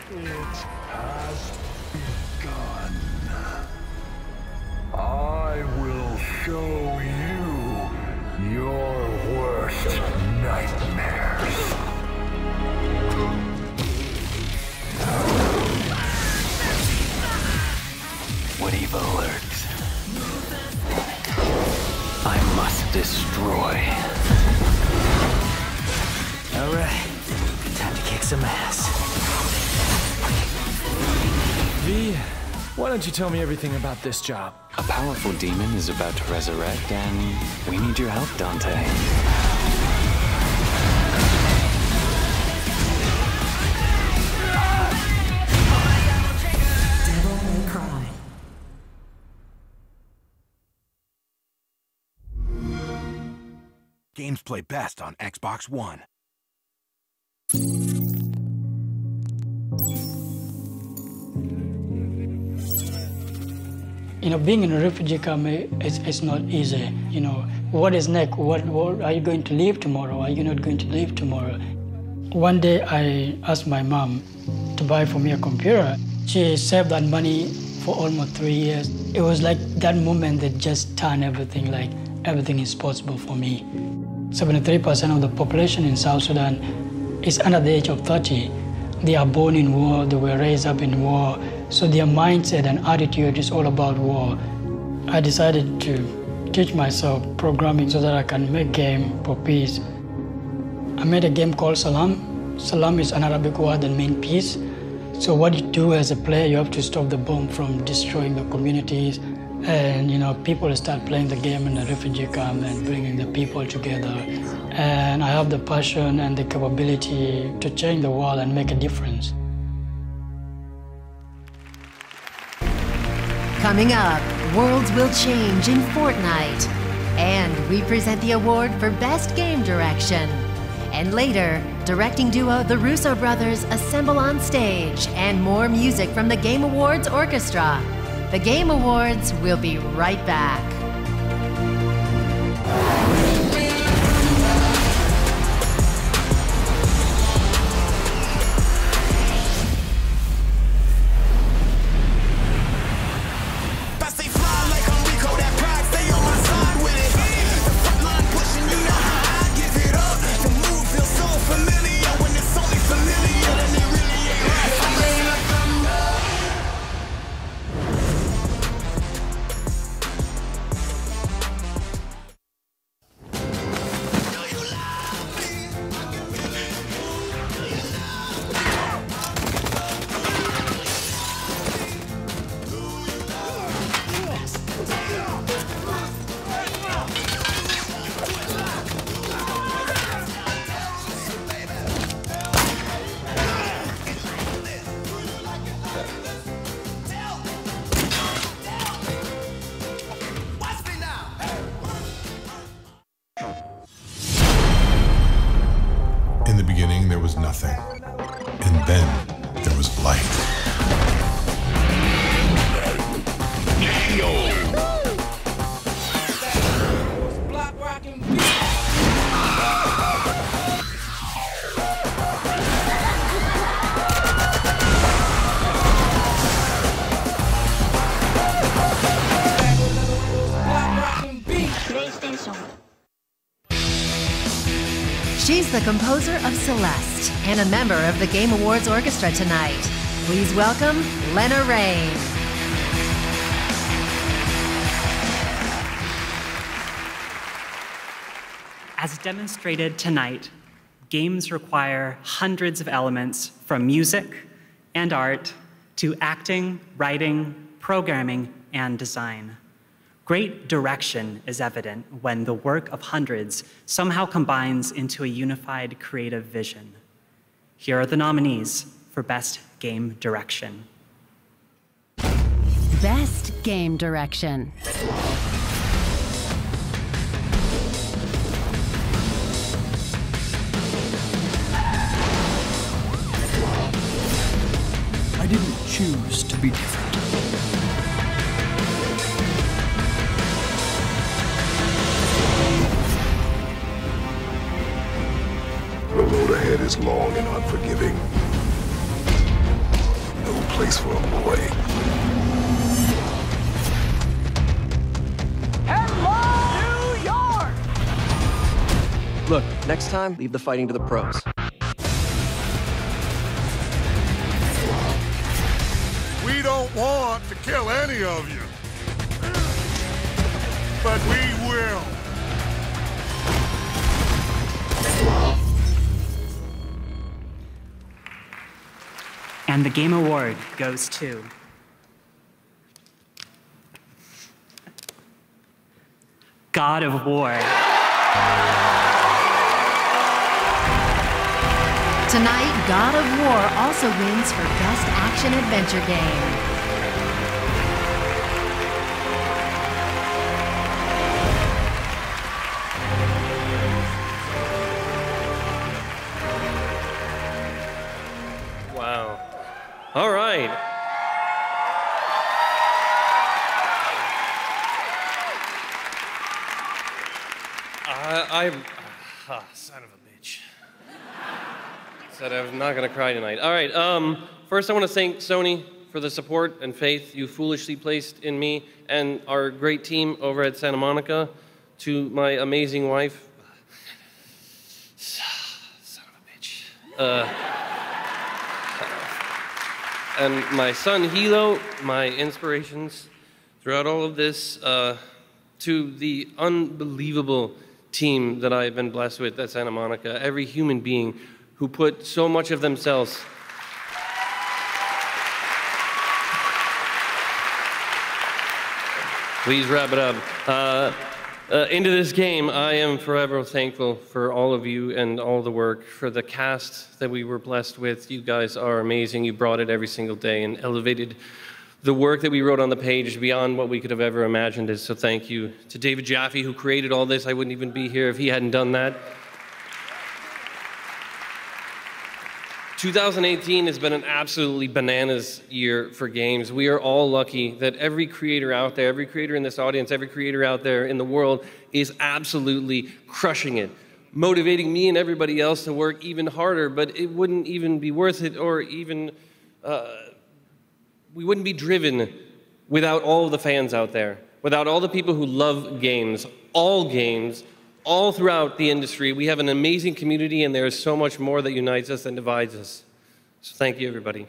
It has begun. I will show you your worst nightmares. What evil lurks? I must destroy. All right, time to kick some ass. V, why don't you tell me everything about this job? A powerful demon is about to resurrect, and we need your help, Dante. Games play best on Xbox One. You know, being in a refugee camp is, not easy. You know, what is next? What, what are you going to leave tomorrow? Are you not going to leave tomorrow? One day I asked my mom to buy for me a computer. She saved that money for almost three years. It was like that moment that just turned everything like everything is possible for me. 73% of the population in South Sudan is under the age of 30. They are born in war, they were raised up in war, so their mindset and attitude is all about war. I decided to teach myself programming so that I can make game for peace. I made a game called Salam. Salam is an Arabic word that means peace. So what you do as a player, you have to stop the bomb from destroying the communities. And you know, people start playing the game in the refugee camp and bringing the people together. And I have the passion and the capability to change the world and make a difference. Coming up, worlds will change in Fortnite. And we present the award for Best Game Direction. And later, directing duo The Russo Brothers assemble on stage and more music from the Game Awards Orchestra. The Game Awards will be right back. Celeste and a member of the Game Awards Orchestra tonight. Please welcome Lena Raine. As demonstrated tonight, games require hundreds of elements from music and art to acting, writing, programming, and design. Great direction is evident when the work of hundreds somehow combines into a unified creative vision. Here are the nominees for Best Game Direction. Best Game Direction. I didn't choose to be different. The road ahead is long and unforgiving. No place for a boy. New York! Look, next time, leave the fighting to the pros. We don't want to kill any of you. But we will. And the Game Award goes to God of War. Tonight, God of War also wins for Best Action Adventure Game. All right. I, am ah, son of a bitch. Said I'm not gonna cry tonight. All right. Um, first, I want to thank Sony for the support and faith you foolishly placed in me and our great team over at Santa Monica. To my amazing wife, son of a bitch. Uh, and my son Helo, my inspirations throughout all of this, uh, to the unbelievable team that I've been blessed with at Santa Monica, every human being who put so much of themselves. Please wrap it up. Uh, uh, into this game, I am forever thankful for all of you and all the work, for the cast that we were blessed with. You guys are amazing. You brought it every single day and elevated the work that we wrote on the page beyond what we could have ever imagined. So thank you to David Jaffe, who created all this. I wouldn't even be here if he hadn't done that. 2018 has been an absolutely bananas year for games. We are all lucky that every creator out there, every creator in this audience, every creator out there in the world is absolutely crushing it, motivating me and everybody else to work even harder, but it wouldn't even be worth it or even, uh, we wouldn't be driven without all the fans out there, without all the people who love games, all games, all throughout the industry. We have an amazing community, and there is so much more that unites us than divides us. So thank you, everybody.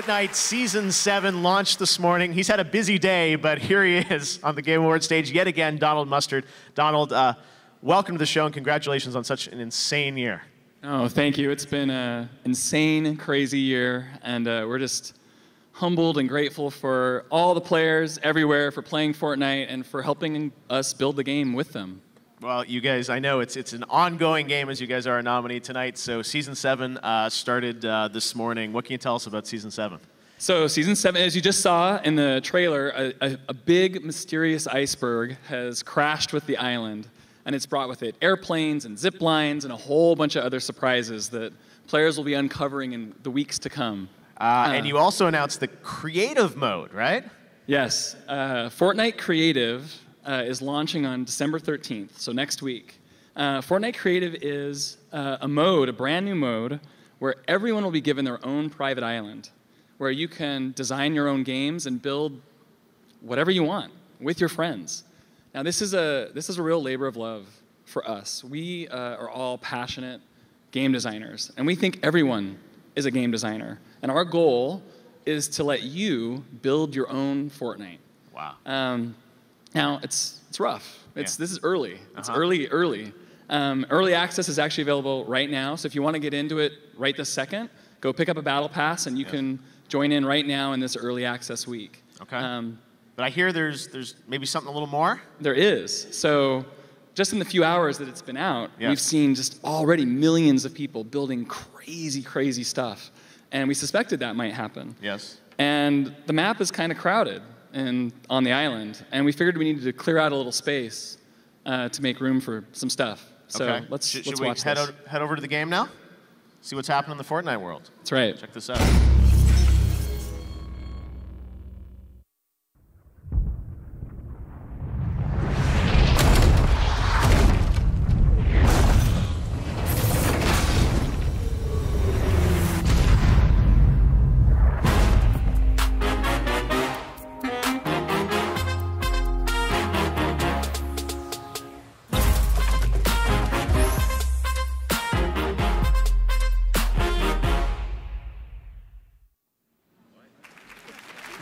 Fortnite Season 7 launched this morning. He's had a busy day, but here he is on the Game Awards stage yet again, Donald Mustard. Donald, uh, welcome to the show and congratulations on such an insane year. Oh, thank you. It's been an insane, crazy year, and uh, we're just humbled and grateful for all the players everywhere for playing Fortnite and for helping us build the game with them. Well, you guys, I know it's it's an ongoing game as you guys are a nominee tonight. So season seven uh, started uh, this morning. What can you tell us about season seven? So, season seven, as you just saw in the trailer, a, a, a, big mysterious iceberg has crashed with the island, and it's brought with it airplanes and zip lines and a whole bunch of other surprises that players will be uncovering in the weeks to come. Uh, and you also announced the creative mode, right? Yes. Uh, Fortnite Creative uh, is launching on December 13th, so next week. Uh, Fortnite Creative is uh, a mode, a brand new mode, where everyone will be given their own private island, where you can design your own games and build whatever you want with your friends. Now, this is a, this is a real labor of love for us. We uh, are all passionate game designers, and we think everyone is a game designer. And our goal is to let you build your own Fortnite. Wow. Um, now, it's, it's rough. It's, Yeah. This is early. It's Uh-huh. early, early. Um, early access is actually available right now. So if you want to get into it right this second, go pick up a battle pass and you can join in right now in this early access week. Okay. Um, but I hear there's there's maybe something a little more. There is. So just in the few hours that it's been out, Yeah. we've seen just already millions of people building crazy, crazy stuff. And we suspected that might happen. Yes. And the map is kind of crowded and on the island. And we figured we needed to clear out a little space uh, to make room for some stuff. So okay. let's, should, let's should we watch head, this. o- head over to the game now? See what's happening in the Fortnite world. That's right. Check this out.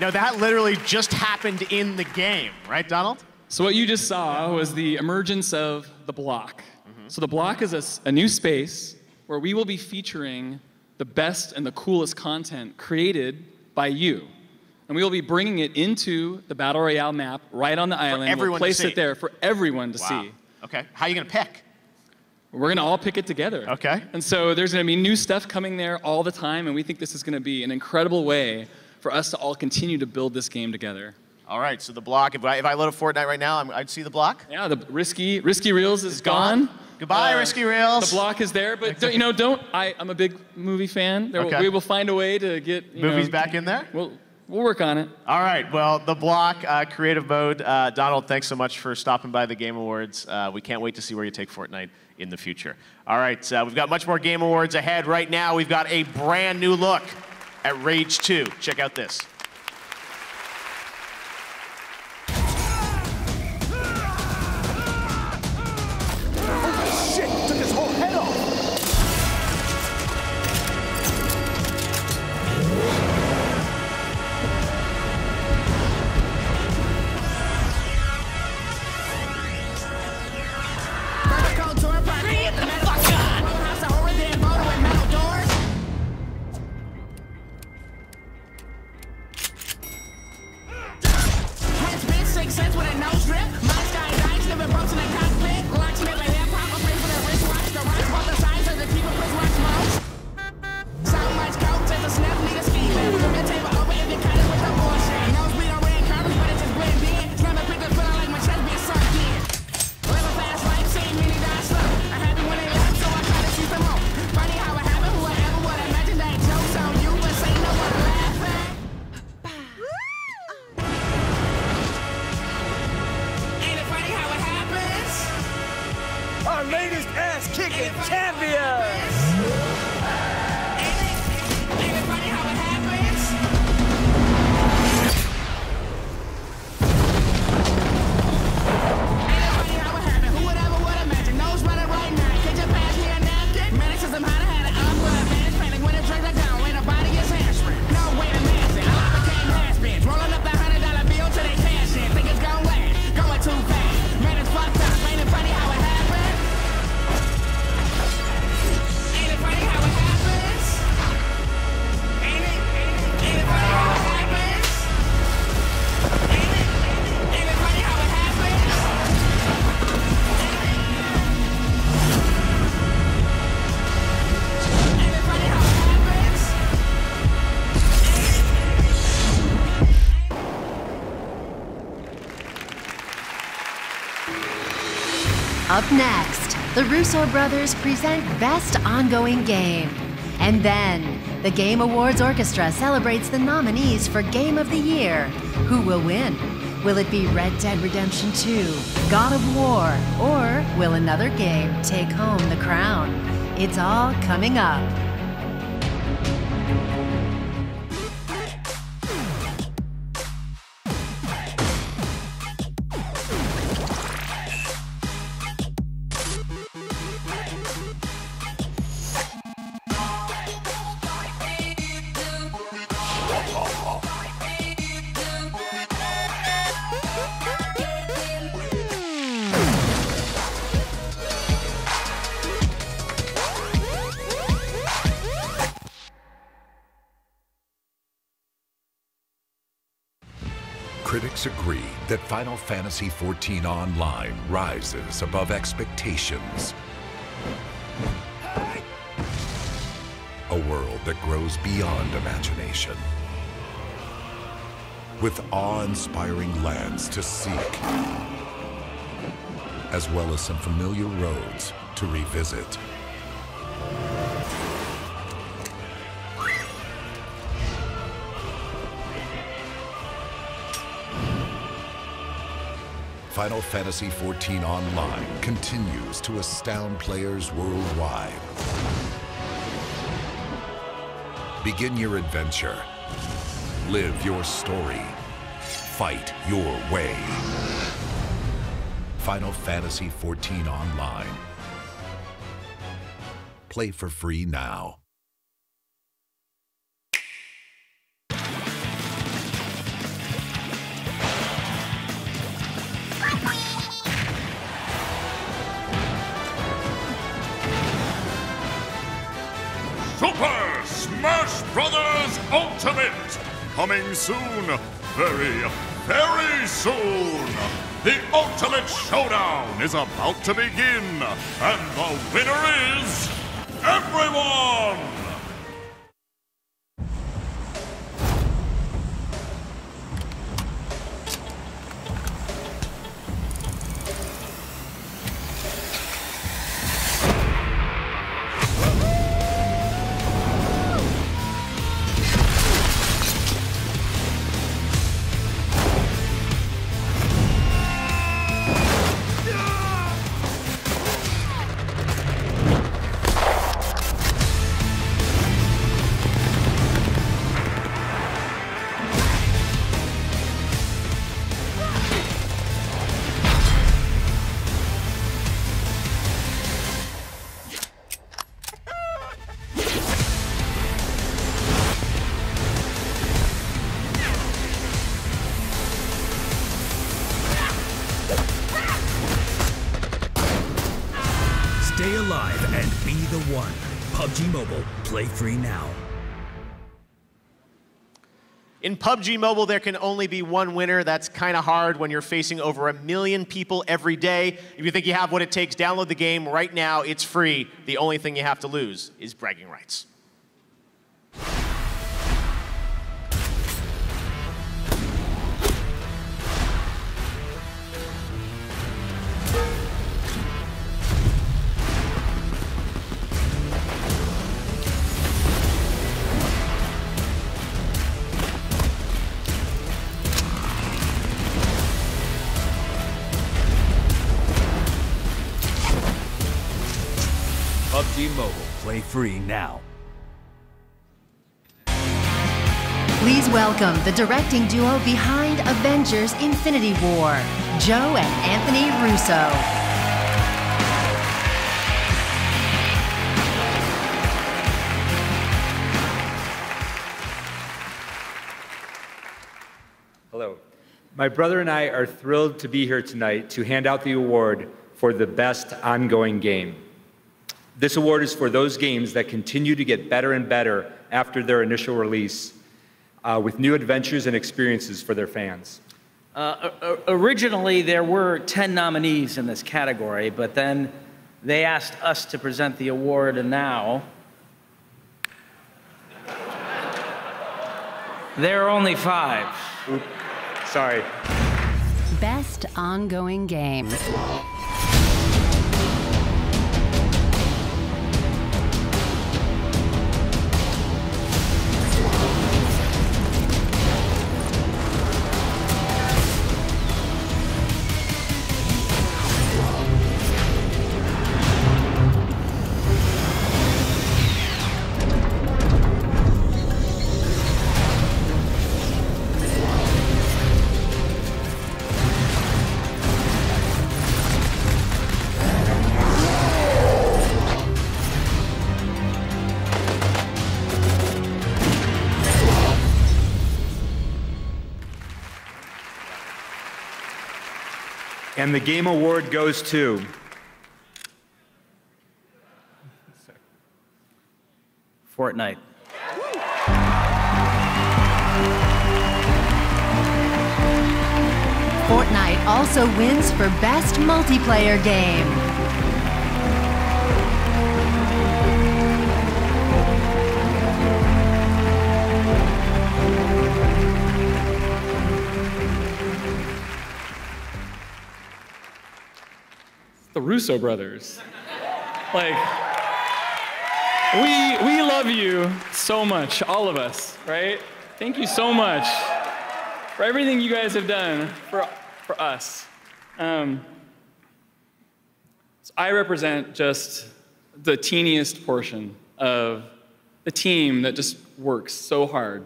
No, that literally just happened in the game, right, Donald? So what you just saw was the emergence of the block. Mm-hmm. So the block is a new space where we will be featuring the best and the coolest content created by you. And we will be bringing it into the Battle Royale map right on the island. everyone we'll to place it there for everyone to Wow. see. Okay. How are you going to pick? We're gonna all pick it together. Okay. And so there's gonna be new stuff coming there all the time, and we think this is gonna be an incredible way for us to all continue to build this game together. All right, so the block, if I, if I load up Fortnite right now, I'm, I'd see the block? Yeah, the risky risky reels is gone? gone. Uh, Goodbye, Risky Reels. The block is there, but don't, you know, don't. I, I'm a big movie fan. There, Okay. We will find a way to get you Movies know, back in there? We'll we'll work on it. All right, well, the block, uh, creative mode. Uh, Donald, thanks so much for stopping by the Game Awards. Uh, we can't wait to see where you take Fortnite in the future. All right, uh, we've got much more Game Awards ahead. Right now, we've got a brand new look at Rage 2. Check out this. The Russo brothers present Best Ongoing Game. And then, the Game Awards Orchestra celebrates the nominees for Game of the Year. Who will win? Will it be Red Dead Redemption 2, God of War, or will another game take home the crown? It's all coming up. Final Fantasy XIV Online rises above expectations. A world that grows beyond imagination. With awe-inspiring lands to seek, as well as some familiar roads to revisit. Final Fantasy XIV Online continues to astound players worldwide. Begin your adventure. Live your story. Fight your way. Final Fantasy XIV Online. Play for free now. Ultimate! Coming soon, very, very soon! The Ultimate Showdown is about to begin, and the winner is everyone! In PUBG Mobile, there can only be one winner. That's kind of hard when you're facing over a million people every day. If you think you have what it takes, download the game right now. It's free. The only thing you have to lose is bragging rights. Free now. Please welcome the directing duo behind Avengers Infinity War, Joe and Anthony Russo. Hello. My brother and I are thrilled to be here tonight to hand out the award for the best ongoing game. This award is for those games that continue to get better and better after their initial release, uh, with new adventures and experiences for their fans. Uh, originally, there were 10 nominees in this category, but then they asked us to present the award, and now there are only five. Sorry. Best ongoing game. And the game award goes to Fortnite. Fortnite also wins for Best Multiplayer Game. The Russo brothers. like, we, we love you so much, all of us, right? Thank you so much for everything you guys have done for, for us. Um, so I represent just the teeniest portion of the team that just works so hard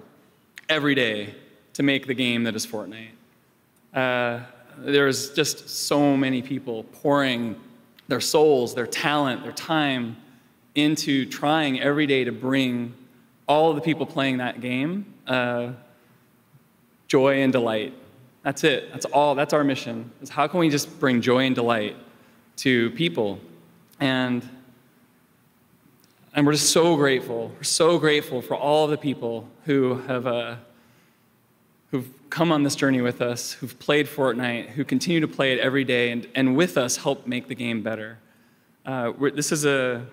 every day to make the game that is Fortnite. Uh, there's just so many people pouring their souls, their talent, their time into trying every day to bring all of the people playing that game uh, joy and delight. That's it. That's all. That's our mission. Is how can we just bring joy and delight to people? And and we're just so grateful. We're so grateful for all the people who have uh, come on this journey with us, who've played Fortnite, who continue to play it every day, and, and with us help make the game better. Uh, this has been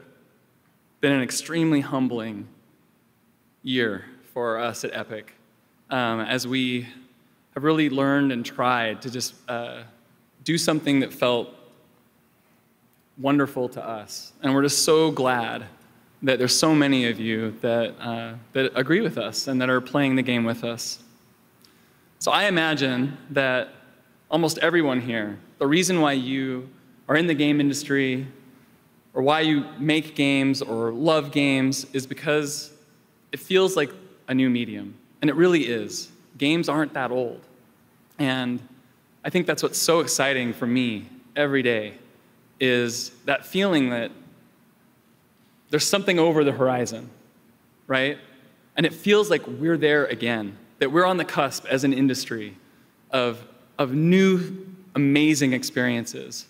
an extremely humbling year for us at Epic um, as we have really learned and tried to just uh, do something that felt wonderful to us. And we're just so glad that there's so many of you that, uh, that agree with us and that are playing the game with us. So I imagine that almost everyone here, the reason why you are in the game industry or why you make games or love games is because it feels like a new medium. And it really is. Games aren't that old. And I think that's what's so exciting for me every day is that feeling that there's something over the horizon, right? And it feels like we're there again, that we're on the cusp as an industry of, of new, amazing experiences.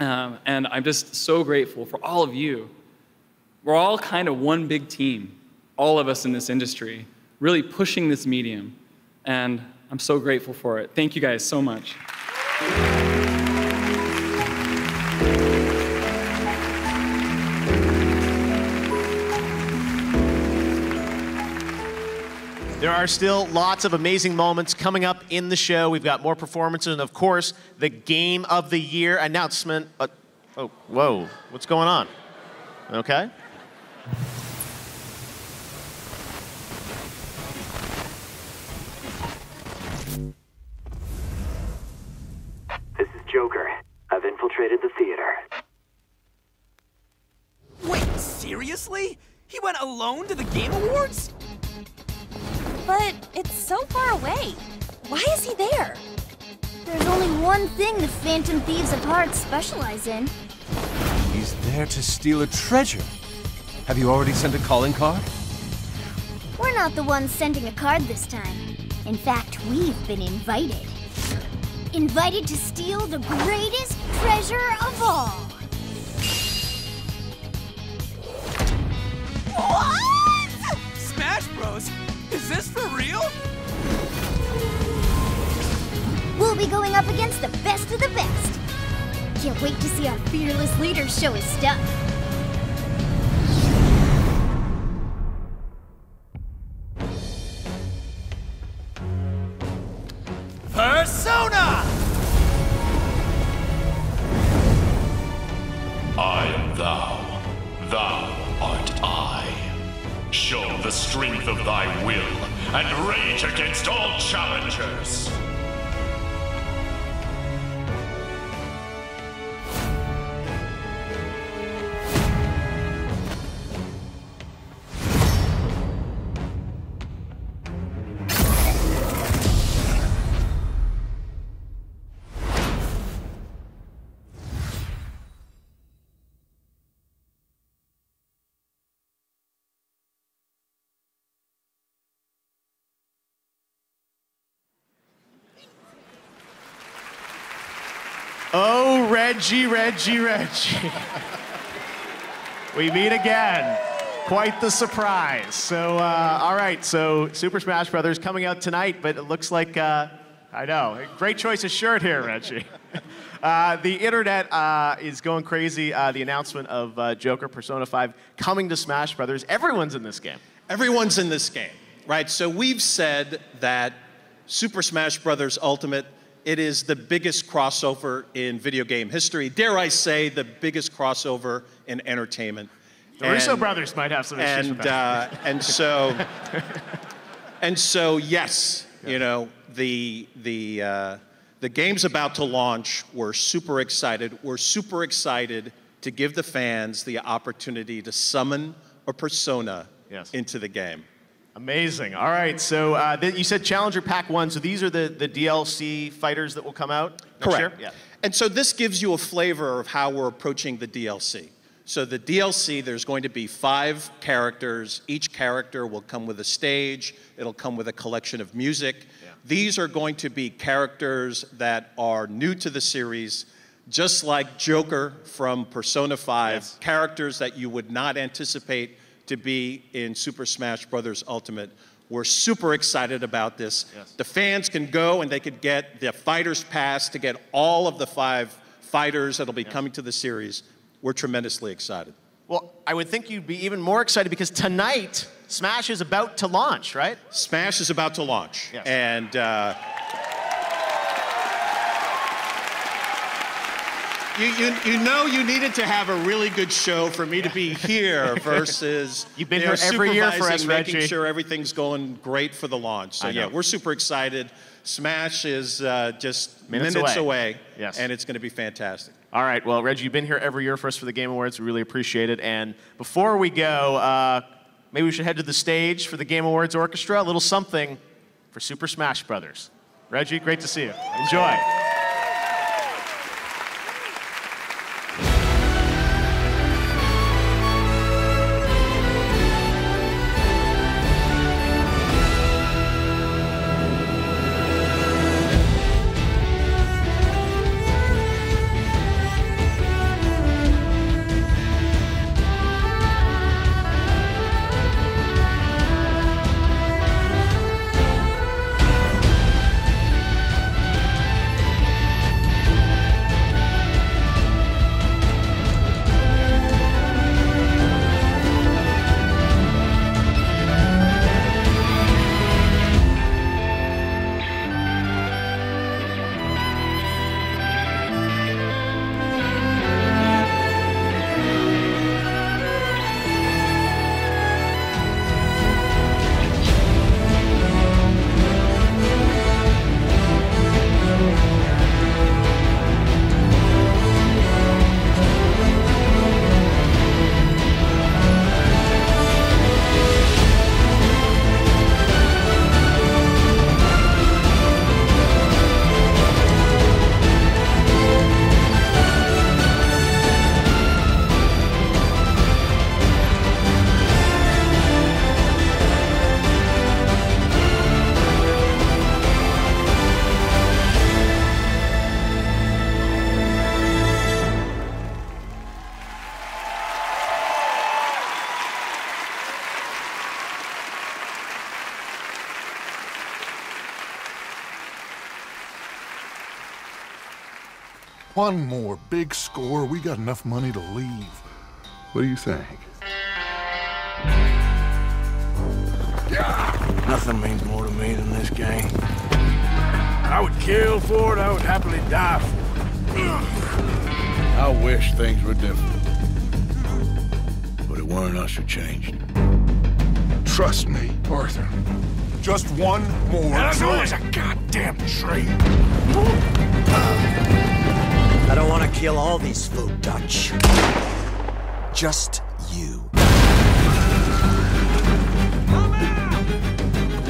Um, and I'm just so grateful for all of you. We're all kind of one big team, all of us in this industry, really pushing this medium. And I'm so grateful for it. Thank you guys so much. There are still lots of amazing moments coming up in the show. We've got more performances, and of course, the Game of the Year announcement. Uh, oh, whoa, what's going on? Okay. This is Joker. I've infiltrated the theater. Wait, seriously? He went alone to the Game Awards? But it's so far away. Why is he there? There's only one thing the Phantom Thieves of Hearts specialize in. He's there to steal a treasure. Have you already sent a calling card? We're not the ones sending a card this time. In fact, we've been invited. Invited to steal the greatest treasure of all. What? Smash Bros? Is this for real? We'll be going up against the best of the best. Can't wait to see our fearless leader show his stuff. Thy will and rage against all challengers. Reggie, Reggie, Reggie. we meet again. Quite the surprise. So, uh, all right, so Super Smash Brothers coming out tonight, but it looks like, uh, I know, great choice of shirt here, Reggie. Uh, the internet uh, is going crazy. Uh, the announcement of uh, Joker Persona 5 coming to Smash Brothers. Everyone's in this game. Everyone's in this game, right? So we've said that Super Smash Brothers Ultimate, it is the biggest crossover in video game history. Dare I say, the biggest crossover in entertainment. The Russo brothers might have some issues and, with that. Uh, and so, and so, yes, you know, the the uh, The game's about to launch. We're super excited. We're super excited to give the fans the opportunity to summon a persona Yes. into the game. Amazing. All right. So uh, you said Challenger Pack 1. So these are the, the DLC fighters that will come out next Correct. year? And so this gives you a flavor of how we're approaching the DLC. So the DLC, there's going to be five characters. Each character will come with a stage. It'll come with a collection of music. These are going to be characters that are new to the series, just like Joker from Persona 5, characters that you would not anticipate to be in Super Smash Brothers Ultimate. We're super excited about this. The fans can go and they could get the Fighters Pass to get all of the five fighters that'll be coming to the series. We're tremendously excited. Well, I would think you'd be even more excited because tonight Smash is about to launch, right? Smash is about to launch. Yes. And uh, you, you, you know you needed to have a really good show for me to be here versus You've been you know, here every year for us, making Reggie. sure everything's going great for the launch. So yeah, we're super excited. Smash is uh, just Minutes minutes, away. away. Yes. and it's going to be fantastic. All right. Well, Reggie, you've been here every year for us for the Game Awards. We really appreciate it. And before we go, uh, maybe we should head to the stage for the Game Awards Orchestra. A little something for Super Smash Brothers. Reggie, great to see you. Enjoy. One more big score. We got enough money to leave. What do you think? Nothing means more to me than this game. I would kill for it, I would happily die for it. I wish things were different. But it weren't us who changed. Trust me, Arthur. Just one more. That's trade. always a goddamn trade. I don't want to kill all these folk Dutch. Just you.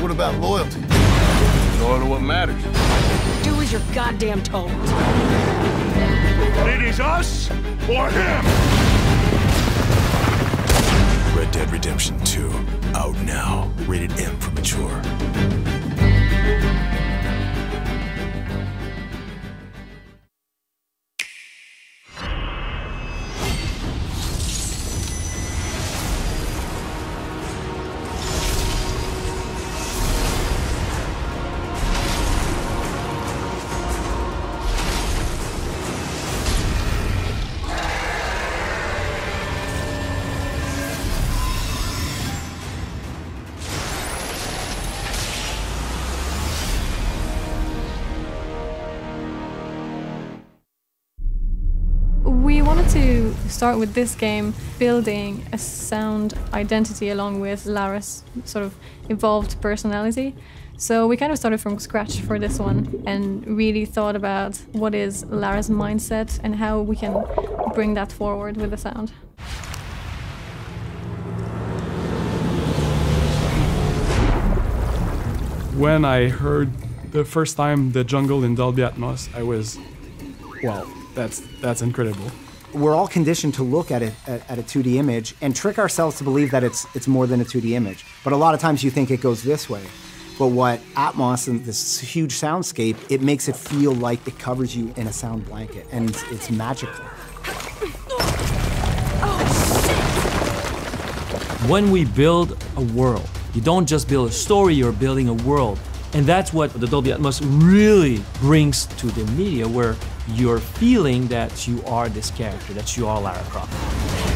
What about loyalty? Loyal to what matters. Do as you're goddamn told. It is us or him. Red Dead Redemption 2, out now. Rated M for mature. Start with this game building a sound identity along with Lara's sort of evolved personality. So we kind of started from scratch for this one and really thought about what is Lara's mindset and how we can bring that forward with the sound. When I heard the first time the jungle in Dolby Atmos, I was, wow, that's that's incredible. We're all conditioned to look at it at, at a 2D image and trick ourselves to believe that it's it's more than a 2D image. But a lot of times you think it goes this way. But what Atmos and this huge soundscape, it makes it feel like it covers you in a sound blanket, and it's, it's magical. When we build a world, you don't just build a story, you're building a world. And that's what the Dolby Atmos really brings to the media, where you're feeling that you are this character, that you are Lara Croft.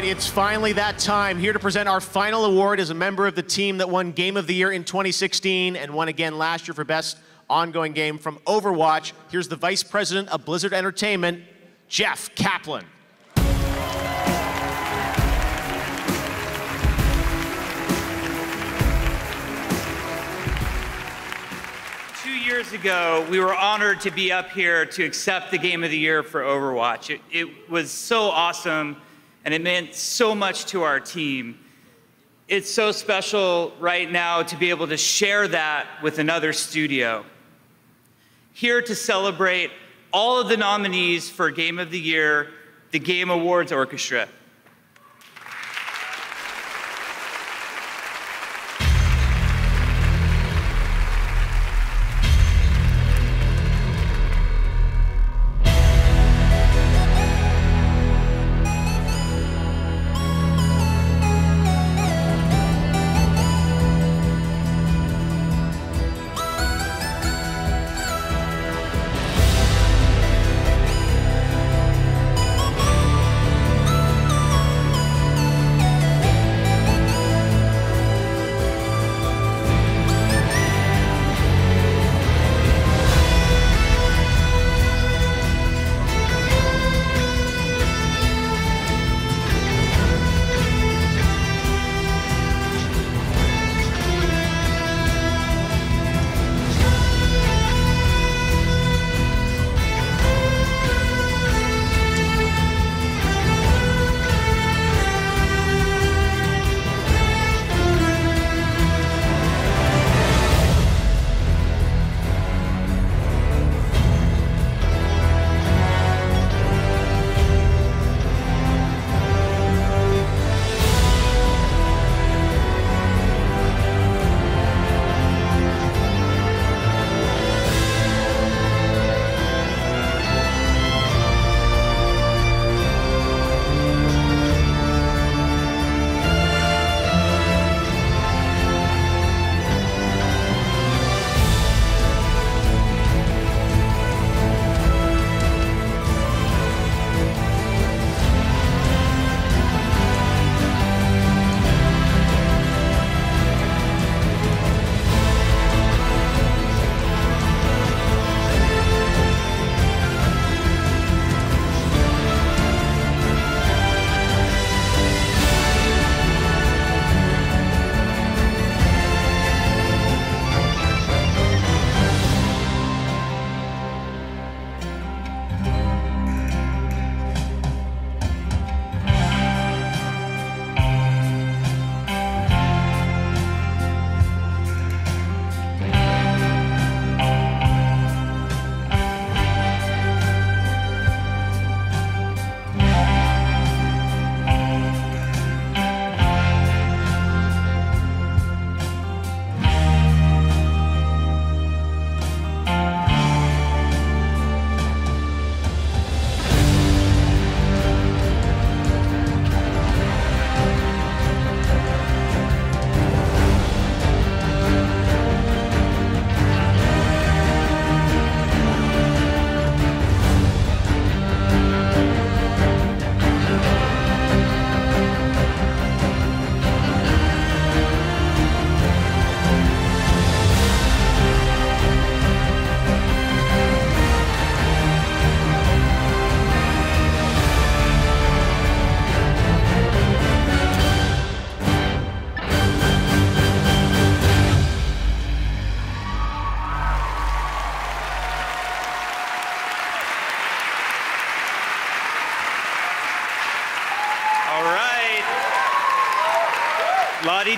Right, it's finally that time. Here to present our final award as a member of the team that won Game of the Year in 2016 and won again last year for Best Ongoing Game from Overwatch. Here's the Vice President of Blizzard Entertainment, Jeff Kaplan. Two years ago, we were honored to be up here to accept the Game of the Year for Overwatch. It, it was so awesome, and it meant so much to our team. It's so special right now to be able to share that with another studio. Here to celebrate all of the nominees for Game of the Year, the Game Awards Orchestra.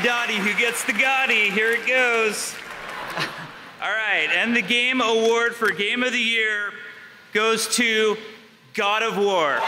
Dottie, who gets the Gotti? Here it goes. All right, and the game award for Game of the Year goes to God of War.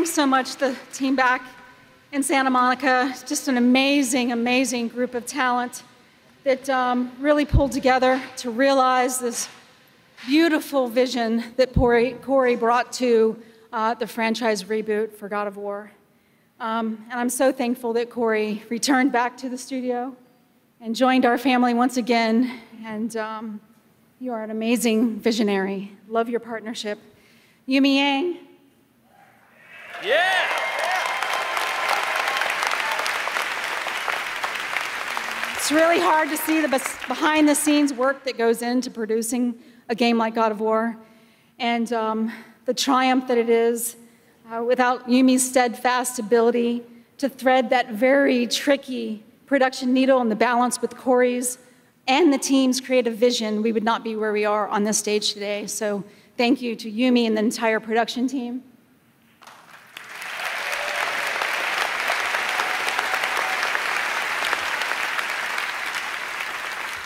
Thanks so much, the team back in Santa Monica. It's just an amazing, amazing group of talent that um, really pulled together to realize this beautiful vision that Cory, Cory brought to uh, the franchise reboot for God of War. Um, and I'm so thankful that Cory returned back to the studio and joined our family once again. And um, you are an amazing visionary. Love your partnership. Yumi Yang. Yeah. It's really hard to see the behind the scenes work that goes into producing a game like God of War and um, the triumph that it is uh, without Yumi's steadfast ability to thread that very tricky production needle and the balance with Cory's and the team's creative vision, we would not be where we are on this stage today. So thank you to Yumi and the entire production team.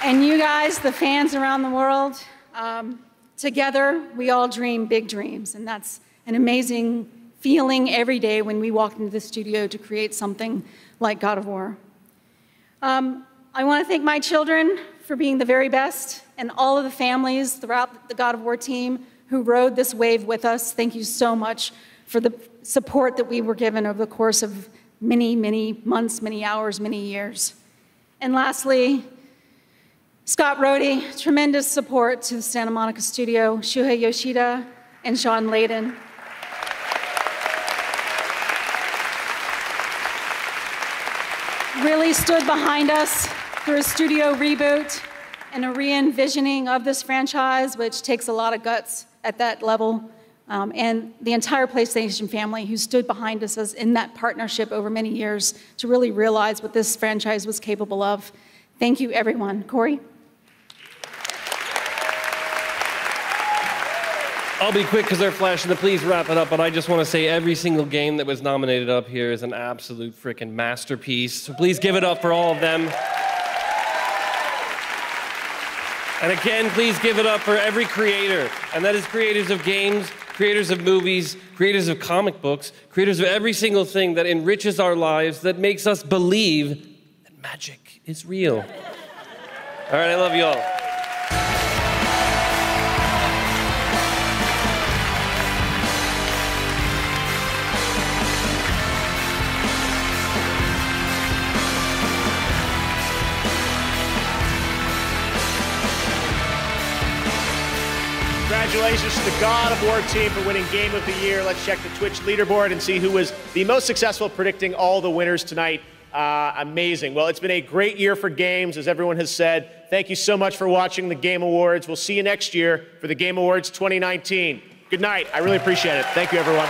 And you guys, the fans around the world, um, together we all dream big dreams. And that's an amazing feeling every day when we walk into the studio to create something like God of War. Um, I want to thank my children for being the very best and all of the families throughout the God of War team who rode this wave with us. Thank you so much for the support that we were given over the course of many, many months, many hours, many years. And lastly, Scott Rohde, tremendous support to the Santa Monica studio, Shuhei Yoshida, and Shawn Layden. Really stood behind us through a studio reboot and a re envisioning of this franchise, which takes a lot of guts at that level. Um, and the entire PlayStation family who stood behind us as in that partnership over many years to really realize what this franchise was capable of. Thank you, everyone. Cory? I'll be quick because they're flashing to please wrap it up, but I just want to say every single game that was nominated up here is an absolute freaking masterpiece. So please give it up for all of them. And again, please give it up for every creator, and that is creators of games, creators of movies, creators of comic books, creators of every single thing that enriches our lives, that makes us believe that magic is real. All right, I love you all. Congratulations to the God of War team for winning Game of the Year. Let's check the Twitch leaderboard and see who was the most successful predicting all the winners tonight. Uh, amazing. Well, it's been a great year for games, as everyone has said. Thank you so much for watching the Game Awards. We'll see you next year for the Game Awards 2019. Good night. I really appreciate it. Thank you, everyone.